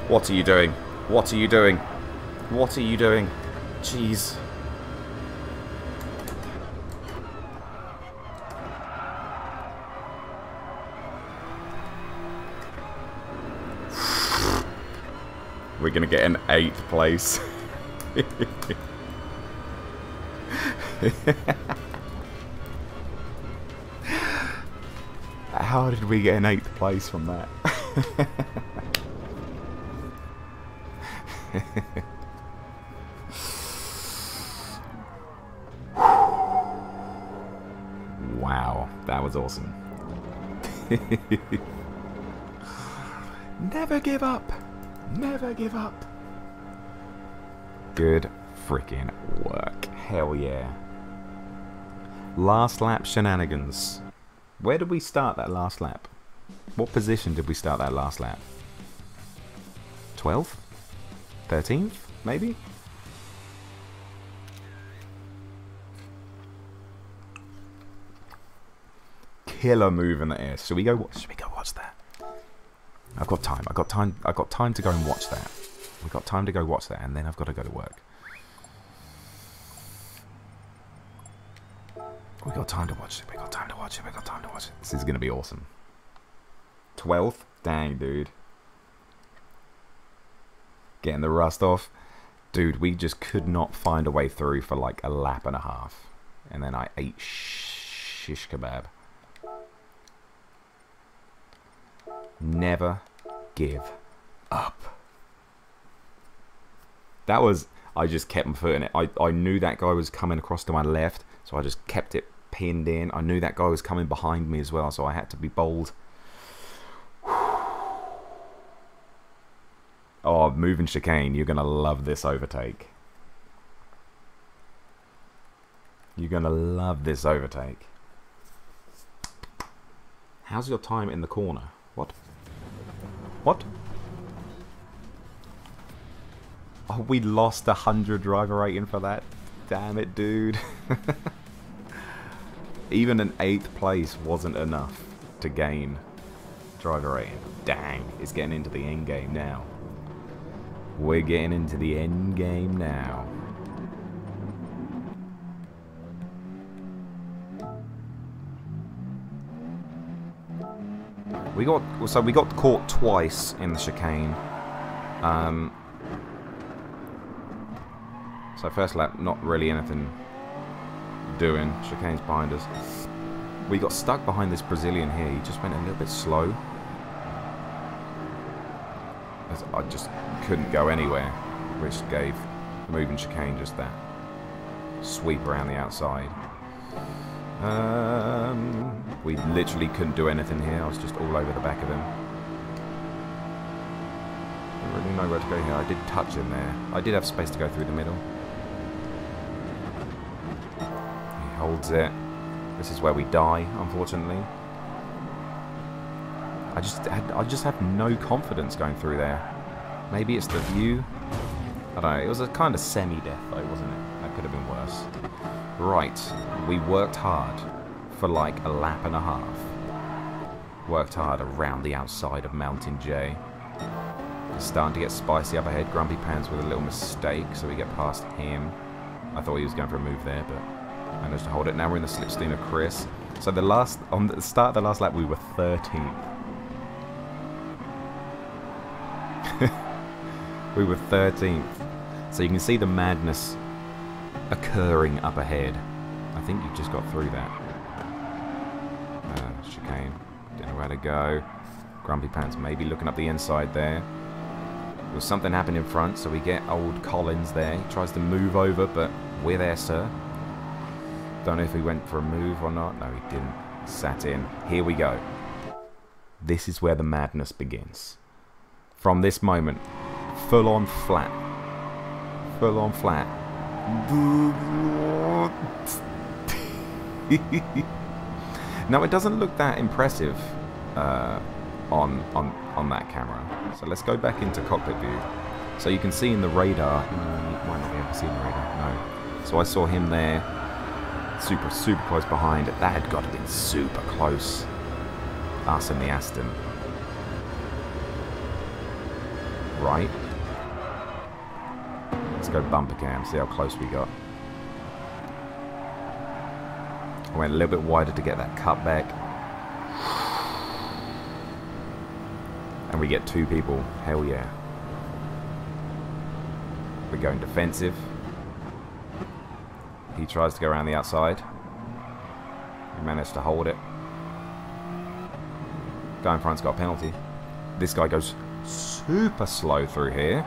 What are you doing? What are you doing? What are you doing? Jeez. We're gonna get an eighth place. How did we get an eighth place from that? wow, that was awesome. Never give up. Never give up. Good freaking work. Hell yeah. Last lap shenanigans. Where did we start that last lap? What position did we start that last lap? 12th? 13th? Maybe? Killer move in the air. Should we go? Should we go watch that? I've got time. I've got time. I've got time to go and watch that. We've got time to go watch that, and then I've got to go to work. We got time to watch it. We got time to watch it. We got time to watch it. This is gonna be awesome. Twelfth, dang, dude. Getting the rust off, dude. We just could not find a way through for like a lap and a half, and then I ate shish kebab. Never give up. That was. I just kept my foot in it. I, I knew that guy was coming across to my left, so I just kept it pinned in. I knew that guy was coming behind me as well, so I had to be bold. Oh, moving chicane. You're going to love this overtake. You're going to love this overtake. How's your time in the corner? What? What? Oh, we lost a 100 driver rating for that. Damn it, dude. Even an 8th place wasn't enough to gain driver rating. Dang, it's getting into the end game now. We're getting into the end game now. We got so we got caught twice in the chicane. Um, so first lap, not really anything doing. Chicane's behind us. We got stuck behind this Brazilian here. He just went a little bit slow. I just couldn't go anywhere, which gave the moving chicane just that sweep around the outside. Um, we literally couldn't do anything here. I was just all over the back of him. Don't really know where to go here. I did touch him there. I did have space to go through the middle. It. This is where we die, unfortunately. I just had, I just have no confidence going through there. Maybe it's the view. I don't know. It was a kind of semi-death though, wasn't it? That could have been worse. Right, we worked hard for like a lap and a half. Worked hard around the outside of Mountain J. It's starting to get spicy up ahead. Grumpy Pants with a little mistake, so we get past him. I thought he was going for a move there, but managed to hold it. Now we're in the slipstream of Chris. So the last on the start of the last lap, we were 13th. we were 13th. So you can see the madness occurring up ahead. I think you just got through that. Uh, chicane. Don't know where to go. Grumpy Pants maybe looking up the inside there. There was something happened in front, so we get old Collins there. He tries to move over, but we're there, sir. Don't know if he went for a move or not. No, he didn't. Sat in. Here we go. This is where the madness begins. From this moment, full on flat. Full on flat. now it doesn't look that impressive uh, on on on that camera. So let's go back into cockpit view. So you can see in the radar. Mm, might not be able to see the radar. No. So I saw him there, super super close behind. That had got to be super close. Us in the Aston. Right. Let's go bumper cam. See how close we got. I went a little bit wider to get that cut back. And we get two people. Hell yeah. We're going defensive. He tries to go around the outside. He managed to hold it. Guy in front's got a penalty. This guy goes super slow through here.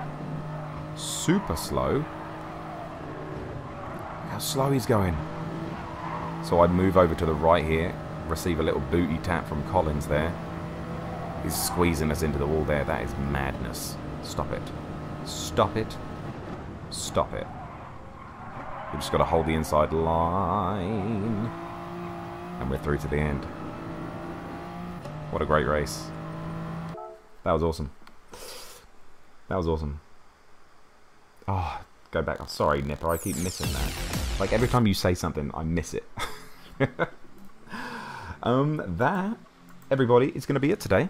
Super slow. How slow he's going. So I'd move over to the right here, receive a little booty tap from Collins there. He's squeezing us into the wall there. That is madness. Stop it. Stop it. Stop it. We've just got to hold the inside line. And we're through to the end. What a great race. That was awesome. That was awesome. Oh, go back. I'm sorry, Nipper. I keep missing that. Like, every time you say something, I miss it. um, that, everybody, is going to be it today.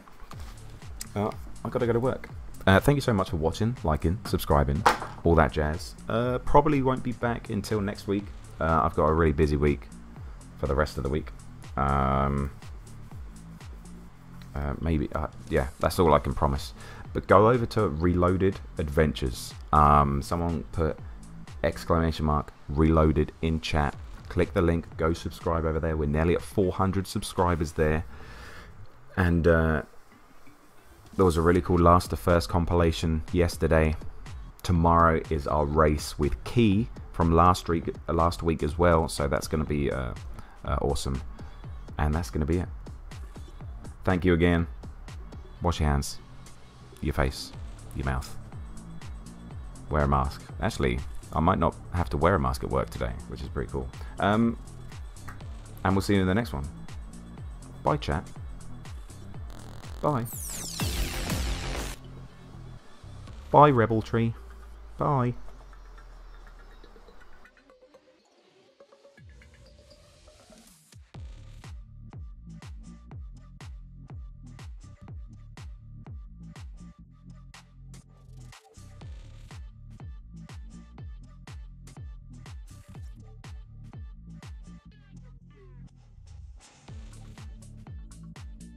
Uh, I've got to go to work. Uh, thank you so much for watching, liking, subscribing, all that jazz. Uh, probably won't be back until next week. Uh, I've got a really busy week for the rest of the week. Um, uh, maybe, uh, yeah, that's all I can promise. But go over to Reloaded Adventures. Um, someone put exclamation mark Reloaded in chat. Click the link, go subscribe over there. We're nearly at 400 subscribers there. And uh, there was a really cool last to first compilation yesterday. Tomorrow is our race with Key from last week, uh, last week as well. So that's going to be uh, uh, awesome. And that's going to be it. Thank you again. Wash your hands, your face, your mouth. Wear a mask. Actually, I might not have to wear a mask at work today, which is pretty cool. Um, and we'll see you in the next one. Bye, chat. Bye. Bye, Rebel Tree. Bye.